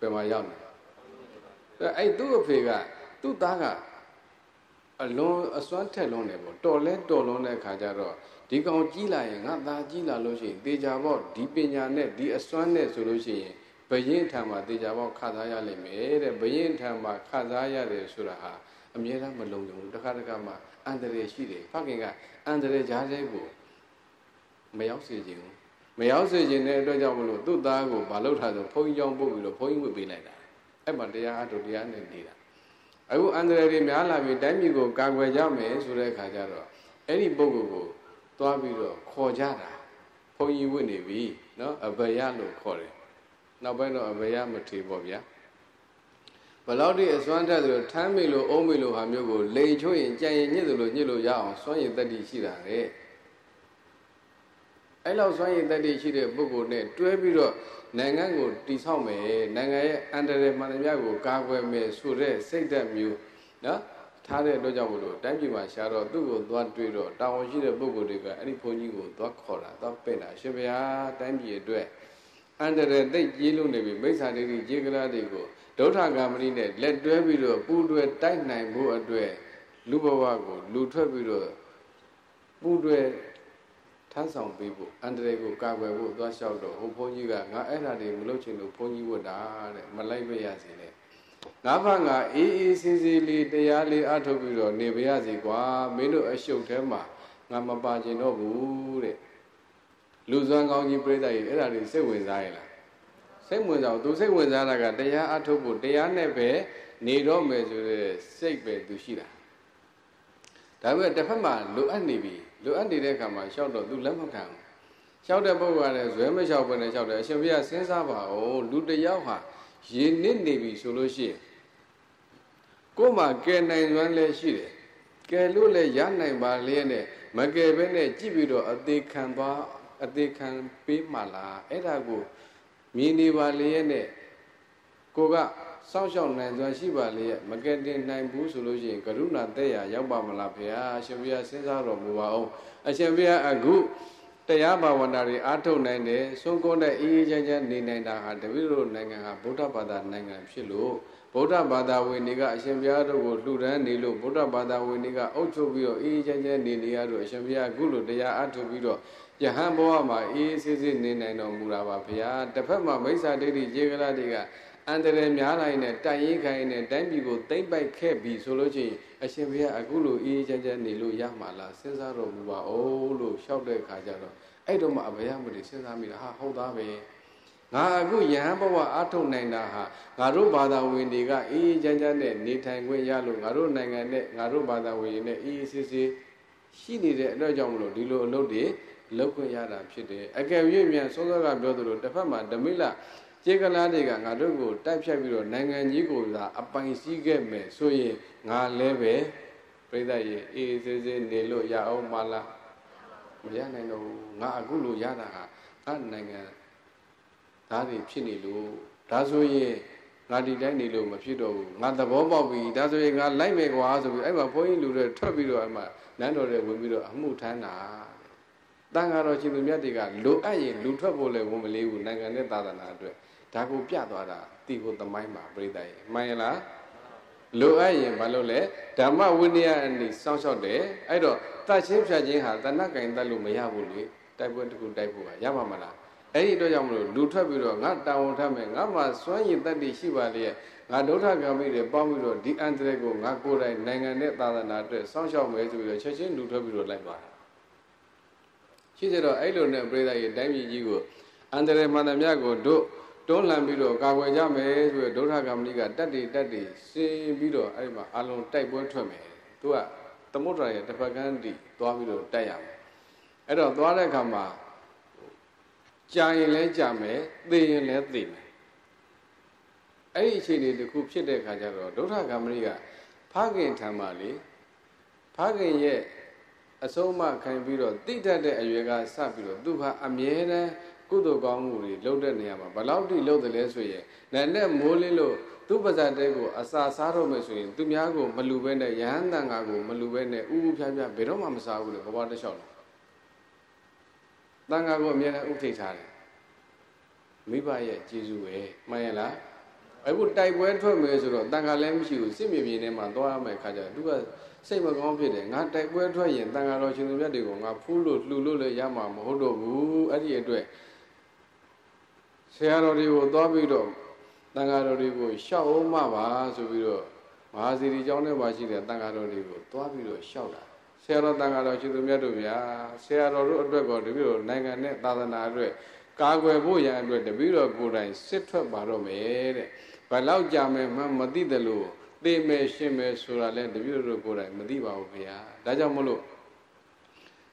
ဘယ်မှာရောက်နေလဲအဲ့သူ့အဖေကသူ့သားကအလွန်အစွမ်းထက်လွန်းတယ်ပေါ့တော်လဲတော်လွန်းတဲ့ခါကျတော့ ဒီကောင်ကြီးလာရင်ငါသားကြီးလာလို့ရှိရင်တေချာပေါ့ဒီပညာနဲ့ဒီအစွမ်းနဲ့ဆိုလို့ရှိရင်ဘယင်းထံမှာတေချာပေါ့ခစားရလိမ့်မယ်တဲ့ဘယင်းထံမှာခစားရတယ်ဆိုတာဟာအမြဲတမ်းမလုံခြုံဘူးတစ်ခါတစ်ခါမှအန္တရာယ်ရှိတယ်ဖခင်ကအန္တရာယ်ကြားတဲ့ကိုမရောက်စေခြင်းမရောက်စေခြင်းတဲ့အတွက်ကြောင့်မလို့သူ့သားကိုမလုပ်ထားဆိုဘုန်းကြီးကြောင်းပို့ပြီးတော့ဘုန်းကြီးဝတ်ပေးလိုက်တာအဲ့မှာတရားအထုတ်တရားနဲ့နေတာအခုအန္တရာယ်တွေများလာပြီတိုင်းပြည်ကိုကာကွယ်ကြမယ်ဆိုတဲ့အခါကျတော့အဲ့ဒီပုဂ္ဂိုလ်ကို သွားပြီးတော့ခေါ်ကြတာဘုန်းကြီးဝတ်နေပြီနော်အဘယလို့ခေါ်တယ်နောက်ပိုင်းတော့အဘယမထေပေါ့ဗျာဘလောက်ဒီအစွမ်းတက်သလိုထမ်းမိလို့အုံးမိလို့ဟာမျိုးကိုလိန်ချိုးရင်ကြံရင်ညစ်သလိုညစ်လို့ရအောင်စွန့်ရည်တတ္တိရှိတာလေအဲ့လောက်စွန့်ရည်တတ္တိရှိတဲ့ပုဂ္ဂိုလ်နဲ့တွဲပြီးတော့နိုင်ငံကိုတည်ဆောက်မယ်နိုင်ငံရဲ့အန္တရာယ်မှန်သမျှကိုကာကွယ်မယ်ဆိုတဲ့စိတ်ဓာတ်မျိုးနော် ထားတဲ့အတွက်ကြောင့်မလို့တိုင်းပြည်မှာရှားတော့သူ့ကိုသွားတွေ့တော့တာဝန်ရှိတဲ့ပုဂ္ဂိုလ်တွေကအဲ့ဒီဘုန်းကြီးကိုသွားခေါ်တာသွားပင့်တာရှင်ဗျာတိုင်းပြည်အတွက်အန္တရာယ်သိကြီးလို့နေပြီမိစ္ဆာဒိဋ္ဌိခြေကလာတွေကိုဒုဋ္ဌဂามဏိနဲ့လက်တွဲပြီးတော့ပူတွဲတိုက်နိုင်ဖို့အတွက်လူဘဝကိုလူထွက်ပြီးတော့ပူတွဲထမ်းဆောင်ပေးဖို့အန္တရာယ်ကိုကာကွယ်ဖို့သွားလျှောက်တော့ဟိုဘုန်းကြီးကငါအဲ့ဒါတွေမလုပ်ချင်လို့ဘုန်းကြီးဝတ်တာတဲ့မလိုက်မရစေနဲ့ ငါးဖန်ကအေးအေးဆေးဆေးလေးတရားလေးအထုတ်ပြီးတော့နေပါရစေကွာမင်းတို့အရှုပ်ထဲမှာငါမပါကျင်တော့ဘူးတဲ့လူစွမ်းကောင်းကြီးပြိဿကြီးအဲ့ဒါတွေစိတ်ဝင်စားရဲ့လားစိတ်ဝင်စားသူစိတ်ဝင်စားတာကတရားအထုတ်ဖို့တရားနဲ့ပဲနေတော့မယ်ဆိုတဲ့စိတ်ပဲသူရှိတာဒါပေမဲ့တစ်ဖက်မှာလိုအပ်နေပြီလိုအပ်နေတဲ့အခါမှာရှောက်တော့သူလက်မခံဘူးရှောက်တဲ့ပုဂ္ဂိုလ်ကလည်းဇွဲမလျှောက်ဘဲနဲ့ရှောက်တယ်အရှင်ဘုရားစဉ်းစားပါဦးလူတစ်ယောက်ဟာ ရေနစ်နေပြီဆိုလို့ရှိရင်ကိုယ်မှာကယ်နိုင်စွမ်းလည်းရှိတယ်ကယ်လို့လည်းရနိုင်ပါလျက်နဲ့မကယ်ဘဲနဲ့ကြည့်ပြီးတော့အသေးခံသွားအသေးခံပေးမှလားအဲ့ဒါကိုမြင်နေပါလျက်နဲ့ကိုကစောင့်ရှောက်နိုင်စွမ်းရှိပါလျက်မကယ်တင်နိုင်ဘူးဆိုလို့ရှိရင်ကရုဏာတဲ့ရရောက်ပါမလားဖေဟာအရှင်ဘုရားစဉ်းစားတော်မူပါအောင်အရှင်ဘုရားအခု တရားဘာဝနာတွေအားထုတ်နိုင်တယ်ဆုံးကုန်းတဲ့အေးအေးချမ်းချမ်းနေနိုင်တာဟာတပည့်တို့နိုင်ငံကဗုဒ္ဓဘာသာနိုင်ငံဖြစ်လို့ဗုဒ္ဓဘာသာဝင်တွေကအရှင်ဘုရားတို့ကိုလှူဒန်းနေလို့ဗုဒ္ဓဘာသာဝင်တွေကအုပ်ချုပ်ပြီးတော့အေးအေးချမ်းချမ်းနေနေရတော့အရှင်ဘုရားအခုလိုတရားအားထုတ်ပြီးတော့ယဟန်ဘဝမှာအေးအေးဆေးဆေးနေနိုင်တော်မူတာပါဗျာတစ်ဖက်မှာမိစ္ဆာဒိဋ္ဌိခြေကလာတွေက အန္တရာယ်များတိုင်းနဲ့တိုင်ရင်ခိုင်နဲ့တိုင်းပြည်ကိုသိမ့်ပိုက်ခဲ့ပြီဆိုလို့ချင်းအရှင်ဘုရားအခုလိုအေးအေးချမ်းချမ်းနေလို့ရမှာလားစဉ်းစားတော်မူပါဦးလို့လျှောက်တဲ့ခါကျတော့အဲ့တော့မှအဘယမတိစဉ်းစားမိတာဟာဟုတ်သားပဲငါအခုယဟန်ဘဝအထုတ်နိုင်တာဟာငါတို့ဘာသာဝင်တွေကအေးအေးချမ်းချမ်းနဲ့နေထိုင်ခွင့်ရလို့ငါတို့နိုင်ငံနဲ့ငါတို့ဘာသာဝင်တွေနဲ့အေးအေးဆေးဆေးရှိနေတဲ့အတွက်ကြောင့်မလို့ဒီလိုအလုပ်တွေလုပ်ခွင့်ရတာဖြစ်တယ်အကယ်၍မြန်စောစောကပြောသလိုတစ်ဖက်မှာဓမိလ ကျေကလားတွေကငါတို့ကိုတိုက်ဖြတ်ပြီးတော့နိုင်ငံကြီးကိုသာအပိုင်စည်းခဲ့မယ်ဆိုရင်ငါလည်းပဲပြိဿရေအေးအေးဆေးဆေးနေလို့ရအောင်မလားမရနိုင်တော့ဘူးငါအခုလိုရတာဟာငါနိုင်ငံသားတွေဖြစ်နေလို့ဒါဆိုရင်ငါဒီတိုင်းနေလို့မဖြစ်တော့ဘူးငါသဘောပေါက်ပြီဒါဆိုရင်ငါလိုက်မယ်ကွာဆိုပြီးအဲ့မှာဘုန်းကြီးလူတွေထွက်ပြီးတော့အဲ့မှာနန်းတော်တွေဝင်ပြီးတော့အမှုထမ်းတာတန်ဃာတော်ရှင်သူမြတ်တွေကလိုအပ်ရင်လူထွက်ဖို့လည်းဝန်မလေးဘူးနိုင်ငံနဲ့သာသနာအတွက် ဒါကိုပြသွားတာတိကိုသမိုင်းမှာပြိတ္တရဲ့မှန်ရလားလိုအပ်ရင်မလုပ်လဲဓမ္မဝိနည်းအနိစောင့်ရှောက်တယ်အဲ့တော့တတ်ချင်းဖြတ်ချင်းဟာတဏှကင်တတ်လို့မရဘူးလေတိုက်ပွဲတစ်ခုတိုက်ဖို့ကရပါမလားအဲ့ဒီတော့ကြောင့်မလို့လူထွက်ပြီးတော့ငါတာဝန်ထမ်းမယ်ငါမှစွမ်းရည်တတ်တည်ရှိပါလေငါဒုဋ္ဌကံမိတွေပေါင်းပြီးတော့ဒီအန္တရာယ်ကိုငါကိုယ်တိုင်နိုင်ငံနဲ့သာသနာအတွက်စောင့်ရှောက်မယ်ဆိုပြီးတော့ချက်ချင်းလူထွက်ပြီးတော့လိုက်ပါရှိစေတော့အဲ့လိုနဲ့ပြည်သားရဲ့တိုင်းပြည်ကြီးကိုအန္တရာယ်မှန်သမျှကိုတို့ တွန်းလှန်ပြီးတော့ကာကွယ်ကြမယ်ဆိုပြီးဒုဋ္ဌကံမိကတက်တည်တက်တည်စင်ပြီးတော့အဲ့မှာအလုံးတိုက်ပွဲထွက်မယ်သူကသမုဒ္ဒရာရဲ့တစ်ဖက်ကန်းတီသွားပြီးတော့တိုက်ရမယ်အဲ့တော့သွားတဲ့အခါမှာကြာရင်လည်းကြာမယ်သိရင်လည်းသိမယ်အဲ့ဒီအခြေအနေတစ်ခုဖြစ်တဲ့အခါကျတော့ဒုဋ္ဌကမရိကဖခင်ထံမှာလေခင်ရဲ့အဆုံးမခံပြီးတော့တိတတ်တဲ့အရွယ်ကစပြီးတော့သူဟာအမြဲတမ်း ကုသိုလ်ကောင်းမှုတွေလုပ်တဲ့နေရာမှာဘလောက်တိလုပ်တယ်လဲဆိုရင်နဲ့နဲ့မိုးလင်းလို့သူ့ပါဇာတဲကိုအစာစားတော့မယ်ဆိုရင်သူများကိုမလူပဲနဲ့ယဟန်တန်ဃာကိုမလူပဲနဲ့ဥဥဖြားဖြားဘယ်တော့မှမစားဘူးလေဘဝတစ်လျှောက်လုံးတန်ဃာကိုအမြဲတမ်းဥထိတ်ထားတယ်မိဘရဲ့ကျေးဇူးပဲမှန်ရလားအခုတိုက်ပွဲထွက်မယ်ဆိုတော့တန်ခါလည်းမရှိဘူးစစ်မြေပြင်ထဲမှာသွားရမယ်ခါကျသူကစိတ်မကောင်းဖြစ်တယ်ငါတိုက်ပွဲထွက်ရင်တန်ခါတော်ရှင်သူမြတ်တွေကိုငါဖူးလို့လှူလို့လည်းရမှာမဟုတ်တော့ဘူးအဲ့ဒီအတွက်ဆ ရာတော်တွေကိုသွားပြီးတော့တန်ခါတော်တွေကိုရှောက်အောင်မှပါဆိုပြီးတော့မဟာစီရီကျောင်းထဲမှာရှိတဲ့တန်ခါတော်တွေကိုသွားပြီးတော့ရှောက်တာဆရာတော်တန်ခါတော်ရှင်သူမြတ်တို့ဗျာဆရာတော်တို့အတွက်ကောတပည့်တော်နိုင်ငံနဲ့သာသနာအတွက်ကာကွယ်ဖို့ရန်အတွက်တပည့်တော်ကိုယ်တိုင်စစ်ထွက်ပါတော့မယ်တဲ့ဘယ်လောက်ကြာမယ်မှမသိတယ်လို့သိမယ်ရှင်းမယ်ဆိုတာလဲတပည့်တော်ကိုယ်တိုင်မသိပါဘူးခင်ဗျာဒါကြောင့်မလို့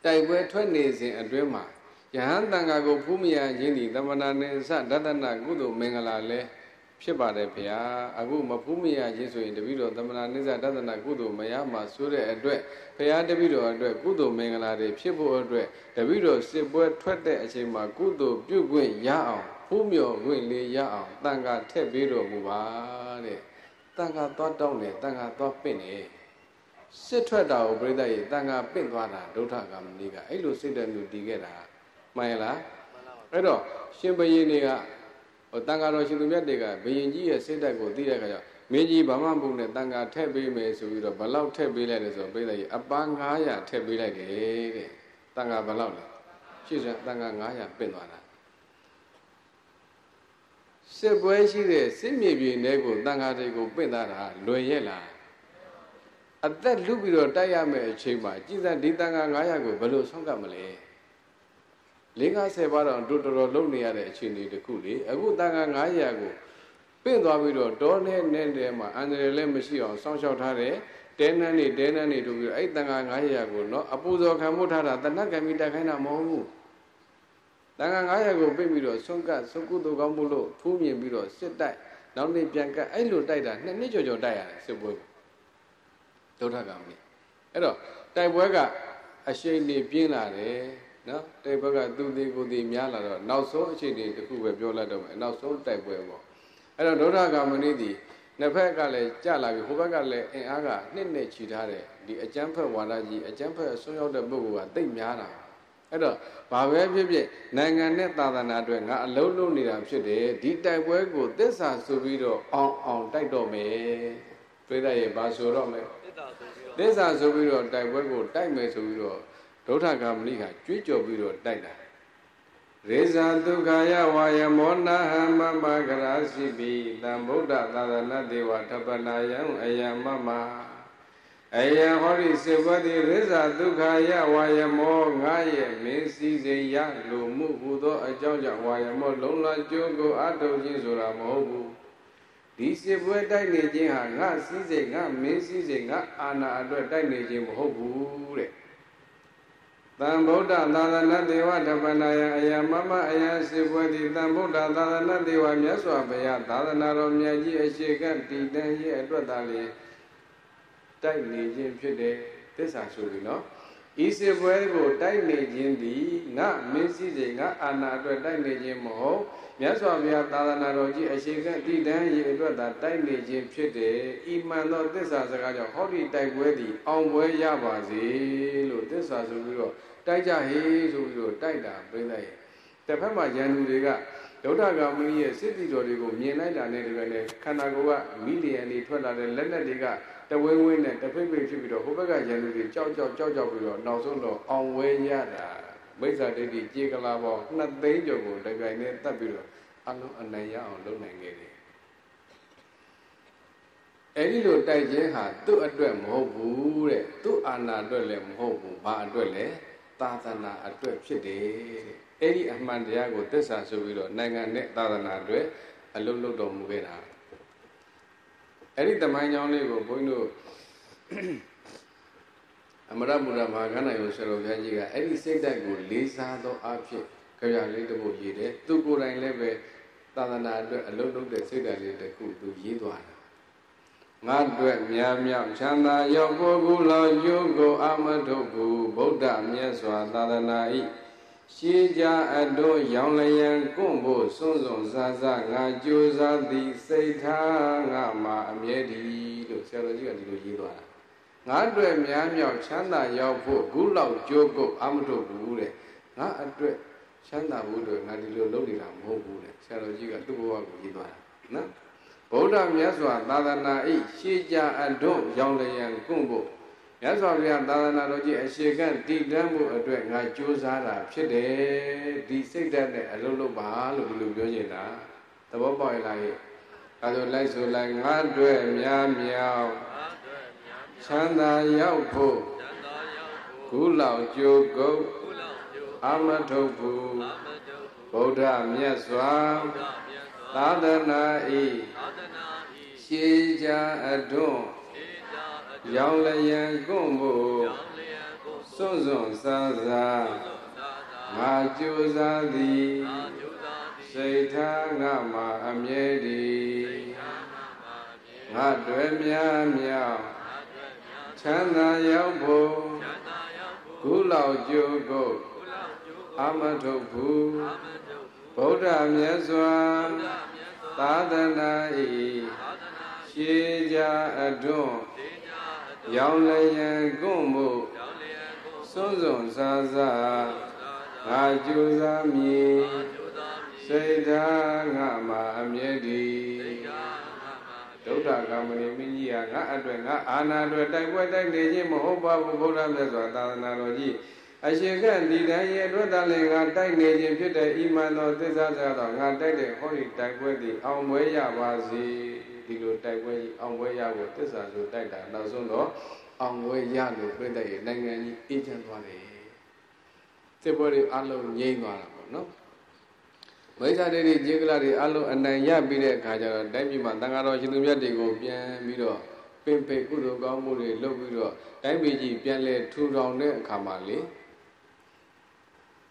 တိုက်ပွဲထွက်နေစဉ်အတွင်းမှာ ယဟန်တန်ဃာကိုဖူးမြာခြင်းဒီသမဏနေသဒတနာကုသိုလ်မင်္ဂလာလဲဖြစ်ပါတယ်ဗျာအခုမဖူးမရခြင်းဆိုရင်တပည့်တော်သမဏနိစ္စတသနာကုသိုလ်မရမှာဆိုတဲ့အတွက်ဘုရားတပည့်တော်အတွက်ကုသိုလ်မင်္ဂလာတွေဖြစ်ဖို့အတွက်တပည့်တော်စစ်ပွဲထွက်တဲ့အချိန်မှာကုသိုလ်ပြုခွင့်ရအောင်ဖူးမြော်ခွင့်လေးရအောင်တန်ခါထက်ပေးတော်မူပါတဲ့တန်ခါသွားတောင်းတယ်တန်ခါသွားပင့်တယ်စစ်ထွက်တာကိုပြိဿရေတန်ခါပင့်သွားတာဒုဋ္ဌကမဏိကအဲ့လိုစိတ်တည်းမျိုးတည်ခဲ့တာ မှန်ရလားအဲ့တော့ရှင်ဘရင်တွေကဟိုတန်ဃာတော်ရှင်သူမြတ်တွေကဘယင်ကြီးရဲ့စိတ်ဓာတ်ကိုသိတဲ့အခါကျမင်းကြီးဗမာဘုံနဲ့တန်ဃာထည့်ပေးမယ်ဆိုပြီးတော့ဘလောက်ထည့်ပေးလိုက်လဲဆိုတော့ပြိဿကြီးအပန်း900ထည့်ပေးလိုက်တယ်တဲ့တန်ဃာဘလောက်လဲရှင်းစတန်ဃာ900ပင့်သွားတာစစ်ပွဲရှိတဲ့စစ်မြေပြင်တွေကိုတန်ဃာတွေကိုပင့်သားတာလွယ်ရဲ့လားအသက်လူပြီးတော့တိုက်ရမယ့်အချိန်မှာကြည်စံဒီတန်ဃာ900ကိုဘယ်လိုဆုံးကပ်မလဲ 50ပါတော့တော်တော်လုံနေရတဲ့အခြေအနေတခုလေအခုတန်ခါ900ကိုပင့်သွားပြီးတော့တောနဲ့နဲ့တဲမှာအန္တရာယ်လည်းမရှိအောင်စောင့်ရှောက်ထားတယ်တဲနန်းနေတဲနန်းနေတို့ပြီးအဲ့တန်ခါ900ကိုနော်အပူဇော်ခံမှုထားတာတဏှတ်ကံမိတက်ခိုင်းတာမဟုတ်ဘူးတန်ခါ900ကိုပင့်ပြီးတော့ဆွန့်ကတ်သုကုတုကောင်းမှုလို့ဖူးမြင်ပြီးတော့စစ်တိုက်နောက်နေ့ပြန်ကတ်အဲ့လိုတိုက်တာနှစ်နှစ်ကြော်ကြော်တိုက်ရတယ်စစ်ပွဲကိုဒုဋ္ဌကံမိအဲ့တော့တိုက်ပွဲကအရှိန်နေပြင်းလာတယ် နော်တိုက်ပွဲကသူသေးကိုသေးများလာတော့နောက်ဆုံးအခြေအနေတစ်ခုပဲပြောလိုက်တော့မယ်နောက်ဆုံးတိုက်ပွဲပေါ့အဲ့တော့ဒုဒ္ဓဂမဏိတိနှစ်ဖက်ကလည်းကြလာပြီဟိုဘက်ကလည်းအင်အားကနှစ်နဲ့ချီထားတယ်ဒီအကျန်းဖက်ဝါဒကြီးအကျန်းဖက်အစွန်းရောက်တဲ့ပုဂ္ဂိုလ်ကတိတ်များတာအဲ့တော့ဘာပဲဖြစ်ဖြစ်နိုင်ငံနဲ့သာသနာအတွက်ငါအလုံးလုံးနေတာဖြစ်တယ်ဒီတိုက်ပွဲကိုသစ္စာဆိုပြီးတော့အောင်အောင်တိုက်တော့မယ်ပြိဿရဲ့ဘာဆိုတော့မယ်သစ္စာဆိုပြီးတော့တိုက်ပွဲကိုတိုက်မယ်ဆိုပြီးတော့ ဒုဋ္ဌကမဏိကကြွေးကြော်ပြီးတော့တိုက်တာရေဇာဒုက္ခယဝါယမောနာဟမမကရာစီပိသံဗုဒ္ဓသာသနာတေဝထပနာယံအယမမအယံဟောရိစေဝတိရေဇာဒုက္ခယဝါယမောငါရဲ့မင်းစည်းစိမ်ရလူမှုဟူသောအကြောင်းကြောင့်ဝါယမောလုံလကျိုးကိုအထုတ်ခြင်းဆိုတာမဟုတ်ဘူးဒီစစ်ပွဲတိုက်နေခြင်းဟာငါစည်းစိမ်ငါမင်းစည်းစိမ်ငါအာနာအတွက်တိုက်နေခြင်းမဟုတ်ဘူးတဲ့ သံဗုဒ္ဓသာသနာတေဝဓပနာယအယမမအယစေဘွယ်တိသံဗုဒ္ဓသာသနာတေဝမြတ်စွာဘုရားသာသနာတော်မြတ်ကြီးအရှိကတည်တံ့ရဲ့အတွက်သာလေတိုက်နေခြင်းဖြစ်တယ်သစ္စာဆိုပြီနော် ဤစေဘွယ်ကိုတိုက်နေခြင်းသည်ငါမင်းစည်းစိမ်ငါအာနာအတွက်တိုက်နေခြင်းမဟုတ်မြတ်စွာဘုရားသာသနာတော်ကြီးအရှိကတည်တံ့ရဲ့အတွက်သာတိုက်နေခြင်းဖြစ်တယ်ဤမှန်သောသစ္စာစကားကြောင့်ဟောဒီတိုက်ပွဲသည်အောင်ပွဲရပါစေလို့သစ္စာဆိုပြီးတော့တိုက်ကြဟေးဆိုပြီးတော့တိုက်တာပြိလိုက်ရဲ့တစ်ဖက်မှာရန်သူတွေကဒုဒ္ဒဂါမင်းရဲ့စစ်တီတော်တွေကိုမြင်လိုက်တာနဲ့တကယ်နဲ့ခန္ဓာကိုယ်ကမိလျံနေထွက်လာတဲ့လက်လက်တွေက တဝင်းဝင်းနဲ့တဖိတ်ဖိတ်ဖြစ်ပြီးတော့ဟိုဘက်ကရန်သူတွေကြောက်ကြောက်ကြောက်ကြောက်ပြီးတော့နောက်ဆုံးတော့အောင်ဝဲရတာမိစ္ဆာဒိဋ္ဌိကြေကလာပေါင်းနှစ်သိန်းကျော်ကိုတကယ်နဲ့တတ်ပြီးတော့အလုံးအနိုင်ရအောင်လုပ်နိုင်ခဲ့တယ်အဲ့ဒီလိုတိုက်ခြင်းဟာသူ့အတွက်မဟုတ်ဘူးတဲ့သူ့အာဏာအတွက်လည်းမဟုတ်ဘူးဘာအတွက်လဲသာသနာအတွက်ဖြစ်တယ်တဲ့အဲ့ဒီအမှန်တရားကိုသစ္စာဆိုပြီးတော့နိုင်ငံနဲ့သာသနာအတွက်အလုံးလုံးတော်မူခဲ့တာ အဲ့ဒီတမိုင်းကြောင်းလေးကိုဘုန်းကြီးတို့အမရမူရမဟာခန္ဓာယောဆရာတော်ဘုရားကြီးကအဲ့ဒီစိတ်ဓာတ်ကိုလေးစားသောအဖြစ်ကြရလေးတခုရေးတယ်သူကိုယ်တိုင်လည်းပဲသာသနာအတွက်အလုံးလုံးတဲ့စိတ်ဓာတ်လေးတစ်ခုသူရေးသွားတာငါတွေ့မြာမြောက်ချမ်းသာရောက်ဖို့ကုလောကျိုးကိုအမထုတ်ဘူးဗုဒ္ဓမြတ်စွာသာသနာဤ ရှေးကြအတို့ရောင်လျံကွန့်ဖို့စွန့်စွန့်စားစားငါကြိုးစားသည်စိတ်ထားငါမှာအမြဲတည်းလို့ဆရာတော်ကြီးကဒီလိုရေးသွားတာငါအတွက်များမြောက်ချမ်းသာရောက်ဖို့ခုလောက်ကြိုးကိုအမထုတ်ဘူးတဲ့ငါအတွက်ချမ်းသာဖို့အတွက်ငါဒီလိုလုပ်နေတာမဟုတ်ဘူးတဲ့ဆရာတော်ကြီးကသူ့ဘဝကိုရေးသွားတာနော်ဗုဒ္ဓမြတ်စွာသာသနာဤရှေးကြအတို့ရောင်လျံကွန့်ဖို့ မြတ်စွာဘုရားသာသနာတော်ကြီးအရှိကတည်တမ်းမှုအတွက်ငါကြိုးစားတာဖြစ်တယ်ဒီစိတ်ဓာတ်နဲ့အလုံးလုံးပါလို့ဘယ်လိုပြောနေတာသဘောပေါက်ရလားဟဲ့အဲဒါလိုက်ဆိုလိုက်ငါတွေ့များမြောက်ချမ်းသာရောက်ဖို့ခုလောက်ကြိုးကုတ်အမထုတ်ဘူးဗုဒ္ဓမြတ်စွာသာသနာဤရှေးကြအတွန်း ရောင်လျံကွန့်ဖို့စွန့်စွန့်စားစားငါကြိုးစားသည်စိတ်ထားငါမှာအမြဲတည်ငါတွေ့များမြောက်ချမ်းသာရောက်ဖို့ခုလောက်ကြိုးကိုအမထုတ်ဘူးဗုဒ္ဓမြတ်စွာသာသနာဤရှေးကြအတွန်း ရောင်လျံကွန့်မှုစွန်းစွန်စားစားငါကြိုးစားမည်စိတ်ထားငါမှာအမြဲတည်ဒုဒ္ဓကမဏိမင်းကြီးကငါအတွက်ငါအာနာအတွက်တိုက်ပွဲတိုက်နေခြင်းမဟုတ်ပါဘူးဘုရားမြတ်စွာသာသနာတော်ကြီးအရှင်ကဒီတိုင်းရဲ့အတွက်တလည်းငါတိုက်နေခြင်းဖြစ်တဲ့ဤမှန်သောသစ္စာစကားတော်ငါတိုက်တဲ့ဟောဒီတိုက်ပွဲသည်အောင်ပွဲရပါစေ ဒီလိုတိုက်ပွဲကြီးအောင်ပွဲရဖို့သစ္စာဆိုတိုက်တာနောက်ဆုံးတော့အောင်ပွဲရလို့ပြည့်တဲ့နိုင်ငံကြီးအေးချမ်းသွားတယ်စစ်ပွဲတွေအလုံးငြိမ်းသွားတာပေါ့နော်မိစ္ဆာတွေကြီးကလာတွေအလုံးအနိုင်ရပြီးတဲ့အခါကျတော့တိုင်းပြည်မှာတန်ဃာတော်ရှင်သူမြတ်တွေကိုပြန်ပြီးတော့ပင်ပေကုသိုလ်ကောင်းမှုတွေလုပ်ပြီးတော့တိုင်းပြည်ကြီးပြန်လဲထူထောင်တဲ့အခါမှာလေ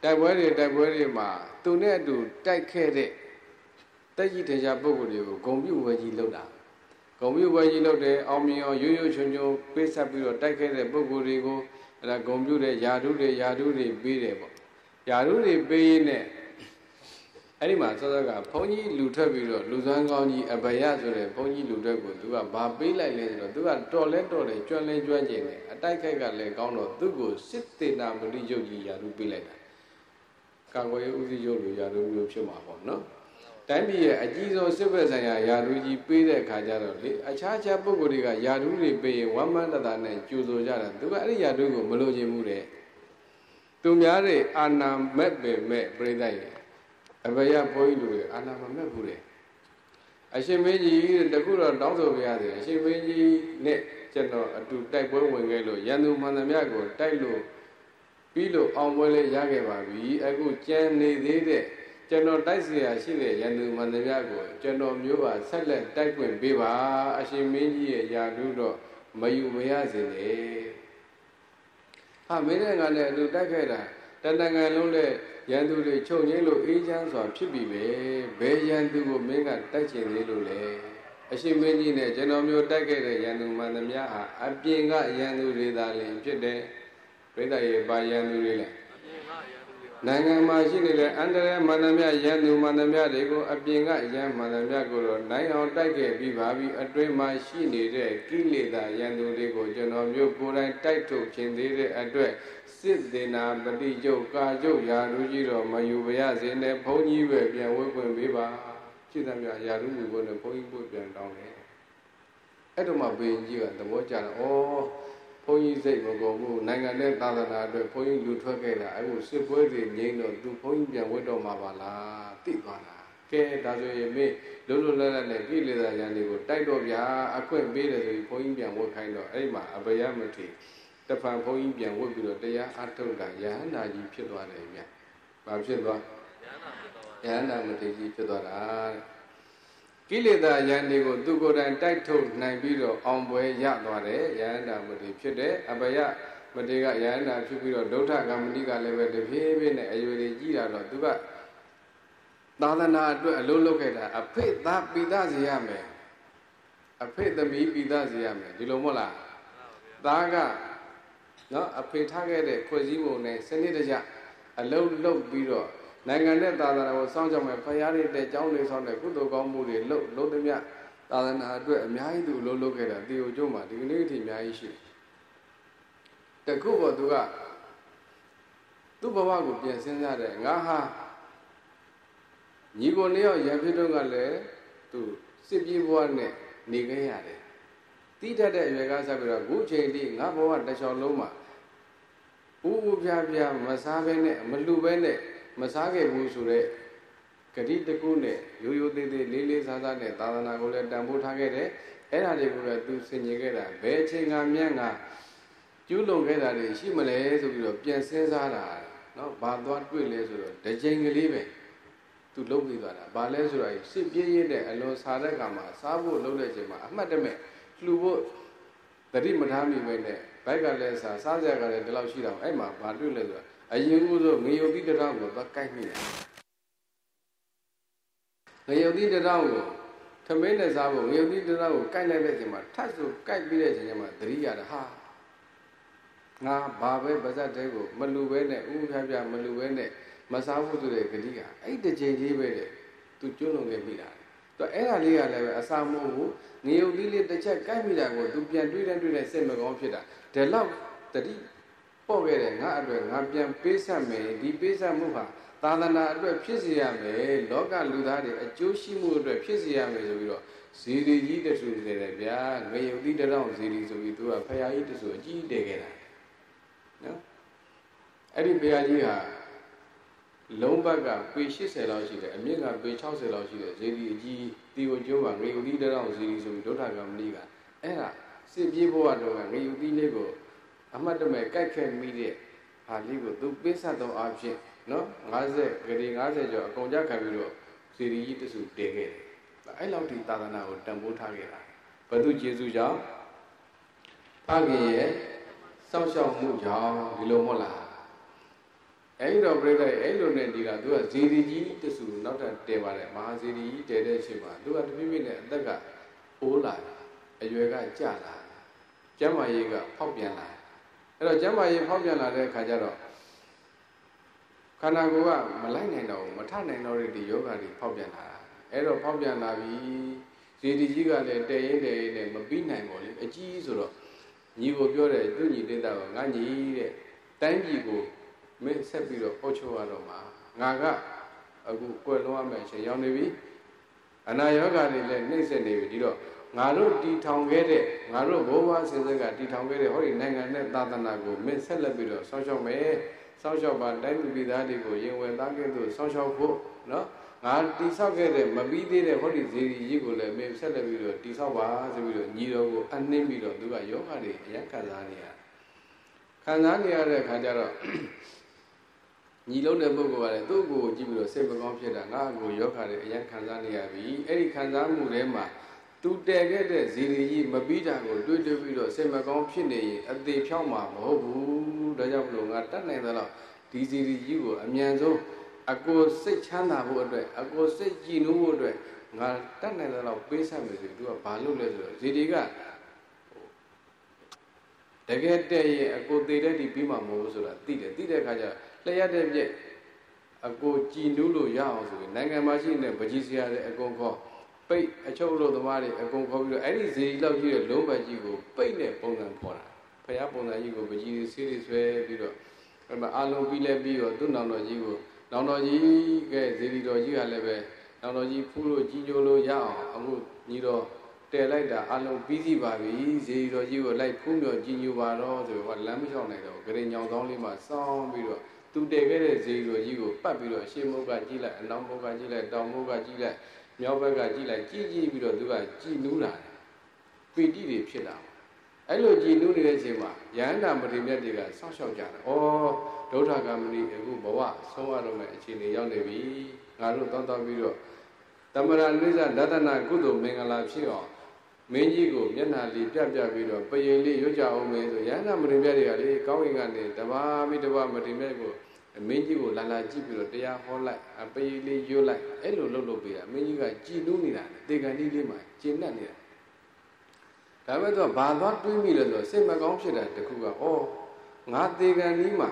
တိုက်ပွဲတွေတိုက်ပွဲတွေမှာသူနဲ့အတူတိုက်ခဲ့တဲ့ တက်ကြီးထေချာပုဂ္ဂိုလ်တွေကိုဂုံပြုဝဲကြီးလုပ်တာဂုံပြုဝဲကြီးလုပ်တယ်အောင်မြင်အောင်ရိုးရိုးချွန်ချွန်ပေးဆက်ပြီးတော့တိုက်ခဲ့တဲ့ပုဂ္ဂိုလ်တွေကိုအဲ့ဒါဂုံပြုတဲ့ယာဓုတွေယာဓုတွေပေးတယ်ပေါ့ယာဓုတွေပေးရင်နဲ့အဲ့ဒီမှာစောစောကဘုန်းကြီးလူထွက်ပြီးတော့လူစွမ်းကောင်းကြီးအဘယဆိုတဲ့ဘုန်းကြီးလူထွက်ကိုသူကဘာပေးလိုက်လဲဆိုတော့သူကတော်လဲတော်တယ်ကျွမ်းလဲကျွမ်းကျင်တယ်အတိုက်ခိုက်ကလည်းကောင်းတော့သူ့ကိုစစ်တေနာမတိယုတ်ကြီးယာဓုပေးလိုက်တာကာကွယ်ရေးဦးစီးချုပ်လိုယာဓုမျိုးဖြစ်မှာပေါ့နော် တိုင်းပြည်ရဲ့အကြီးဆုံးစစ်ဘက်ဆိုင်ရာယာဓုကြီးပေးတဲ့အခါကျတော့လေအခြားခြားပုဂ္ဂိုလ်တွေကယာဓုတွေပေးရင်ဝမ်းမန္တတာနဲ့ကြိုဆိုကြတာသူကအဲ့ဒီယာဓုကိုမလိုချင်ဘူးတဲ့သူများတွေအာနာမက်ပေမဲ့ပြိဿရဲ့အဘယဘုန်းကြီးတွေအာနာမမက်ဘူးတဲ့အရှင်မင်းကြီးတခုတော့တောင်းဆိုပြရတယ်အရှင်မင်းကြီးနဲ့ကျွန်တော်အတူတိုက်ပွဲဝင်ခဲ့လို့ရန်သူမှန်သမျှကိုတိုက်လို့ပြီးလို့အောင်ပွဲလေးရခဲ့ပါပြီအခုကြံနေသေးတဲ့ ကျွန်တော်တိုက်เสียရှိတဲ့ရန်သူမှန်သမျှကိုကျွန်တော်မျိုးပါဆက်လက်တိုက်ခွင့်ပေးပါအရှင်မင်းကြီးရဲ့ယာဓုတော့မယူမရစေနဲ့ဟာမင်းနဲ့ငါနဲ့အတူတိုက်ခဲ့တာတဏ္ဍငယ်လုံးနဲ့ရန်သူတွေချုပ်ငိမ့်လို့အေးချမ်းစွာဖြစ်ပြီပဲဘယ်ရန်သူကိုမင်းကတိုက်ချင်သေးလို့လဲအရှင်မင်းကြီးနဲ့ကျွန်တော်မျိုးတိုက်ခဲ့တဲ့ရန်သူမှန်သမျှဟာအပြင်ကရန်သူတွေသာလျှင်ဖြစ်တယ်ပြိဿရဲ့ပါရန်သူတွေလဲ နိုင်ငံမှာရှိနေတဲ့အန္တရာယ်မှန်သမျှရန်သူမှန်သမျှတွေကိုအပြင်ကရန်မှန်သမျှကိုတော့နိုင်အောင်တိုက်ခဲ့ပြီးပါပြီအတွင်းမှာရှိနေတဲ့ကိလေသာရန်သူတွေကိုကျွန်တော်မျိုးကိုယ်တိုင်တိုက်ထုတ်ခြင်းသေးတဲ့အတွက်စစ်ဒေနာပတိကျုပ်ကာကျုပ်ယာလူကြီးတော်မယူပါရစေနဲ့ဘုန်းကြီးပဲပြန်ဝဲခွင့်ပေးပါဖြစ်သမျှယာလူမျိုးကိုလည်းဘုန်းကြီးကိုပြန်တောင်းတယ်အဲ့တော့မှဘုရင်ကြီးကသဘောကျတော့ဩ ဘုန်းကြီးစိတ်မကုန်ဘူးနိုင်ငံနဲ့သာသနာအတွက်ဘုန်းကြီးလူထွက်ခဲ့တာအခုစစ်ပွဲတွေငြိမ်းတော့သူဘုန်းကြီးပြန်ဝတ်တော့မှာပါလားသိသွားတာကဲဒါဆိုရင်မင်းလုံးလုံးလတ်လတ်နဲ့ကိလေသာရန်တွေကိုတိုက်တော့ဗျာအခွင့်ပေးတယ်ဆိုပြီးဘုန်းကြီးပြန်ဝတ်ခိုင်းတော့အဲ့မှာအဘယမထေတဖန်ဘုန်းကြီးပြန်ဝတ်ပြီးတော့တရားအထုတ်တာယဟန္တာကြီးဖြစ်သွားတယ်ဗျ။ဘာဖြစ်သွားယဟန္တာမထေကြီးဖြစ်သွားတာ ကိလေသာယန္တိကိုသူကိုယ်တိုင်တိုက်ထုတ်နိုင်ပြီးတော့အောင်ပွဲရသွားတယ်ယဟန္တာမထေဖြစ်တယ်အဘယမထေကယဟန္တာဖြစ်ပြီးတော့ဒုဋ္ဌကမဏိကလည်းပဲတဖြည်းဖြည်းနဲ့အရွယ်ကြီးကြီးလာတော့သူကသာသနာအတွက်အလုံးလုပ်ခဲ့တာအဖေသားပိသားစီရမယ်အဖေသမီးပြီးသားစေရမယ်ဒီလိုမဟုတ်လားသားကနော်အဖေထားခဲ့တဲ့ဖွဲ့စည်းပုံနဲ့စနစ်တကျအလုံးလုံးပြီးတော့ နိုင်ငံနဲ့သာသနာကိုစောင့်ကြမယ်ဖရာတွေတဲ့ကျောင်းတွေစောင့်တဲ့ကုသိုလ်ကောင်းမှုတွေလုပ်လုပ်သမျှသာသနာအတွက်အများကြီးသူလှုပ်လှုပ်ခဲ့တာတေကိုကျုံးမှာဒီကနေ့အထိအများကြီးရှိတယ်တခုပေါ်သူကသူ့ဘဝကိုပြင်ဆင်ကြတယ်ငါဟာညီကိုနှစ်ယောက်ရံဖြစ်တော့ကလည်းသူစစ်ပြေးဘဝနဲ့နေခဲ့ရတယ်တိတတ်တဲ့အရွယ်ကဆက်ပြီးတော့ခုချိန်ထိငါဘဝတစ်ချောင်းလုံးမှာဥဥပြပြမစားဘဲနဲ့မလူဘဲနဲ့ မစားခဲ့ဘူးဆိုတော့ဂတိတကုနဲ့ရိုးရိုးသေးသေးလေးလေးစားစားနဲ့သာသနာကိုလည်းတန်ဖိုးထားခဲ့တယ်အဲ့ဒါတွေကိုလည်းသူဆင်ញင်ခဲ့တာဘယ်ချိန်ကမြတ်ငါကျူးလွန်ခဲ့တာတွေရှိမလဲဆိုပြီးတော့ပြန်စဉ်းစားတာနော်ဘာသွားတွေ့လဲဆိုတော့တစ်ချိန်ကလေးပဲသူလှုပ်ပြီးသွားတာဘာလဲဆိုတော့စစ်ပြေးရတဲ့အလွန်စားတဲ့ကမှာစားဖို့လှုပ်တဲ့ချိန်မှာအမှတ်တမဲ့လှူဖို့တတိမထားမိပဲနဲ့ဘိုက်ကလည်းစားစားကြကလည်းဒီလောက်ရှိတော့အဲ့မှာဘာတွေ့လဲဆိုတော့ အရင်ကဆိုငရုတ်တိတရောင်းကိုသွားကိုက်မိတယ်ငရုတ်တိတရောင်းကိုထမင်းနဲ့စားဖို့ငရုတ်တိတရောင်းကိုကိုက်လိုက်တဲ့ချိန်မှာထတ်ဆိုကိုက်ပြီးတဲ့ချိန်မှာသတိရတာဟာငါဘာပဲပါဇက်တဲကိုမလူပဲနဲ့ဥဥဖြားဖြားမလူပဲနဲ့မစားဘူးဆိုတဲ့ဂတိကအဲ့တစ်ချိန်ကြီးပဲတဲ့သူကျွလွန်ခဲ့ပြီလားသူအဲ့ဒါလေးကလည်းပဲအစာမို့ဘူးငရုတ်လေးလေးတစ်ချက်ကိုက်မိတာကိုသူပြန်တွေးတဲ့တွေးတဲ့စိတ်မကောင်းဖြစ်တာဒါလောက်တတိ ပေါ့ခဲ့တယ်ငါအတွက်ငါပြန်ပေးဆက်မယ်ဒီပေးဆက်မှုဟာသာသနာအတွက်ဖြစ်စေရမယ်လောကလူသားတွေအကျိုးရှိမှုအတွက်ဖြစ်စေရမယ်ဆိုပြီးတော့ဇီရီကြီးတဆူစေတယ်ဗျာငရုတ်တိတရောင်းဇီရီဆိုပြီးသူကဖရာကြီးတဆူအကြီးတည်ခဲ့တာနော်အဲ့ဒီဘုရားကြီးဟာလုံးဘက်ကပေ80လောက်ရှိတယ်အမြင့်ကပေ60လောက်ရှိတယ်ဇေဒီအကြီးတီကိုကျိုးမှာငရေဦးသီးတောင်ဇေဒီဆိုပြီးဒုဋ္ဌကမဏိကအဲ့ဒါစစ်ပြေးဘဝတော့ငရေဦးသီးလေးကို အမှတ်တမဲ့ကြိုက်ခဲ့မိတဲ့ဟာလေးကိုသူပေးဆက်သောအဖြစ်နော်50ဂရေ50ကျော်အကုန်ကြခံပြီးတော့ဇေဒီကြီးတဆူတည်ခဲ့တယ်အဲ့လောက်ဒီသာသနာကိုတန်ဖိုးထားခဲ့တာဘုသူကျေးဇူးကြောင့်ဖခင်ရဲ့စောင့်ရှောက်မှုကြောင့်ဒီလိုမဟုတ်လားအဲ့တော့ပြိတ္တအဲ့လိုနဲ့ဒီကသူကဇေဒီကြီးတဆူနောက်ထပ်တည်ပါတယ်မဟာဇေဒီကြီးတည်တဲ့အချိန်မှာသူကတပြည့်ပြည့်နဲ့အသက်ကအိုးလာအရွယ်ကကျလာကျမ်းမာရေးကဖောက်ပြန်လာ အဲ့တော့ကျမ်းမာရေးဖောက်ပြန်လာတဲ့အခါကျတော့ခန္ဓာကိုယ်ကမလိုက်နိုင်တော့ဘူးမထနိုင်တော့တဲ့ဒီယောဂတွေဖောက်ပြန်လာတာအဲ့တော့ဖောက်ပြန်လာပြီဇေဒီကြီးကလည်းတည်ရင်တည်ရင်နဲ့မပြီးနိုင်ပါလေအကြီးဆိုတော့ညီကိုပြောတယ်သူညီတင်းတာကငါညီတဲ့တိုင်းပြည်ကိုမင်းဆက်ပြီးတော့ပို့ချိုးရတော့မှာငါကအခုကွယ်လွန်ရမယ့်အချိန်ရောက်နေပြီအနာယောဂါတွေလည်းနှိမ့်ဆက်နေပြီဒီတော့ ငါတို့တီထောင်ခဲ့တဲ့ငါတို့ဘိုးဘွားဆင်းဆက်ကတီထောင်ခဲ့တဲ့ဟောဒီနိုင်ငံနဲ့သာသနာကိုမင်းဆက်လက်ပြီးတော့စောင့်ရှောက်မယ်စောင့်ရှောက်ပါတိုင်းပြည်သားတွေကိုရင်ဝင်သားကဲ့သို့စောင့်ရှောက်ဖို့နော်ငါတိဆောက်ခဲ့တဲ့မပြီးသေးတဲ့ဟောဒီဇေဒီကြီးကိုလည်းမင်းဆက်လက်ပြီးတော့တိဆောက်ပါဆိုပြီးတော့ညီတော်ကိုအနှင်းပြီးတော့သူကယောဂါတွေအရင်ခံစားနေရခံစားနေရတဲ့ခါကျတော့ညီလုံးတဲ့ပုဂ္ဂိုလ်ကလည်းသူ့ကိုကြည့်ပြီးတော့စိတ်မကောင်းဖြစ်တာငါ့ကိုယောဂါတွေအရင်ခံစားနေရပြီအဲ့ဒီခံစားမှုထဲမှာ သူတည်ခဲ့တဲ့ဇီရီကြီးမပြီးတာကိုတွေးတွေးပြီးတော့စိတ်မကောင်းဖြစ်နေရင်အသေးဖြောင်းမှာမဟုတ်ဘူးဒါကြောင့်မလို့ငါတတ်နိုင်သလောက်ဒီဇီရီကြီးကိုအမြန်ဆုံးအကိုစိတ်ချမ်းသာဖို့အတွက်အကိုစိတ်ကြည်နူးဖို့အတွက်ငါတတ်နိုင်သလောက်ပေးဆက်မယ်ဆိုသူကဘာလုပ်လဲဆိုတော့ဇီရီကတကယ်တည်းရင်အကိုသေးတဲ့ဒီပြီးမှမဟုတ်ဘူးဆိုတာသိတယ်သိတဲ့အခါကျလျှက်တဲ့ပြည့်အကိုကြည်နူးလို့ရအောင်ဆိုရင်နိုင်ငံမှာရှိနေတဲ့ဗကြီးစရာတွေအကုန်ခေါ် ပိတ်အချုပ်လို့သမားတွေအကုန်ခေါ်ပြီးတော့အဲ့ဒီဇေဒီလောက်ကြီးတဲ့လုံးပတ်ကြီးကိုပိတ်နဲ့ပုံစံဖော်တာဖရာပုံစံကြီးကိုဗကြီးဆေးတွေဆွဲပြီးတော့အဲ့မှာအာလုံးပြီးလဲပြီးတော့သူ့နောင်တော်ကြီးကိုနောင်တော်ကြီးကဲဇေဒီတော်ကြီးကလည်းပဲနောင်တော်ကြီးဖူးလို့ကြီးညိုလို့ရအောင်အခုညီတော်တဲလိုက်တာအလုံးပြီးစီပါပြီဇေဒီတော်ကြီးကိုလိုက်ဖူးမြော်ကြီးညိုပါတော့ဆိုတော့လမ်းမလျှောက်နိုင်တော့ဂရင်ညောင်ကောင်းလေးမှာစောင်းပြီးတော့သူတည်ခဲ့တဲ့ဇေဒီတော်ကြီးကိုပတ်ပြီးတော့အရှေ့မုတ်ကကြည့်လိုက်အနောက်မုတ်ကကြည့်လိုက်တောင်မုတ်ကကြည့်လိုက် မြောက်ဘက်ကကြည့်လိုက်ကြည့်ကြည့်ပြီးတော့သူကကြည်နူးလာတယ်ပီတိတွေဖြစ်လာအဲ့လိုကြည်နူးနေတဲ့အချိန်မှာယန္တာမထေမြတ်တွေကစောင့်ရှောက်ကြတယ်။ဩဒုဋ္ဌကမဏိအခုဘဝဆုံးရတော့မယ့်အခြေအနေရောက်နေပြီ။ငါတို့တောင်းတပြီးတော့တမရနိစ္စဒသနာကုသိုလ်မင်္ဂလာဖြစ်အောင်မင်းကြီးကိုမျက်နှာလေးပြပြပြီးတော့ပယင်လေးရွတ်ကြအောင်မယ်ဆိုယန္တာမထေမြတ်တွေကလေကောင်းကင်ကနေတပါးမိတပါးမထေမြတ်ကို မင်းကြီးကိုလာလာကြည့်ပြီးတော့တရားဟောလိုက်အပယလေးရွတ်လိုက်အဲ့လိုလုပ်လို့ပေးတာမင်းကြီးကကြည်နူးနေတာတေကန်ကြီးလေးမှာကျင့်တတ်နေတာဒါပေမဲ့သူကဘာသွားတွေးမိလဲဆိုစိတ်မကောင်းဖြစ်တာတခုကဩငါသေကံနီးမှာ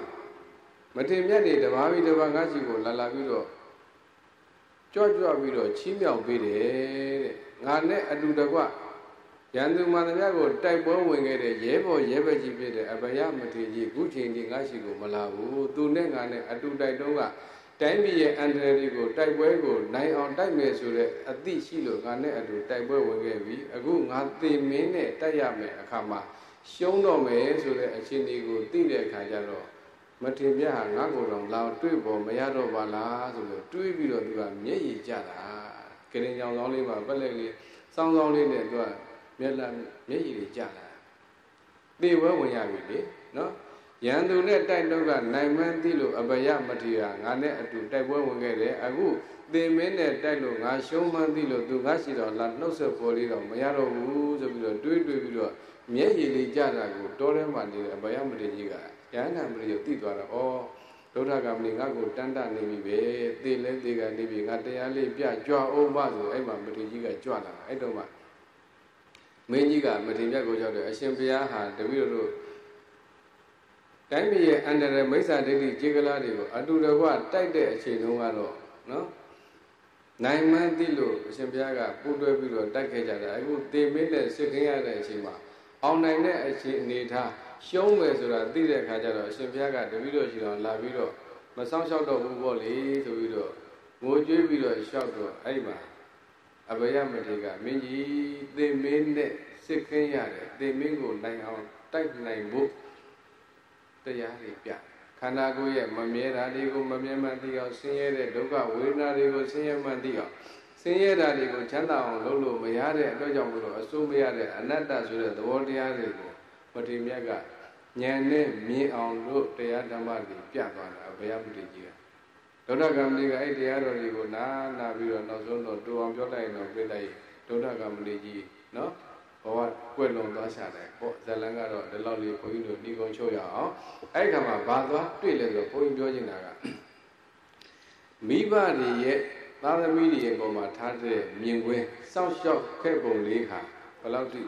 မတင်မြတ်နေတပါးပြီးတပါးငါရှိကိုလာလာပြီးတော့ကြွကြွပြီးတော့ချီးမြှောက်ပေးတယ်တဲ့ငါနဲ့အတူတကွ ရန်သူမန္တမြကိုတိုက်ပွဲဝင်ခဲ့တဲ့ရဲဘော်ရဲဘက်ကြီးဖြစ်တဲ့အဘယမထေရကြီးခုချိန်ဒီငါရှိကိုမလာဘူးသူနဲ့ငါနဲ့အတူတိုက်တော့ကတိုင်းပြည်ရဲ့အန္တရာယ်တွေကိုတိုက်ပွဲကိုနိုင်အောင်တိုက်မယ်ဆိုတဲ့အသည့်ရှိလို့ငါနဲ့အတူတိုက်ပွဲဝင်ခဲ့ပြီအခုငါသေမင်းနဲ့တိုက်ရမယ်အခါမှာရှုံးတော့မယ်ဆိုတဲ့အခြေအနေကိုသိတဲ့အခါကျတော့မထေပြဟာငါ့ကိုယ်တော်လာတွေ့ပေါ်မရတော့ပါလားဆိုလို့တွေးပြီးတော့သူကမျက်ရည်ကျတာကရင်ကြောင်ဆောင်လေးမှာပက်လက်လေးစောင်းစောင်းလေးနဲ့သူက မျက်လက်မျက်ရည်တွေကျလာသေဝဲဝင်ရပြီလေနော်ရန်သူနဲ့တိုက်တော့ကနိုင်မှန်းသိလို့အပယမထေရငါနဲ့အတူတိုက်ပွဲဝင်ခဲ့တယ်အခုသင်မင်းနဲ့တိုက်လို့ငါရှုံးမှန်းသိလို့သူငါရှိတော့လာနှုတ်ဆက်ပေါ်လေးတော့မရတော့ဘူးဆိုပြီးတော့တွေးတွေးပြီးတော့မျက်ရည်လေးကျတာကိုတောထဲမှာနေတဲ့အပယမထေရကြီးကရဟန္တာမထေရသိသွားတာဩဒုဋ္ဌကမဏိငါ့ကိုတန်တနေပြီပဲသေလဲသေကနေပြီငါတရားလေးပြကြွအောင်မဆိုအဲ့မှာမထေရကြီးကကြွလာတာအဲ့တော့မှ မင်းကြီးကမထေရမြတ်ကိုကြောက်တယ်အရှင်ဘုရားဟာတပည့်တော်တို့တိုင်းပြည်ရဲ့အန္တရာယ်မိစ္ဆာဒိဋ္ဌိခြေကလားတွေကိုအတူတကွတိုက်တဲ့အချိန်တုန်းကတော့နော်နိုင်မှန်းသိလို့အရှင်ဘုရားကပူတွဲပြီးတော့တိုက်ခဲ့ကြတာအခုသေမင်းနဲ့စစ်ခင်းရတဲ့အချိန်မှာအောင်နိုင်တဲ့အချိန်အနေထားရှုံးမယ်ဆိုတာသိတဲ့အခါကျတော့အရှင်ဘုရားကတပည့်တော်ရှိတော်လာပြီးတော့မဆောင်လျှောက်တော့ဘူးပေါ့လေဆိုပြီးတော့ငိုကြွေးပြီးတော့လျှောက်တော့အဲ့မှာ အဘယမထေကမင်းကြီးသေမင်းနဲ့စစ်ခင်းရတယ်သေမင်းကိုနိုင်အောင်တိုက်နိုင်ဖို့တရားတွေပြခန္ဓာကိုယ်ရဲ့မမြဲတာတွေကိုမမြဲမှန်သိအောင်ဆင်းရဲတဲ့ဒုက္ခဝေဒနာတွေကိုဆင်းရဲမှန်သိအောင်ဆင်းရဲတာတွေကိုချမ်းသာအောင်လုပ်လို့မရတဲ့အတွက်ကြောင့်မလို့အစိုးမရတဲ့အနတ္တဆိုတဲ့သဘောတရားတွေကိုပတိမြတ်ကဉာဏ်နဲ့မြင်အောင်လို့တရားဓမ္မတွေပြသွားတာဘုရားမတိကြီးက ဒုဒ္ဒကမဏိကအဲ့တရားတော်တွေကိုနာနာပြီးတော့နောက်ဆုံးတော့တူအောင်ပြောလိုက်တော့ပြလိုက်ဒုဒ္ဒကမဏိကြီးနော်ဘဝကွက်လွန်သွားရှာတယ်ပေါ့ဇလန်ကတော့ဒီလောက်လေးဘုန်းကြီးတို့နှီးကုန်းချုပ်ရအောင်အဲ့ခါမှာဘာသွားတွေ့လဲဆိုတော့ဘုန်းကြီးပြောချင်တာကမိဘတွေရဲ့သားသမီးတွေရဲ့ပုံမှာထားတဲ့မြင်ကွင်းစောင့်ရှောက်ခဲ့ပုံလေးဟာဘယ်လောက်ထိ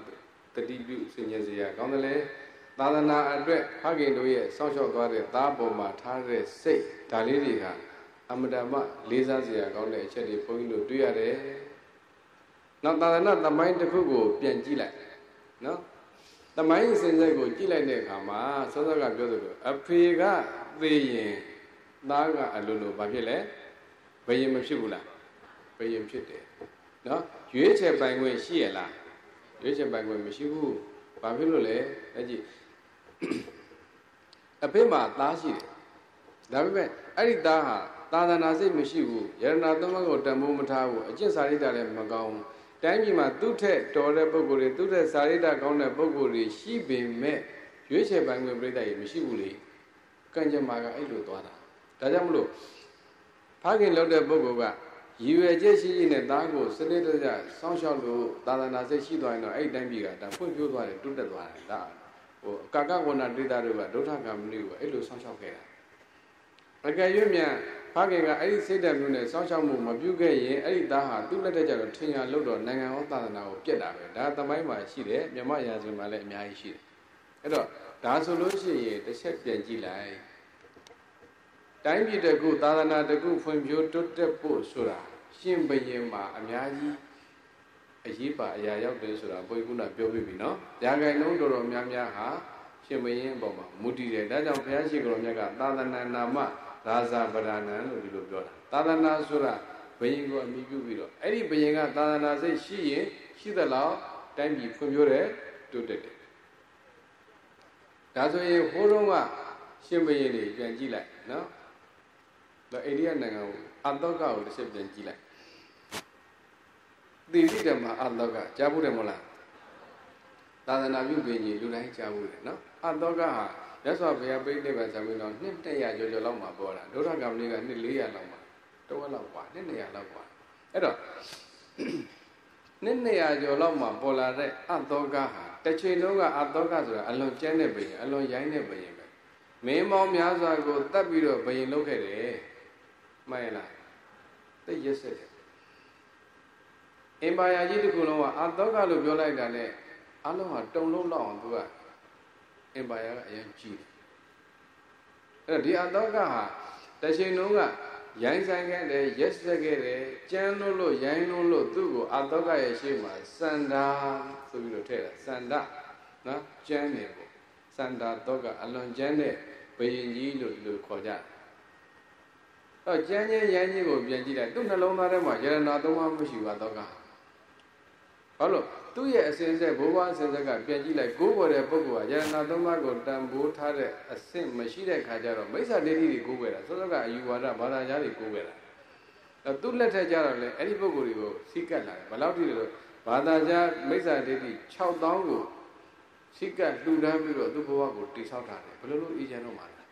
တတိပြုဆင်ញစရာကောင်းတယ်လဲသာသနာအတွက်ဖခင်တို့ရဲ့စောင့်ရှောက်သွားတဲ့သားပုံမှာထားတဲ့စိတ်ဒါလေးတွေဟာ အမတမလေးစားစရာကောင်းတဲ့အချက်တွေဘုန်းကြီးတို့တွေ့ရတယ်နောက်သာသနာသမိုင်းတစ်ခုကိုပြန်ကြည့်လိုက်နော်သမိုင်းစင်ဆက်ကိုကြည့်လိုက်တဲ့အခါမှာစောစောကပြောသလိုအဖေကသေရင်သားကအလိုလိုဘာဖြစ်လဲဘယင်မဖြစ်ဘူးလားဘယင်ဖြစ်တယ်နော်ရွေးချယ်ပိုင်ခွင့်ရှိရလားရွေးချယ်ပိုင်ခွင့်မရှိဘူးဘာဖြစ်လို့လဲအဲ့ကြည့်အဖေမှာသားရှိတယ်ဒါပေမဲ့အဲ့ဒီသားဟာ သာသနာစိတ်မရှိဘူးယရဏသမဂ္ဂကိုတန်ဖိုးမထားဘူးအကျင့်စာရိတ္တလည်းမကောင်းဘူးတိုင်းပြည်မှာသူ့ထက်တော်တဲ့ပုဂ္ဂိုလ်တွေသူ့ထက်စာရိတ္တကောင်းတဲ့ပုဂ္ဂိုလ်တွေရှိပေမဲ့ရွေးချယ်ပိုင်ခွင့်ပြိတ္တရေမရှိဘူးလေကံကြမ္မာကအဲ့လိုသွားတာဒါကြောင့်မလို့ဖခင်လောက်တဲ့ပုဂ္ဂိုလ်ကရည်ရွယ်ချက်ရှိရှိနဲ့သားကိုစနစ်တကျစောင့်ရှောက်လို့သာသနာစိတ်ရှိသွားရင်တော့အဲ့တိုင်းပြည်ကဒါဖွံ့ဖြိုးသွားတယ်တိုးတက်သွားတယ်ဒါဟိုကာကဝဏဒိတာတို့ကဒုဋ္ဌကမဏိကိုအဲ့လိုစောင့်ရှောက်ခဲ့တာအကယ်၍မြန် ဖခင်ကအဲ့ဒီစိတ်ဓာတ်မျိုးနဲ့စောင့်ရှောက်မှုမပြုခဲ့ရင်အဲ့ဒီသားဟာသူ့လက်ထက်ကျတော့ထင်ရလို့တော့နိုင်ငံတော်သာသနာကိုပြက်တာပဲဒါသမိုင်းမှာရှိတယ်မြမရာဇဝင်မှာလည်းအများကြီးရှိတယ်အဲ့တော့ဒါဆိုလို့ရှိရင်တစ်ချက်ပြန်ကြည့်လိုက်တိုင်းပြည်တကူသာသနာတကူဖွံ့ဖြိုးတိုးတက်ဖို့ဆိုတာရှင်ဘရင်မှာအများကြီးအရေးပါအရာရောက်တယ်ဆိုတာဘုရားကပြောပြပြီနော်။ရာဂိုင်လုံးတော်တော်များများဟာရှင်ဘရင်အပေါ်မှာမူတည်တယ်။ဒါကြောင့်ဘုရားရှိခိုးတော်မြတ်ကသာသနာနာမ ရာဇာဗရဏံလို့ဒီလိုပြောတာသာသနာဆိုတာဘယင်ကိုအမိပြုပြီးတော့အဲ့ဒီဘယင်ကသာသနာစိတ်ရှိရင်ရှိသလောက်တိုင်းပြည်ဖွံ့ဖြိုးတယ်တိုးတက်တယ်ဒါဆိုရင်ဟိုးတော့ကရှင်ဘယင်တွေပြန်ကြည့်လိုက်နော်တော့အိန္ဒိယနိုင်ငံကိုအတောကကိုတစ်ချက်ပြန်ကြည့်လိုက်တိတိဓမ္မအတောကကြားဘူးတယ်မဟုတ်လားသာသနာပြုပင်ကြီးလူတိုင်းကြားဘူးတယ်နော်အတောကဟာ မြတ်စွာဘုရားပြိဋိဘံဇာမင်းတော်နှစ်100ကျော်ကျော်လောက်မှပေါ်တာဒုရကမလေးကနှစ်400လောက်မှတဝက်လောက်กว่าနှစ်200လောက်กว่าအဲ့တော့နှစ်200ကျော်လောက်မှပေါ်လာတဲ့အသောကဟာတစ်ချိန်လုံးကအသောကဆိုတာအလွန်ကျန်းတဲ့ဘယင်အလွန်ရိုင်းတဲ့ဘယင်ပဲမင်းမောင်များစွာကိုတတ်ပြီးတော့ဘယင်လုပ်ခဲ့တယ်မှန်ရလားသိရက်ဆက်တယ်အင်ပါယာကြီးတစ်ခုလုံးကအသောကလို့ပြောလိုက်တာနဲ့ အလုံးဟာတုံလုံးလောက်အောင်သူက အင်ပါယာကအရင်ကြီးတယ်အဲ့တော့ဒီအတောကဟာတရှင်လုံးကရိုင်းဆိုင်ခဲ့တယ်ရက်စက်ခဲ့တယ်ကြမ်းလို့လို့ရိုင်းလို့လို့သူ့ကိုအတောကရဲ့ရှေ့မှာစန္ဒာဆိုပြီးတော့ထည့်တာစန္ဒနော်ကြမ်းနေပေါ့စန္ဒာတော့ကအလွန်ကြမ်းတဲ့ဘယင်ကြီးလို့ဒီလိုခေါ်ကြတယ်တော့ကြမ်းချင်းရိုင်းချင်းကိုပြန်ကြည့်လိုက်သူ့နှလုံးသားထဲမှာယရနာသုံးပါးမရှိပါတော့ကဘာလို့ သူ့ရဲ့အစဉ်ဆက်ဘိုးဘွားအစဉ်ဆက်ကပြန်ကြည့်လိုက်ကိုးပေါ်တဲ့ပုဂ္ဂိုလ်ကယရနာသုံးပါးကိုတန်ဖိုးထားတဲ့အဆင့်မရှိတဲ့ခါကျတော့မိစ္ဆာဒိဋ္ဌိတွေကိုးကွယ်တာစောစောကအယူဝါဒဘာသာကြားတွေကိုးကွယ်တာအဲသူ့လက်ထက်ကျတော့လေအဲ့ဒီပုဂ္ဂိုလ်တွေကိုစိတ်ကပ်လာတယ်ဘယ်လောက်ထိလဲဆိုဘာသာကြားမိစ္ဆာဒိဋ္ဌိ6000ကိုစိတ်ကပ်လှူဒန်းပြီးတော့သူ့ဘဝကိုတိဆောက်ထားတယ်ဘယ်လိုလုပ်အေးချမ်းတော့မှာလဲ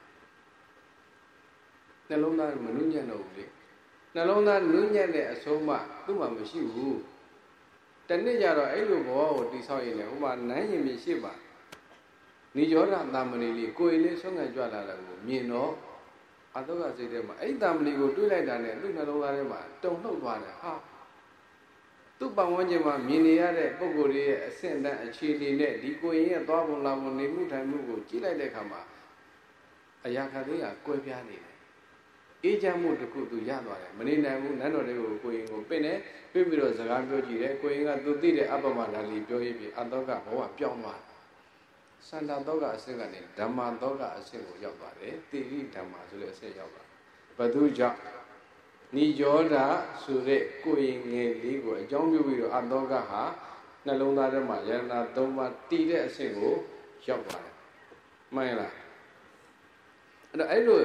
နှလုံးသားမနှုညံ့တော့ဘူးလေနှလုံးသားနှုညံ့တဲ့အဆုံးမှသူ့မှာမရှိဘူး တနေ့ကျတော့အဲ့လိုဘဝကိုတိဆောက်ရင်လည်းဥပမာနန်းရင်မြရှိပါနိရောဓတာမဏိလေးကိုယ်လေးဆုံးခံကြွလာတာကိုမြင်တော့အတုကစိတ်ထဲမှာအဲ့တာမဏိကိုတွေးလိုက်တာနဲ့သူ့နှလုံးသားထဲမှာတုံလှုပ်သွားတယ်ဟာသူ့ပတ်ဝန်းကျင်မှာမြင်နေရတဲ့ပုံကိုယ်လေးရဲ့အဆင့်တန်းအခြေအနေနဲ့ဒီကိုယ်ရဲ့သွားပုံလာပုံနေမှုထိုင်မှုကိုကြည့်လိုက်တဲ့အခါမှာအရာခလေးကကွဲပြားနေတယ် အေးချမ်းမှုတစ်ခုသူရသွားတယ်မနေနိုင်ဘူးနန်းတော်လေးကိုကိုရင်ကိုပင့်တယ်ပြပြီးတော့စကားပြောကြည့်တယ်ကိုရင်ကသူသိတဲ့အပ္ပမလာလီပြောရပြီးအတောကဘဝပြောင်းသွားစန္ဒတောကအဆင့်ကနေဓမ္မတောကအဆင့်ကိုရောက်သွားတယ်တိရိဓမ္မဆိုတဲ့အဆင့်ရောက်သွားဘသူကြောင့်နိရောဓဆိုတဲ့ကိုရင်ငယ်လေးကိုအကြောင်းပြုပြီးတော့အတောကဟာနှလုံးသားထဲမှာယန္တာ၃ပါးတည်တဲ့အဆင့်ကိုရောက်သွားတယ်မှန်လားအဲ့တော့အဲ့လို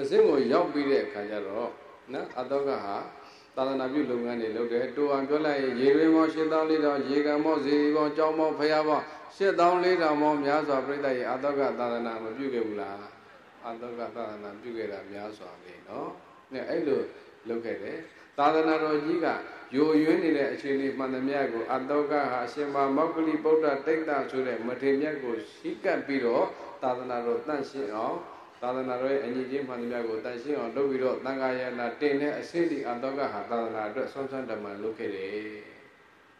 အစင်းကိုရောက်ပြီးတဲ့အခါကျတော့နော်အတောကဟာသာသနာပြုလုပ်ငန်းတွေလုပ်တယ်တူအောင်ပြောလိုက်ရင်ရေရင်းမောရှင်းတောင်းလေးတောင်ရေကံမောဇီဘောကြောင်းမောဖရာဘောရှင်းတောင်းလေးတောင်မောများစွာပြိတ္တရဲ့အတောကသာသနာမပြုခဲ့ဘူးလားအတောကသာသနာပြုခဲ့တာများစွာလေနော်နဲ့အဲ့လိုလုပ်ခဲ့တယ်သာသနာတော်ကြီးကယိုယွင်းနေတဲ့အခြေအနေမှန်သမျှကိုအတောကဟာအရှင်မမောက္ကလိဗုဒ္ဓတိတ်တဆိုတဲ့မထေမြတ်ကိုရှိကပ်ပြီးတော့သာသနာတော်တန့်ရှင်းအောင် သာသနာတော်ရဲ့အညီချင်းမှန်သမျှကိုတန်ရှင်းအောင်လုပ်ပြီးတော့သံဃာယနာတင်တဲ့အစင်းဒီအတောကဟာသာသနာအတွက်ဆွမ်းဆွမ်းဓမ္မလုပ်ခဲ့တယ်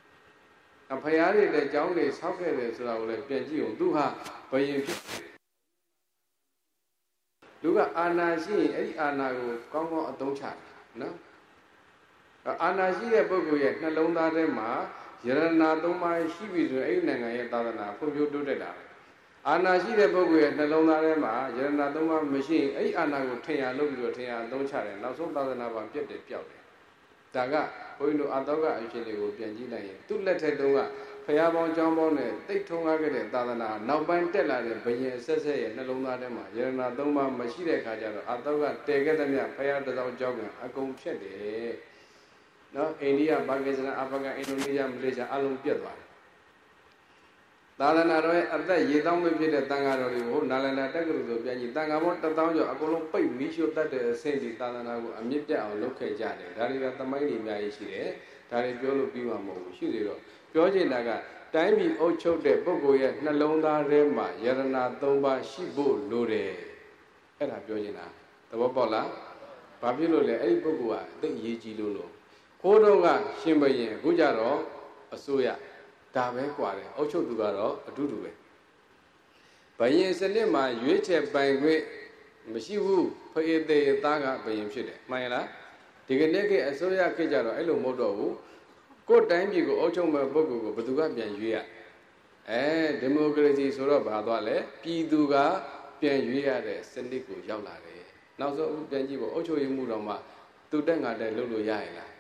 ။အဖရာတွေလည်းကြောင်းတွေဆောက်ခဲ့တယ်ဆိုတာကိုလည်းပြန်ကြည့်အောင်သူဟာဘယင်ဖြစ်လူကအာနာရှိရင်အဲ့ဒီအာနာကိုကောင်းကောင်းအသုံးချတယ်နော်။အာနာရှိတဲ့ပုဂ္ဂိုလ်ရဲ့နှလုံးသားထဲမှာယရနာသုံးပါးရှိပြီဆိုရင်အဲ့ဒီနိုင်ငံရဲ့သာသနာဖွံ့ဖြိုးတိုးတက်တာပဲ အာနာရှိတဲ့ပုဂ္ဂိုလ်ရဲ့နှလုံးသားထဲမှာယရနာသုံးပါးမရှိရင်အဲ့ဒီအာနာကိုထင်ရလုပ်ပြီးတော့ထင်ရအသုံးချတယ်နောက်ဆုံးသာသနာပါပြတ်တယ်ပြောက်တယ်ဒါကဘုန်းကြီးတို့အတောကအရှင်တွေကိုပြန်ကြည့်လိုက်ရင်သူ့လက်ထက်တုန်းကဖရာပေါင်းကျောင်းပေါင်းနဲ့တိတ်ထုံကားခဲ့တဲ့သာသနာနောက်ပိုင်းတက်လာတဲ့ဘယင်ဆက်ဆက်ရဲ့နှလုံးသားထဲမှာယရနာသုံးပါးမရှိတဲ့အခါကျတော့အတောကတည်ခဲ့တဲ့မြဖရာတစ်စောင်းကျောင်းကအကုန်ဖြစ်တယ်နော်အိန္ဒိယပါကစ္စတန်အာဖဂန်အင်ဒိုနီးရှားမလေးရှားအလုံးပြတ်သွားတယ် သာသနာတော်ရဲ့အသက်ရေတောင်းမဖြစ်တဲ့တန်ဃာတော်တွေကိုနာလန္ဒာတက္ကသိုလ်ဆိုပြန်ကြည့်တန်ဃာပေါင်း1000ကျော်အကုန်လုံးပိတ်မီးရှို့တတ်တဲ့အဆင့်ဒီသာသနာကိုအမြင့်ပြတ်အောင်လုပ်ခဲ့ကြတယ်ဒါတွေကသမိုင်းတွေအများကြီးရှိတယ်ဒါတွေပြောလို့ပြီးမှာမဟုတ်ဘူးရှိသေးတော့ပြောချင်တာကတိုင်းပြည်အုပ်ချုပ်တဲ့ပုဂ္ဂိုလ်ရဲ့နှလုံးသားထဲမှာယရနာ၃ပါးရှိဖို့လိုတယ်အဲ့ဒါပြောချင်တာသဘောပေါက်လားဘာဖြစ်လို့လဲအဲ့ဒီပုဂ္ဂိုလ်ကအသိအရေးကြီးလို့လို့ခိုးတော့ကရှင်ဘရင်အခုကြတော့အစိုးရ ဒါပဲกว่าတယ်အုတ်ချုပ်သူကတော့အတူတူပဲဘယင်စနစ်မှာရွေးချယ်ပိုင်ခွင့်မရှိဘူးဖေးသေးသားကဘယင်ဖြစ်တယ်မှန်လားဒီကနေ့ကအစိုးရခေတ်ကြတော့အဲ့လိုမဟုတ်တော့ဘူးကိုယ်တိုင်းပြည်ကိုအုပ်ချုပ်မဲ့ပုဂ္ဂိုလ်ကိုဘယ်သူကပြန်ရွေးရအဲဒီမိုကရေစီဆိုတော့ဘာသွားလဲပြည်သူကပြန်ရွေးရတဲ့စနစ်ကိုရောက်လာတယ်နောက်ဆုံးအခုပြန်ကြည့်ဖို့အုပ်ချုပ်ရေးမှုတော်မှာသူတက်ငါတက်လုပ်လို့ရရင်လား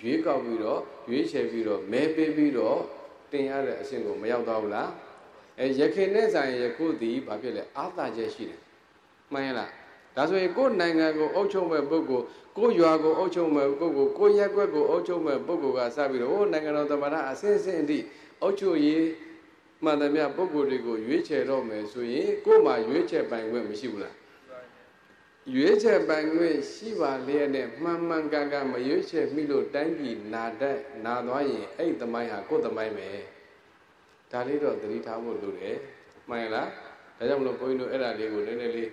ရွေးကောက်ပြီးတော့ရွေးချယ်ပြီးတော့မဲပေးပြီးတော့ တင်ရတဲ့အဆင့်ကိုမရောက်သွားဘူးလားအဲရခင်နဲ့ဆိုင်ရခုသည်ဘာဖြစ်လဲအာသာချက်ရှိတယ်မှန်ရလားဒါဆိုရင်ကိုယ်နိုင်ငံကိုအုပ်ချုပ်မဲ့ပုဂ္ဂိုလ်ကိုရွာကိုအုပ်ချုပ်မဲ့ပုဂ္ဂိုလ်ကိုရက်ွက်ကိုအုပ်ချုပ်မဲ့ပုဂ္ဂိုလ်ကစပြီးတော့ဟိုနိုင်ငံတော်သမ္မတအစင်းစင်းအထိအုပ်ချုပ်ရေးမှန်သမျှပုဂ္ဂိုလ်တွေကိုရွေးချယ်တော့မယ်ဆိုရင်ကိုယ်မှာရွေးချယ်ပိုင်ခွင့်မရှိဘူးလား ရွေးချယ်ပိုင်ခွင့်ရှိပါလျက်နဲ့မှန်မှန်ကန်ကန်မရွေးချယ်မိလို့တိုင်းပြည်နာတတ်နာသွားရင်အဲ့သမိုင်းဟာကိုယ်သမိုင်းပဲဒါလေးတော့သတိထားဖို့လိုတယ်မှန်လားဒါကြောင့်မလို့ဘုန်းကြီးတို့အဲ့ဒါလေးကိုနည်းနည်းလေး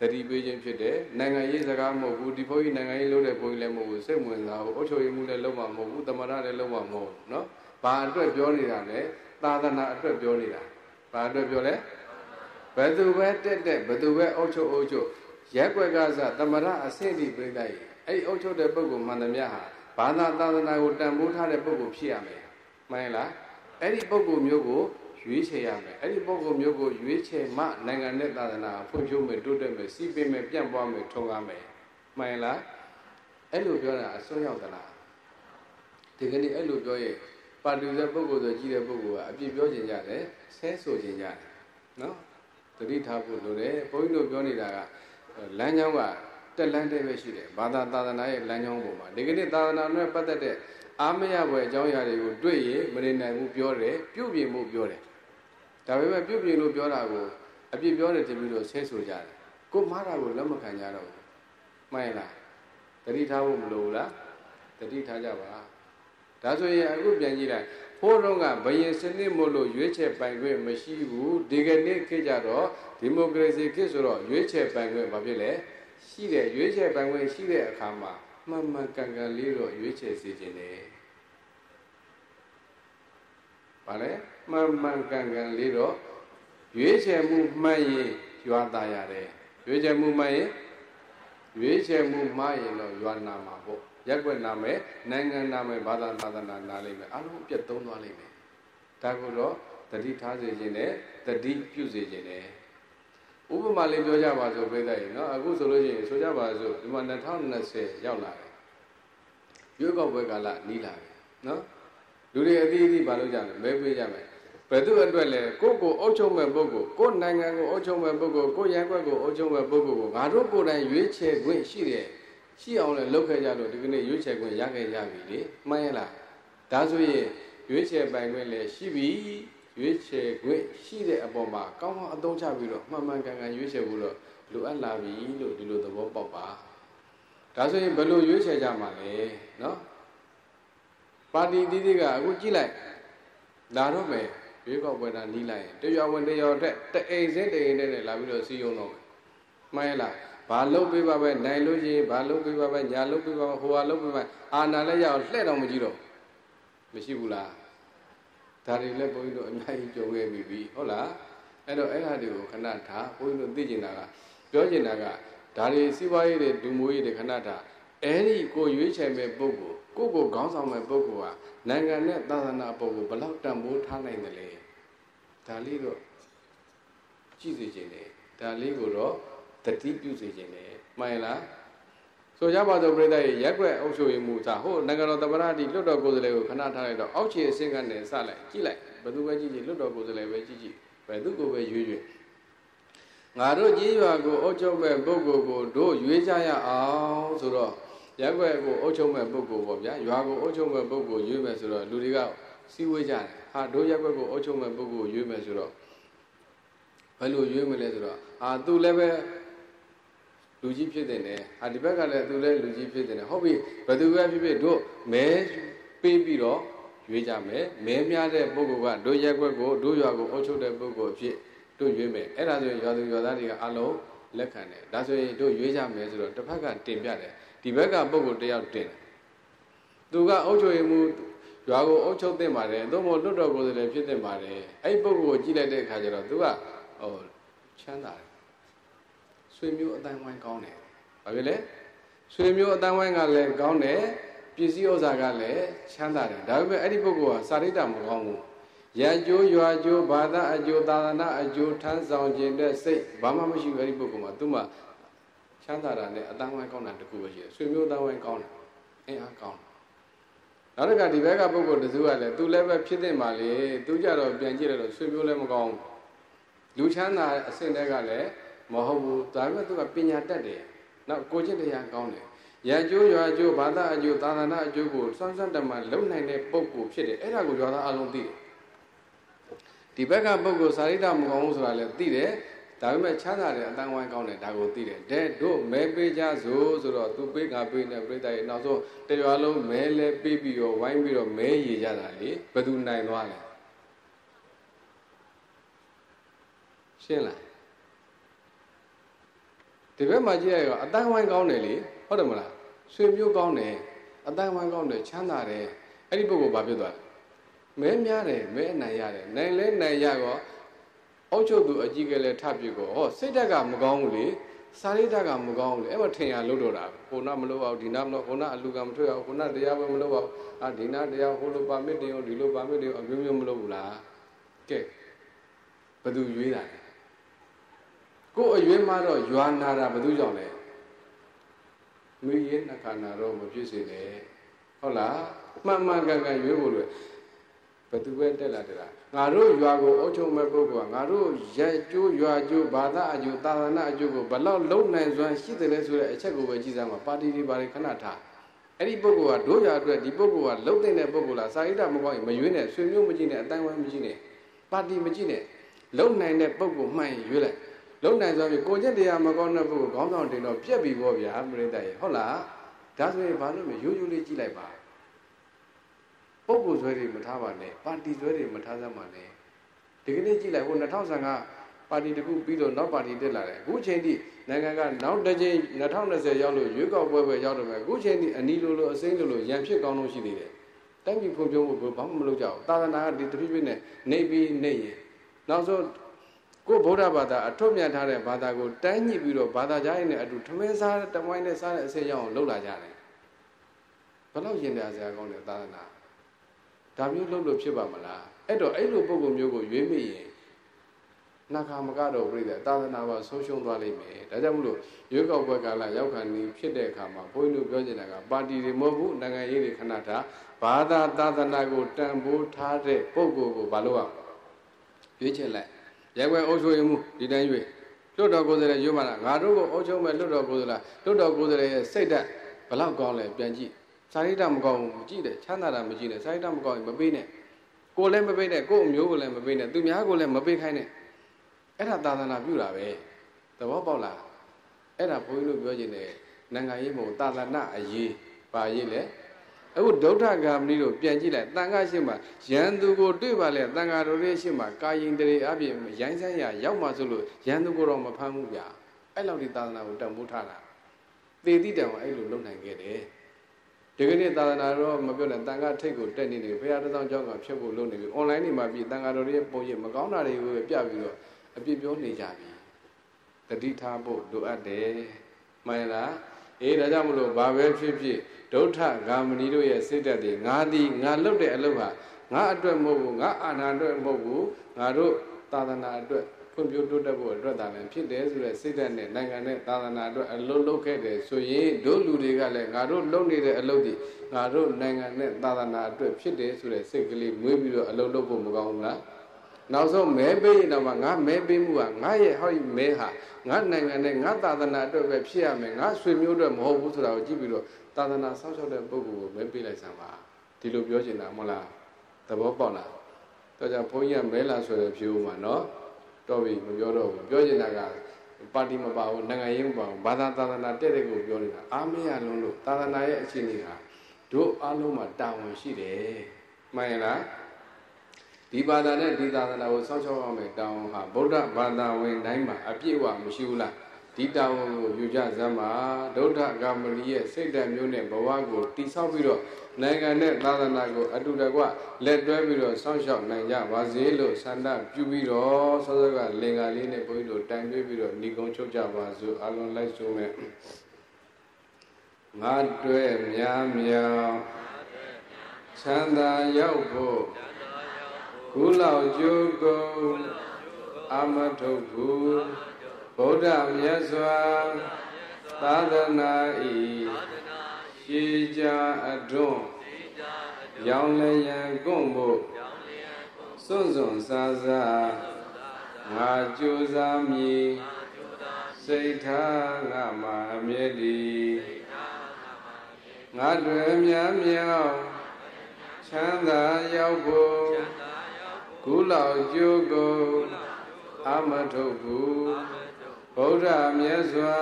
သတိပေးခြင်းဖြစ်တယ်နိုင်ငံရေးစကားမဟုတ်ဘူးဒီဘုန်းကြီးနိုင်ငံရေးလုပ်တဲ့ဘုန်းကြီးလည်းမဟုတ်ဘူးစိတ်ဝင်စားဘူးအုပ်ချုပ်ရေးမှုလည်းလုပ်မှာမဟုတ်ဘူးတမရလည်းလုပ်မှာမဟုတ်ဘူးเนาะဘာအတွက်ပြောနေတာလဲ သာသနာအတွက်ပြောနေတာဘာအတွက်ပြောလဲဘယ်သူပဲတက်တက်ဘယ်သူပဲအုပ်ချုပ်အုပ်ချုပ် ရက်ွက်ကစသမရအဆင့်ဒီပြိလိုက်အဲ့အုပ်ချုပ်တဲ့ပုဂ္ဂိုလ်မှန်သမျှဟာဘာသာသာသနာကိုတန်ဖိုးထားတဲ့ပုဂ္ဂိုလ်ဖြစ်ရမယ်မှန်လားအဲ့ဒီပုဂ္ဂိုလ်မျိုးကိုရွေးချယ်ရမယ်အဲ့ဒီပုဂ္ဂိုလ်မျိုးကိုရွေးချယ်မှနိုင်ငံနဲ့သာသနာဖွံ့ဖြိုးမယ်တိုးတက်မယ်စီးပင်မယ်ပြန့်ပွားမယ်ထုံကားမယ်မှန်လားအဲ့လိုပြောတာအစွန်းရောက်သလားဒီကနေ့အဲ့လိုပြောရင်ပါတူတဲ့ပုဂ္ဂိုလ်ဆိုကြီးတဲ့ပုဂ္ဂိုလ်ကအပြစ်ပြောခြင်းကြတယ်ဆဲဆိုခြင်းကြတယ်နော်တတိထားဖို့လိုတယ်ဘုန်းကြီးတို့ပြောနေတာက လမ်းကြောင်းကတက်လန်းတဲ့ပဲရှိတယ်ဘာသာသာသနာရဲ့လမ်းကြောင်းပေါ်မှာဒီကနေ့သာသနာနဲ့ပတ်သက်တဲ့အာမရဘွယ်အကြောင်းအရာတွေကိုတွေ့ရင်မနေနိုင်ဘူးပြောတယ်ပြုတ်ပြင်းမှုပြောတယ်ဒါပေမဲ့ပြုတ်ပြင်းလို့ပြောတာကိုအပြစ်ပြောတယ်တပြီးတော့ဆဲဆိုကြတယ်ကိုမှားတာကိုလက်မခံကြတော့ဘူးမှန်လားတတိထားဖို့မလိုဘူးလားတတိထားကြပါဒါဆိုရင်အခုပြန်ကြည့်လိုက် ဖိုးတော့ကဘယင်စနစ်မို့လို့ရွေးချယ်ပိုင်ခွင့်မရှိဘူးဒီကနေ့ခေတ်ကြတော့ဒီမိုကရေစီခေတ်ဆိုတော့ရွေးချယ်ပိုင်ခွင့်ဘာဖြစ်လဲရှိတယ်ရွေးချယ်ပိုင်ခွင့်ရှိတဲ့အခါမှာမှန်မှန်ကန်ကန်လေးတော့ရွေးချယ်စေခြင်းတယ်ဗါလဲမှန်မှန်ကန်ကန်လေးတော့ရွေးချယ်မှုမှန်ရင်ရွာသားရတယ်ရွေးချယ်မှုမှန်ရင်ရွေးချယ်မှုမှားရင်တော့ရွာနာမှာပေါ့ ရက်ွက်နာမယ်နိုင်ငံနာမယ်ဘာသာသာသနာနာလိမ့်မယ်အလုံးပြတ်သုံးသွားလိမ့်မယ်ဒါကိုတော့တတိထားစေခြင်းနဲ့တတိပြုစေခြင်းနဲ့ဥပမာလေးပြောကြပါစို့ပြိဿရေနော်အခုဆိုလို့ရှိရင်ဆိုကြပါစို့ဒီမှာ2020ရောက်လာတယ်ရွေးကောက်ပွဲကာလနီးလာတယ်နော်လူတွေအသီးအသီးမလုပ်ကြမယ်မဲပေးကြမယ်ဘယ်သူအတွက်လဲကိုကိုအုပ်ချုပ်မဲ့ပုဂ္ဂိုလ်ကိုနိုင်ငံကိုအုပ်ချုပ်မဲ့ပုဂ္ဂိုလ်ကိုရန်ကွက်ကိုအုပ်ချုပ်မဲ့ပုဂ္ဂိုလ်ကိုငါတို့ကိုယ်တိုင်ရွေးချယ်ခွင့်ရှိတယ် ရှိအောင်လည်းလုပ်ခဲ့ကြလို့ဒီကနေ့ရွေးချယ်ခွင့်ရခဲ့ကြပြီလေမှန်ရဲ့လားဒါဆိုရင်ရွေးချယ်ပိုင်ခွင့်လည်းရှိပြီရွေးချယ်ခွင့်ရှိတဲ့အပေါ်မှာကောင်းကောင်းအသုံးချပြီးတော့မှန်မှန်ကန်ကန်ရွေးချယ်ဖို့တော့လိုအပ်လာပြီလို့ဒီလိုသဘောပေါက်ပါဒါဆိုရင်ဘယ်လိုရွေးချယ်ကြမှာလဲနော်ပါတီတီးတီးကအခုကြည့်လိုက်လာတော့မယ်ရွေးကောက်ပွဲတာနီးလိုက်ရင်တရွာဝင်တရွာတက်တအိမ်စင်းတအိမ်နဲ့လာပြီးတော့စီယုံတော့မယ်မှန်ရဲ့လား ဘာလုပ်ပေးပါပဲနိုင်လို့ရှိရင်ဘာလုပ်ပေးပါပဲညာလုပ်ပေးပါဟိုဟာလုပ်ပေးပါအာနာလည်းရအောင်လှဲ့တော့မကြည့်တော့မရှိဘူးလားဒါတွေလည်းဘုန်းကြီးတို့အများကြီးကြုံခဲ့ပြီပြီဟုတ်လားအဲ့တော့အဲ့ဟာတွေကိုခဏထားဘုန်းကြီးတို့သိကျင်တာကပြောကျင်တာကဒါတွေစီးပွားရေးတွေဒုမိုးရေးတွေခဏထားအဲ့ဒီကိုရွေးချယ်မဲ့ပုဂ္ဂိုလ်ကိုကိုခေါင်းဆောင်မဲ့ပုဂ္ဂိုလ်ဟာနိုင်ငံနဲ့သာသနာပုဂ္ဂိုလ်ဘယ်လောက်တန်ဖိုးထားနိုင်တယ်လဲဒါလေးတော့ကြည့်စေခြင်းတယ်ဒါလေးကိုတော့ တတိပြုစေခြင်းတယ်မှန်လားဆိုကြပါစို့ပြိဿရဲ့ရက်ွက်အုပ်ချုပ်ရေးမှုသာဟိုနိုင်ငံတော်သမ္မတတိလွတ်တော်ကိုယ်စားလှယ်ကိုခဏထားလိုက်တော့အောက်ခြေအဆင့်ကနေစလိုက်ကြည့်လိုက်ဘယ်သူပဲကြည့်ကြည့်လွတ်တော်ကိုယ်စားလှယ်ပဲကြည့်ကြည့်ဘယ်သူကိုပဲရွေးရွေးငါတို့ကြီးရွာကိုအုပ်ချုပ်မဲ့ပုဂ္ဂိုလ်ကိုတို့ရွေးကြရအောင်ဆိုတော့ရက်ွက်ကိုအုပ်ချုပ်မဲ့ပုဂ္ဂိုလ်ပေါ့ဗျာရွာကိုအုပ်ချုပ်မဲ့ပုဂ္ဂိုလ်ရွေးမယ်ဆိုတော့လူတွေကစီးဝေးကြတယ်ဟာတို့ရက်ွက်ကိုအုပ်ချုပ်မဲ့ပုဂ္ဂိုလ်ရွေးမယ်ဆိုတော့ဘယ်လိုရွေးမလဲဆိုတော့အာသူလည်းပဲ လူကြီးဖြစ်တဲ့နဲ့ဟာဒီဘက်ကလည်းသူလည်းလူကြီးဖြစ်တဲ့နဲ့ဟုတ်ပြီဘယ်သူပဲဖြစ်ဖြစ်တို့မဲပေးပြီးတော့ရွေးကြမယ်မဲများတဲ့ပုဂ္ဂိုလ်ကတို့ရက်ွက်ကိုတို့ရွာကိုအုပ်ချုပ်တဲ့ပုဂ္ဂိုလ်ဖြစ်တို့ရွေးမယ်အဲ့ဒါဆိုရင်ရွာသူရွာသားတွေကအလုံးလက်ခံတယ်ဒါဆိုရင်တို့ရွေးကြမယ်ဆိုတော့တစ်ဖက်ကတင်ပြတယ်ဒီဘက်ကပုဂ္ဂိုလ်တယောက်တင်သူကအုပ်ချုပ်ရမှုရွာကိုအုပ်ချုပ်တင်ပါတယ်သို့မဟုတ်လွတ်တော်ကိုယ်စားလှယ်ဖြစ်တင်ပါတယ်အဲ့ပုဂ္ဂိုလ်ကိုကြည့်လိုက်တဲ့အခါကျတော့သူကဟိုချမ်းသာတယ် ဆွေမျိုးအတိုင်းဝိုင်းကောင်းတယ်ဘာဖြစ်လဲဆွေမျိုးအတိုင်းဝိုင်းကလည်းကောင်းတယ်ပစ္စည်းဥစ္စာကလည်းချမ်းသာတယ်ဒါပေမဲ့အဲ့ဒီပုဂ္ဂိုလ်ကစာရိတ္တမကောင်းဘူးရန်ကျိုးရွာကျိုးဘာသာအကျိုးသာသနာအကျိုးထမ်းဆောင်ခြင်းတဲ့စိတ်ဘာမှမရှိဘူးအဲ့ဒီပုဂ္ဂိုလ်မှာသူမှချမ်းသာတာနဲ့အတိုင်းဝိုင်းကောင်းတာတခုပဲရှိတယ်ဆွေမျိုးအတိုင်းဝိုင်းကောင်းတယ်အင်းအားကောင်းတယ်နောက်တစ်ခါဒီဘက်ကပုဂ္ဂိုလ်တစုကလည်းသူလည်းပဲဖြစ်တဲ့မှာလေသူကြတော့ပြန်ကြည့်လိုက်တော့ဆွေမျိုးလည်းမကောင်းလူချမ်းသာအဆင့်တွေကလည်း မဟုတ်ဘူးဒါပေမဲ့သူကပညာတတ်တယ်နောက်ကိုကျင့်တရားကောင်းတယ်ရန်ကျိုးရွာကျိုးဘာသာအကျိုးသာသနာအကျိုးကိုစွမ်းစွမ်းတမန်လုံနိုင်တဲ့ပုံကိုဖြစ်တယ်အဲ့ဒါကိုရွာသားအလုံးသိတယ်ဒီဘက်ကပုဂ္ဂိုလ်စာရိတ္တမကောင်းဘူးဆိုတာလည်းသိတယ်ဒါပေမဲ့ချမ်းသာတဲ့အတန်းဝိုင်းကောင်းတယ်ဒါကိုသိတယ်တဲ့တို့မဲပေးကြစို့ဆိုတော့သူပေးငါပေးနေပြိတ္တရဲ့နောက်ဆုံးတရွာလုံးမဲလဲပေးပြီးတော့ဝိုင်းပြီးတော့မဲရည်ကြတာလေဘယ်သူနိုင်သွားလဲရှင်းလား ဒီဘက်မှာကြည့်ရရောအတန်းဝိုင်းကောင်းတယ်လေဟုတ်တယ်မလားဆွေမျိုးကောင်းတယ်အတန်းဝိုင်းကောင်းတယ်ချမ်းသာတယ်အဲ့ဒီပုဂ္ဂိုလ်ဘာဖြစ်သွားလဲမဲများတယ်မဲအနိုင်ရတယ်နိုင်လဲနိုင်ရကောအုတ်ချုပ်သူအကြီးကလေးထပ်ပြကောဟောစိတ်ဓာတ်ကမကောင်းဘူးလေစာရိတ္တကမကောင်းဘူးလေအဲ့မထင်ရလို့တော့တာကိုနာမလို့အောင်ဒီနာမလို့ကိုနာအလူကမထွက်အောင်ကိုနာတရားပဲမလို့အောင်အာဒီနာတရားဟိုလိုပါမစ်တင်အောင်ဒီလိုပါမစ်တင်အောင်အမျိုးမျိုးမလို့ဘူးလားကဲဘယ်သူရွေးတာလဲ ကိုအရွေးမှတော့ရွာနာတာဘယ်သူကြောင့်လဲမိရင်နှခါနာတော့မဖြစ်စေနဲ့ဟုတ်လားမှန်မှန်ကန်ကန်ရွေးဖို့လို့ဘယ်သူပဲတက်လာတယ်လားငါတို့ရွာကိုအုပ်ချုပ်မဲ့ပုဂ္ဂိုလ်ကငါတို့ရက်ကျိုးရွာကျိုးဘာသာအကျိုးသာသနာအကျိုးကိုဘလောက်လုံနိုင်စွမ်းရှိတယ်လဲဆိုတဲ့အချက်ကိုပဲကြည်စားမှာပါတီတွေဘာတွေခဏထားအဲ့ဒီပုဂ္ဂိုလ်ကတို့ရွာအတွက်ဒီပုဂ္ဂိုလ်ကလုံတဲ့ပုဂ္ဂိုလ်လားစာရိတ္တမကောင်းရင်မရွေးနဲ့ဆွေမျိုးမကြည့်နဲ့အတိုင်းဝိုင်းမကြည့်နဲ့ပါတီမကြည့်နဲ့လုံနိုင်တဲ့ပုဂ္ဂိုလ်မှန်ရွေးလိုက် လုံနိုင်စွမ်းပြီးကိုကျင့်တရားမကောင်းတဲ့ပုဂ္ဂိုလ်ခေါင်းဆောင်တင်တော့ပြက်ပြီပေါ့ဗျာပြိတ္တရဲ့ဟုတ်လားဒါဆိုရင်ဘာလို့မရိုးရိုးလေးကြည့်လိုက်ပါပုဂ္ဂိုလ်ဆွဲတွေမထားပါနဲ့ပါတီဆွဲတွေမထားစမ်းပါနဲ့ဒီကနေ့ကြည့်လိုက်ဟို2015ပါတီတခုပြီးတော့နောက်ပါတီတက်လာတယ်အခုချိန်ထိနိုင်ငံကနောက်တစ်ချိန်2020ရောက်လို့ရွေးကောက်ပွဲပဲရောက်တော့မယ်အခုချိန်ထိအနီလိုလိုအစိမ့်လိုလိုရန်ဖြစ်ကောင်းလို့ရှိသေးတယ်တိုင်းပြည်ဖွံ့ဖြိုးမှုကိုဘာမှမလုပ်ကြဘူးသာသနာကဒီတဖြည်းဖြည်းနဲ့နေပြီးနေရင်နောက်ဆုံး ကိုဗုဒ္ဓဘာသာအထွတ်မြတ်ထားတဲ့ဘာသာကိုတန်းညှိပြီးတော့ဘာသာကြားရင်လည်းအတူထမင်းစားတမွိုင်းနဲ့စားတဲ့အစိမ်းရောက်အောင်လုပ်လာကြတယ်ဘယ်တော့ရင်တရားစရာကောင်းလဲသာသနာဒါမျိုးလုပ်လို့ဖြစ်ပါမလားအဲ့တော့အဲ့လိုပုံကုမျိုးကိုရွေးမိရင်နှခါမကတော့ပြိတဲ့သာသနာပါဆုံးရှုံးသွားလိမ့်မယ်ဒါကြောင့်မလို့ရွေးကောက်ပွဲကာလရောက်ခံနေဖြစ်တဲ့အခါမှာဘုန်းကြီးတို့ပြောနေတာကပါတီတွေမဟုတ်ဘူးနိုင်ငံရေးတွေခဏထားဘာသာသာသနာကိုတန်ဖိုးထားတဲ့ပုံကိုကိုဘာလို့ရရွေးချယ်လိုက် ရက်ွယ်အုပ်ချုပ်ရေးမှုဒီတိုင်းရွေးလွတ်တော်ကိုယ်စားလှယ်ရွေးမှလားငါတို့ကိုအုပ်ချုပ်မဲ့လွတ်တော်ကိုယ်စားလှယ်လွတ်တော်ကိုယ်စားလှယ်ရဲ့စိတ်ဓာတ်ဘလောက်ကောင်းလဲပြန်ကြည့်စာရိတ္တမကောင်းဘူးမကြည့်တယ်ချမ်းသာတာမကြည့်နဲ့စာရိတ္တမကောင်းရင်မပေးနဲ့ကိုလည်းမပေးနဲ့ကို့အမျိုးကိုလည်းမပေးနဲ့သူများကိုလည်းမပေးခိုင်းနဲ့အဲ့ဒါသာသနာပြုတာပဲသဘောပေါက်လားအဲ့ဒါဘုန်းကြီးတို့ပြောခြင်းနဲ့နိုင်ငံရေးမဟုတ်သာသနာအရေးပါရေးလေ အခုဒုဋ္ဌဂာမဏိတို့ပြန်ကြည့်လိုက်တန်ခါရှိမှရန်သူကိုတွေ့ပါလေတန်ခါတို့ရဲ့ရှိမှကာယင်တရေအပြင်ရိုင်းဆိုင်ရရောက်မှဆိုလို့ရန်သူကိုတော့မဖမ်းဘူးဗျာအဲ့လောက်ဒီသာသနာကိုတန်ဖိုးထားတာသေတိတံကအဲ့လိုလုပ်နိုင်ခဲ့တယ်ဒီကနေ့သာသနာတော်မပြောနဲ့တန်ခါထိတ်ကိုတက်နေတယ်ဘုရားတစ်ဆောင်ကြောင်းကဖြတ်ဖို့လုပ်နေပြီ online နေမှာပြီတန်ခါတော်ရဲ့ပုံရိပ်မကောင်းတာတွေကိုပြပြီးတော့အပြစ်ပြောနေကြပြီတတိထားဖို့လိုအပ်တယ်မှန်လား အေးဒါကြောင့်မလို့ဘာပဲဖြစ်ဖြစ်ဒုဋ္ဌဂာမဏီတို့ရဲ့စိတ်ဓာတ်တွေငါသည်ငါလုပ်တဲ့အလုပ်ဟာငါအတွက်မဟုတ်ဘူးငါအာဏာအတွက်မဟုတ်ဘူးငါတို့သာသနာအတွက်ဖွံ့ဖြိုးတိုးတက်ဖို့အတွက်သာလည်းဖြစ်တယ်ဆိုတဲ့စိတ်ဓာတ်နဲ့နိုင်ငံနဲ့သာသနာအတွက်အလုပ်လုပ်ခဲ့တယ်ဆိုရင်တို့လူတွေကလည်းငါတို့လုပ်နေတဲ့အလုပ်ဒီငါတို့နိုင်ငံနဲ့သာသနာအတွက်ဖြစ်တယ်ဆိုတဲ့စိတ်ကလေးမွေးပြီးတော့အလုပ်လုပ်ဖို့မကောင်းဘူးလား နောက်ဆုံးမဲပေးရင်တော့ငါမဲပေးမှုကငါရဲ့ဟောဒီမဲဟာငါနိုင်ငံနဲ့ငါသာသနာအတွက်ပဲဖြစ်ရမယ်ငါဆွေမျိုးအတွက်မဟုတ်ဘူးဆိုတာကိုကြည့်ပြီးတော့သာသနာဆောက်ရှောက်တဲ့ပုဂ္ဂိုလ်ကိုမဲပေးလိုက်စမ်းပါဒီလိုပြောချင်တာမဟုတ်လားသဘောပေါက်လားတော့ကြောင့်ဘုန်းကြီးကမဲလာဆိုရဖြူမှာနော်တော့ပြီမပြောတော့ဘူးပြောချင်တာကပါတီမပါဘူးနိုင်ငံရေးမပါဘူးဘာသာသာသနာတဲ့တဲ့ကိုပြောနေတာအားမရလုံးလို့သာသနာရဲ့အခြေအနေဟာတို့အားလုံးမှာတာဝန်ရှိတယ်မှန်လား ဒီဘာသာနဲ့ဒီသာသနာကိုစောင့်ရှောက်ရမယ်တောင်းဟာဗုဒ္ဓဘာသာဝင်တိုင်းမှာအပြည့်အဝမရှိဘူးလားဒီတောင်းကိုယူကြစမ်းပါဒုဋ္ဌဂမဏီရဲ့စိတ်ဓာတ်မျိုးနဲ့ဘဝကိုတိဆောက်ပြီးတော့နိုင်ငံနဲ့သာသနာကိုအတူတကွလက်တွဲပြီးတော့စောင့်ရှောက်နိုင်ကြပါစေလို့ဆန္ဒပြုပြီးတော့စောစောကလင်္ကာလေးနဲ့ဘုန်းကြီးတို့တိုင်ပေးပြီးတော့ဏီကုံချုပ်ကြပါစို့အလုံးလိုက်ဆုံးမဲ့ငါတွေ့များများချမ်းသာရောက်ဖို့ ခုလောက်ကျိုးကုန်အမထုတ်ဘူးဗုဒ္ဓမြတ်စွာသာသနာဤရှေးကြအတွန်းရောင်လျံကွန့်ဖို့စွန့်စွန့်စားစားငါကြိုးစားမည်စိတ်ထားငါမှာအမြဲတည်ငါတွေမြတ်မြောက်ချမ်းသာရောက်ဖို့ ကုလောက်ကျိုးကုန်အမထုတ်ဘူးဗုဒ္ဓမြတ်စွာ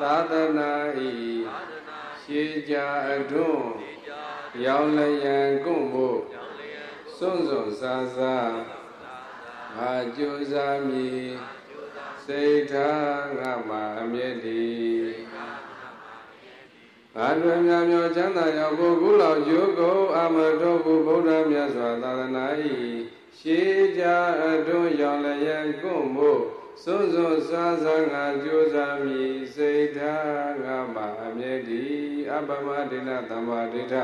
သာသနာဤရှေးကြအတွန်းရောင်လျံကွန့်ဖို့စွန့်စွန့်စားစားငါကြိုးစားမည်စိတ်ထားငါမှာအမြဲတည်ငါ အာတွင်များမျောချမ်းသာရောက်ကိုကုလောက်ကျိုးကိုအမတော်ဘူးဗုဒ္ဓမြတ်စွာသာသနာ၏ရှေးကြအတွန်းရောက်လျက်ကွန့်မို့စွန်းစွန်းစားစားငါကြိုးစားမည်စိတ်ထားငါမှာအမြဲတည်အပမဒိနသမ္မာဒိဋ္ဌ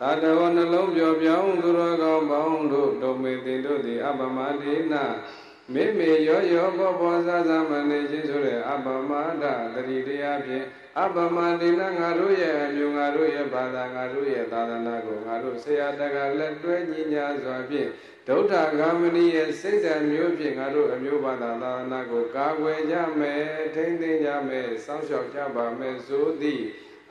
သာတဝနှလုံးပြောင်းပြောင်းသူတော်ကောင်းပေါင်းတို့ဒုံမေတင်တို့သည်အပမဒိန မေမေရောရောဘောဘောဇာဇမနေခြင်းဆိုတဲ့အပမဒတတိတရားဖြင့်အပမတိနငါတို့ရဲ့အမျိုးငါတို့ရဲ့ဘာသာငါတို့ရဲ့သာသနာကိုငါတို့ဆရာတကလက်တွဲညီညာစွာဖြင့်ဒုဋ္ဌဂามဏိရဲ့စိတ်ဓာတ်မျိုးဖြင့်ငါတို့အမျိုးဘာသာသာသနာကိုကာကွယ်ကြမယ်ထိမ့်သိမ်းကြမယ်စောင့်ရှောက်ကြပါမယ်ဆိုသည်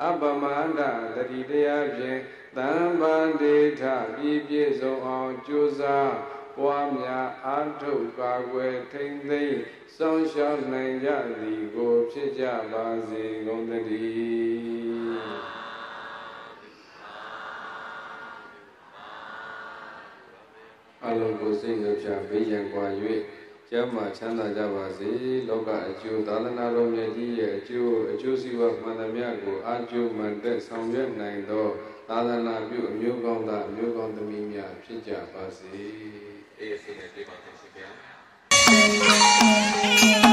အပမန္တတတိတရားဖြင့်တံပန္တိထပြည့်ပြည့်စုံအောင်ကြိုးစား ပွားများအားထုတ်ကာကွယ်ထိမ့်သိမ်းစောင့်ရှောက်နိုင်ကြသည်ကို ဖြစ်ကြပါစေကုန်သတည်းအလုံးကိုစိတ်နှပြဘေးရန်ကွာ၍ကျမ်းမာချမ်းသာကြပါစေလောကအကျိုးသာသနာတော်မြတ်ကြီးရဲ့အကျိုးအကျိုးစီးပွားမှန်သမျှကိုအာကျိုးမှန်တဲ့ဆောင်ရွက်နိုင်သောသာသနာပြုအမျိုးကောင်းသားအမျိုးကောင်းသမီးများဖြစ်ကြပါစေ အေးစိတ်နဲ့ပြေးပါသိရှင်ဗျာ